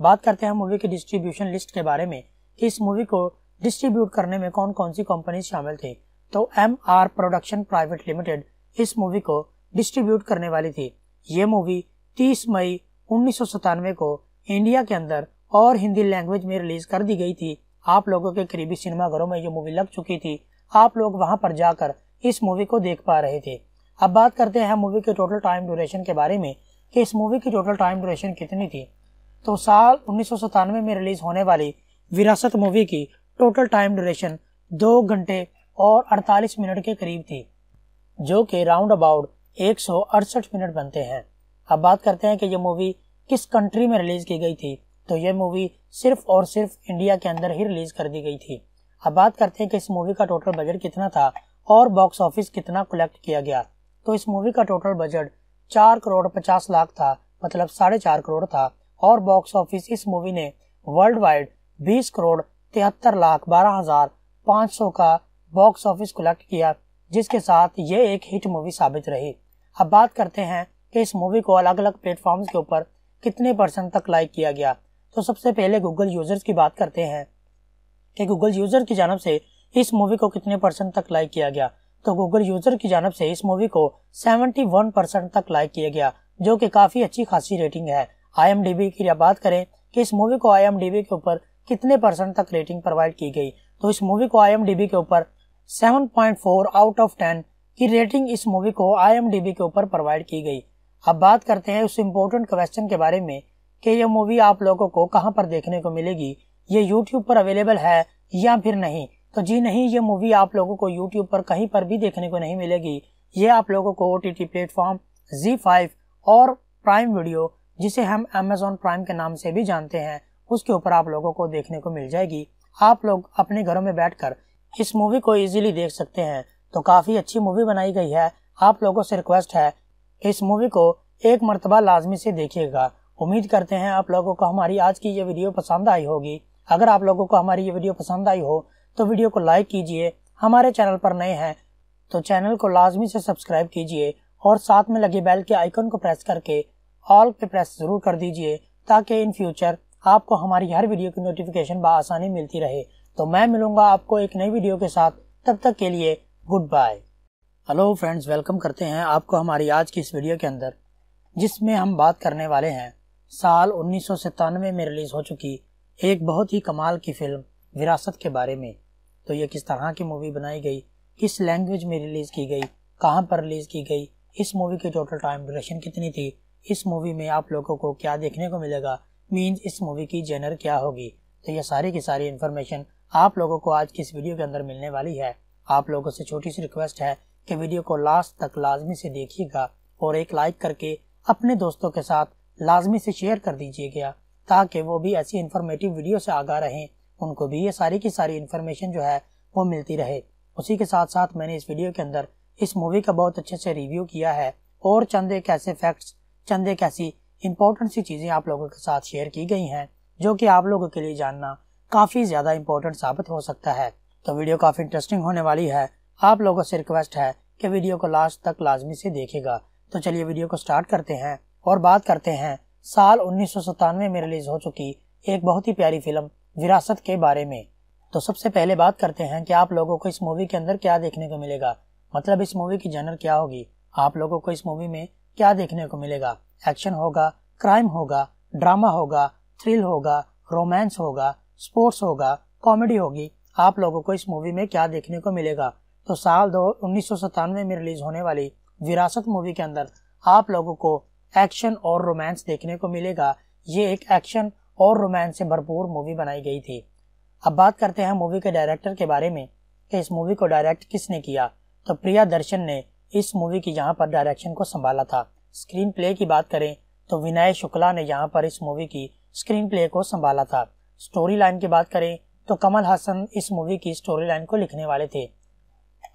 बात करते हैं मूवी की डिस्ट्रीब्यूशन लिस्ट के बारे में इस मूवी को डिस्ट्रीब्यूट करने में कौन कौन सी कंपनी शामिल थी। तो M R production private limited इस मूवी को डिस्ट्रीब्यूट करने वाली थी। ये मूवी 30 मई उन्नीस सौ सतानवे को इंडिया के अंदर और हिंदी लैंग्वेज में रिलीज़ कर दी गई थी। आप लोगों के करीबी सिनेमाघरों में ये मूवी लग चुकी थी। आप लोग वहाँ पर जाकर इस मूवी को देख पा रहे थे। अब बात करते हैं मूवी के टोटल टाइम ड्यूरेशन के बारे में, कि इस मूवी की टोटल टाइम ड्यूरेशन कितनी थी। तो साल उन्नीस सौ सतानवे में रिलीज़ होने वाली विरासत मूवी की टोटल टाइम ड्यूरेशन दो घंटे और 48 मिनट के करीब थी, जो कि राउंड अबाउट एक सौ अड़सठ मिनट बनते हैं। अब बात करते हैं कि ये मूवी किस कंट्री में रिलीज़ की गई थी। तो ये मूवी सिर्फ़ और सिर्फ़ इंडिया के अंदर ही रिलीज़ कर दी गई थी। अब बात करते हैं कि इस मूवी का टोटल बजट कितना था और बॉक्स ऑफ़िस कितना कलेक्ट किया गया। तो इस मूवी का टोटल बजट चार करोड़ पचास लाख था मतलब साढ़े चार करोड़ था और बॉक्स ऑफ़िस इस मूवी ने वर्ल्ड वाइड बीस करोड़ तिहत्तर लाख बारह हज़ार पाँच सौ का बॉक्स ऑफ़िस कलेक्ट किया, जिसके साथ ये एक हिट मूवी साबित रही। अब बात करते हैं कि इस मूवी को अलग अलग प्लेटफॉर्म्स के ऊपर कितने परसेंट तक लाइक किया गया। तो सबसे पहले गूगल यूज़र्स की बात करते हैं कि गूगल यूज़र की जानब से इस मूवी को कितने परसेंट तक लाइक किया गया? तो गूगल यूज़र की जानब से इस मूवी को 71 परसेंट तक लाइक किया गया, जो कि काफ़ी अच्छी खासी रेटिंग है। आईएमडीबी की बात करें कि इस मूवी को आईएमडीबी के ऊपर कितने परसेंट तक रेटिंग प्रोवाइड की गई तो इस मूवी को आईएमडीबी के ऊपर 7.4 आउट ऑफ़ 10 की रेटिंग इस मूवी को आईएमडीबी के ऊपर प्रोवाइड की गई। अब बात करते हैं उस इम्पोर्टेंट क्वेश्चन के बारे में कि ये मूवी आप लोगों को कहाँ पर देखने को मिलेगी? ये यूट्यूब पर अवेलेबल है या फिर नहीं? तो जी नहीं, ये मूवी आप लोगों को यूट्यूब पर कहीं पर भी देखने को नहीं मिलेगी। ये आप लोगों को O T T platform Zee five और प्राइम वीडियो जिसे हम अमेजोन प्राइम के नाम से भी जानते हैं, उसके ऊपर आप लोगों को देखने को मिल जाएगी। आप लोग अपने घरों में बैठकर इस मूवी को इजीली देख सकते हैं। तो काफ़ी अच्छी मूवी बनाई गई है। आप लोगों से रिक्वेस्ट है, इस मूवी को एक मरतबा लाजमी से देखिएगा। उम्मीद करते हैं आप लोगों को हमारी आज की ये वीडियो पसंद आई होगी। अगर आप लोगों को हमारी ये वीडियो पसंद आई हो तो वीडियो को लाइक कीजिए। हमारे चैनल पर नए हैं तो चैनल को लाजमी से सब्सक्राइब कीजिए और साथ में लगे बेल के आइकन को प्रेस करके ऑल पे प्रेस ज़रूर कर दीजिए, ताकि इन फ्यूचर आपको हमारी हर वीडियो की नोटिफिकेशन बसानी मिलती रहे। तो मैं मिलूँगा आपको एक नई वीडियो के साथ। तब तक के लिए good bye hello friends, welcome करते हैं आपको हमारी आज की इस वीडियो के अंदर, जिसमें हम बात करने वाले हैं साल उन्नीस सौ सतानवे में रिलीज़ हो चुकी एक बहुत ही कमाल की फ़िल्म, विरासत के बारे में। तो ये किस तरह की मूवी बनाई गई, किस लैंग्वेज में रिलीज़ की गई, कहाँ पर रिलीज़ की गई, इस मूवी की टोटल टाइम ड्यूरेशन कितनी थी, इस मूवी में आप लोगों को क्या देखने को मिलेगा मीन्स इस मूवी की जेनर क्या होगी। तो ये सारी की सारी इन्फॉर्मेशन आप लोगों को आज की इस वीडियो के अंदर मिलने वाली है। आप लोगों से छोटी सी रिक्वेस्ट है कि वीडियो को लास्ट तक लाजमी से देखिएगा और एक लाइक करके अपने दोस्तों के साथ लाजमी से शेयर कर दीजिएगा ताकि वो भी ऐसी इन्फॉर्मेटिव वीडियो से आगा रहें। उनको भी ये सारी की सारी इन्फॉर्मेशन जो है, वो मिलती रहे। उसी के साथ साथ मैंने इस वीडियो के अंदर इस मूवी का बहुत अच्छे से रिव्यू किया है, और चंद एक ऐसे फैक्ट्स ऐसी इंपॉर्टेंट सी चीज़ें आप लोगों के साथ शेयर की गई हैं, जो कि आप लोगों के लिए जानना काफ़ी ज़्यादा इम्पोर्टेंट साबित हो सकता है। तो वीडियो काफ़ी इंटरेस्टिंग होने वाली है। आप लोगों से रिक्वेस्ट है कि वीडियो को लास्ट तक लाजमी से देखेगा। तो चलिए वीडियो को स्टार्ट करते हैं। और बात करते हैं, साल उन्नीस सौ सतानवे में रिलीज़ हो चुकी एक बहुत ही प्यारी फ़िल्म, विरासत के बारे में। तो सबसे पहले बात करते हैं कि आप लोगों को इस मूवी के अंदर क्या देखने को मिलेगा। मतलब इस मूवी की जनर क्या होगी? आप लोगों को इस मूवी में क्या देखने को मिलेगा? एक्शन होगा क्राइम होगा ड्रामा होगा थ्रिल होगा रोमांस होगा स्पोर्ट्स होगा कॉमेडी होगी। आप लोगों को इस मूवी में क्या देखने को मिलेगा? तो साल दो, उन्नीस में रिलीज़ होने वाली विरासत मूवी के अंदर आप लोगों को एक्शन और रोमांस देखने को मिलेगा। ये एक एक्शन और रोमांस से भरपूर मूवी बनाई गई थी। अब बात करते हैं मूवी के डायरेक्टर के बारे में कि इस मूवी को डायरेक्ट किसने किया। तो प्रिया दर्शन ने इस मूवी की यहाँ पर डायरेक्शन को संभाला था। स्क्रीन प्ले की बात करें तो विनय शुक्ला ने यहाँ पर इस मूवी की स्क्रीन प्ले को संभाला था। स्टोरी लाइन की बात करें तो कमल हसन इस मूवी की स्टोरी लाइन को लिखने वाले थे।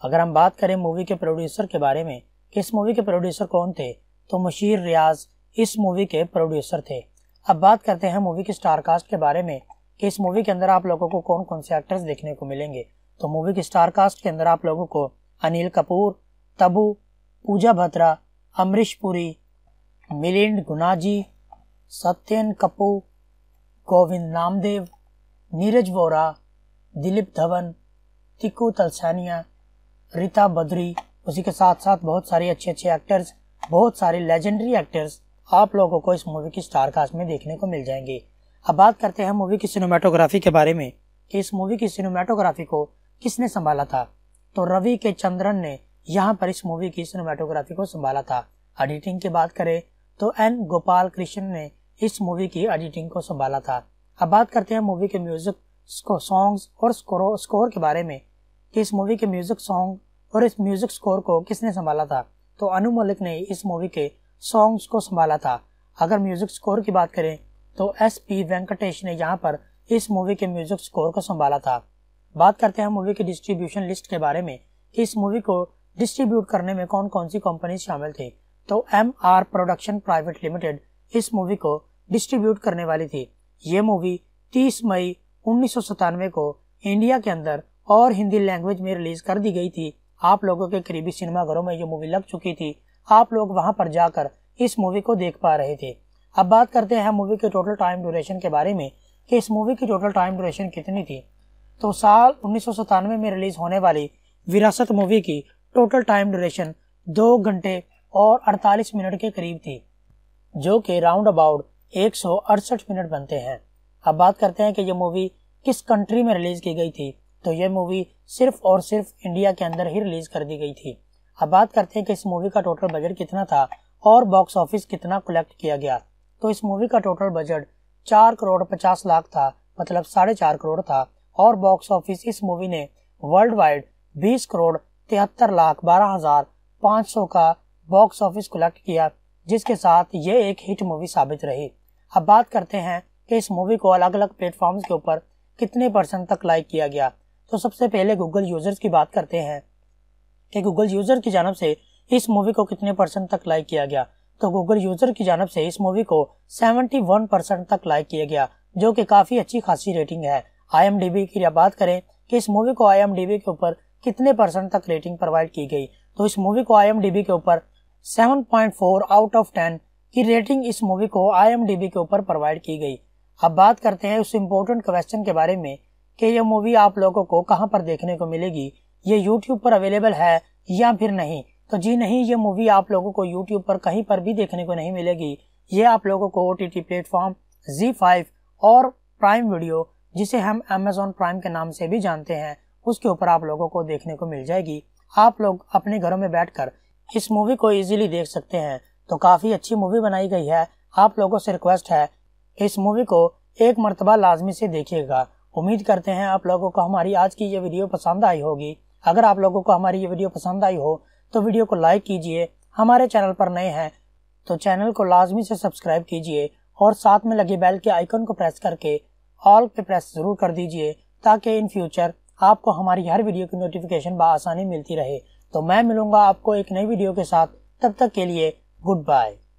अगर हम बात करें मूवी के प्रोड्यूसर के बारे में इस मूवी के प्रोड्यूसर कौन थे तो मुशीर रियाज इस मूवी के प्रोड्यूसर थे। अब बात करते हैं मूवी की स्टार कास्ट के बारे में। कि इस मूवी के अंदर आप लोगों को कौन कौन से एक्टर्स देखने को मिलेंगे? तो मूवी की स्टार कास्ट के अंदर आप लोगों को अनिल कपूर, तबू, पूजा भद्रा, अमरीश पुरी, मिलिंद गुनाजी, सत्यन कपूर, गोविंद नामदेव, नीरज वोरा, दिलीप धवन तिकू तलसानिया, रीता बद्री। उसी के साथ साथ बहुत सारे अच्छे अच्छे एक्टर्स बहुत सारे लेजेंडरी एक्टर्स आप लोगों को इस मूवी की स्टार कास्ट में देखने को मिल जाएँगे। अब बात करते हैं मूवी की सिनेमाटोग्राफी के बारे में। कि इस मूवी की सिनेमाटोग्राफी को किसने संभाला था? तो रवि के चंद्रन ने यहाँ पर इस मूवी की सिनेमाटोग्राफी को संभाला था। एडिटिंग की बात करें तो एन गोपाल कृष्ण ने इस मूवी की एडिटिंग को संभाला था। अब बात करते हैं मूवी के म्यूज़िक सॉन्ग्स और स्कोर के बारे में। कि इस मूवी के म्यूज़िक सॉन्ग और इस म्यूज़िक स्कोर को किसने संभाला था? तो अनु मलिक ने इस मूवी के सॉन्ग्स को संभाला था। अगर म्यूज़िक स्कोर की बात करें तो एस पी वेंकटेश ने यहाँ पर इस मूवी के म्यूज़िक स्कोर को संभाला था। बात करते हैं मूवी की डिस्ट्रीब्यूशन लिस्ट के बारे में इस मूवी को डिस्ट्रीब्यूट करने में कौन कौन सी कंपनी शामिल थी। तो M R production private limited इस मूवी को डिस्ट्रीब्यूट करने वाली थी। ये मूवी 30 मई उन्नीस सौ सतानवे को इंडिया के अंदर और हिंदी लैंग्वेज में रिलीज़ कर दी गई थी। आप लोगों के करीबी सिनेमाघरों में ये मूवी लग चुकी थी। आप लोग वहाँ पर जाकर इस मूवी को देख पा रहे थे। अब बात करते हैं मूवी के टोटल टाइम ड्यूरेशन के बारे में कि इस मूवी की टोटल टाइम ड्यूरेशन कितनी थी। तो साल उन्नीस सौ सतानवे में रिलीज़ होने वाली विरासत मूवी की टोटल टाइम ड्यूरेशन दो घंटे और 48 मिनट के करीब थी, जो कि राउंड अबाउट एक सौ अड़सठ मिनट बनते हैं। अब बात करते हैं कि ये मूवी किस कंट्री में रिलीज़ की गई थी। तो ये मूवी सिर्फ़ और सिर्फ़ इंडिया के अंदर ही रिलीज़ कर दी गई थी। अब बात करते हैं कि इस मूवी का टोटल बजट कितना था और बॉक्स ऑफ़िस कितना कलेक्ट किया गया। तो इस मूवी का टोटल बजट चार करोड़ पचास लाख था मतलब साढ़े चार करोड़ था और बॉक्स ऑफ़िस इस मूवी ने वर्ल्ड वाइड बीस करोड़ तिहत्तर लाख बारह हज़ार पाँच सौ का बॉक्स ऑफ़िस कलेक्ट किया, जिसके साथ ये एक हिट मूवी साबित रही। अब बात करते हैं कि इस मूवी को अलग अलग प्लेटफॉर्म्स के ऊपर कितने परसेंट तक लाइक किया गया। तो सबसे पहले गूगल यूज़र्स की बात करते हैं कि गूगल यूज़र की जानब से इस मूवी को कितने परसेंट तक लाइक किया गया? तो गूगल यूज़र की जानब से इस मूवी को 71 परसेंट तक लाइक किया गया, जो कि काफ़ी अच्छी खासी रेटिंग है। आईएमडीबी की बात करें कि इस मूवी को आईएमडीबी के ऊपर कितने परसेंट तक रेटिंग प्रोवाइड की गई तो इस मूवी को आई के ऊपर 7.4 आउट ऑफ़ 10 की रेटिंग इस मूवी को आईएमडीबी के ऊपर प्रोवाइड की गई। अब बात करते हैं उस इम्पोर्टेंट क्वेश्चन के बारे में कि ये मूवी आप लोगों को कहाँ पर देखने को मिलेगी? ये यूट्यूब पर अवेलेबल है या फिर नहीं? तो जी नहीं, ये मूवी आप लोगों को यूट्यूब पर कहीं पर भी देखने को नहीं मिलेगी। ये आप लोगों को O T T platform Zee five और प्राइम वीडियो जिसे हम अमेजोन प्राइम के नाम से भी जानते हैं, उसके ऊपर आप लोगों को देखने को मिल जाएगी। आप लोग अपने घरों में बैठकर इस मूवी को इजीली देख सकते हैं। तो काफ़ी अच्छी मूवी बनाई गई है। आप लोगों से रिक्वेस्ट है, इस मूवी को एक मरतबा लाजमी से देखिएगा। उम्मीद करते हैं आप लोगों को हमारी आज की ये वीडियो पसंद आई होगी। अगर आप लोगों को हमारी ये वीडियो पसंद आई हो तो वीडियो को लाइक कीजिए। हमारे चैनल पर नए हैं तो चैनल को लाजमी से सब्सक्राइब कीजिए और साथ में लगे बेल के आइकन को प्रेस करके ऑल पे प्रेस ज़रूर कर दीजिए, ताकि इन फ्यूचर आपको हमारी हर वीडियो की नोटिफिकेशन बसानी मिलती रहे। तो मैं मिलूँगा आपको एक नई वीडियो के साथ। तब तक के लिए गुड बाय।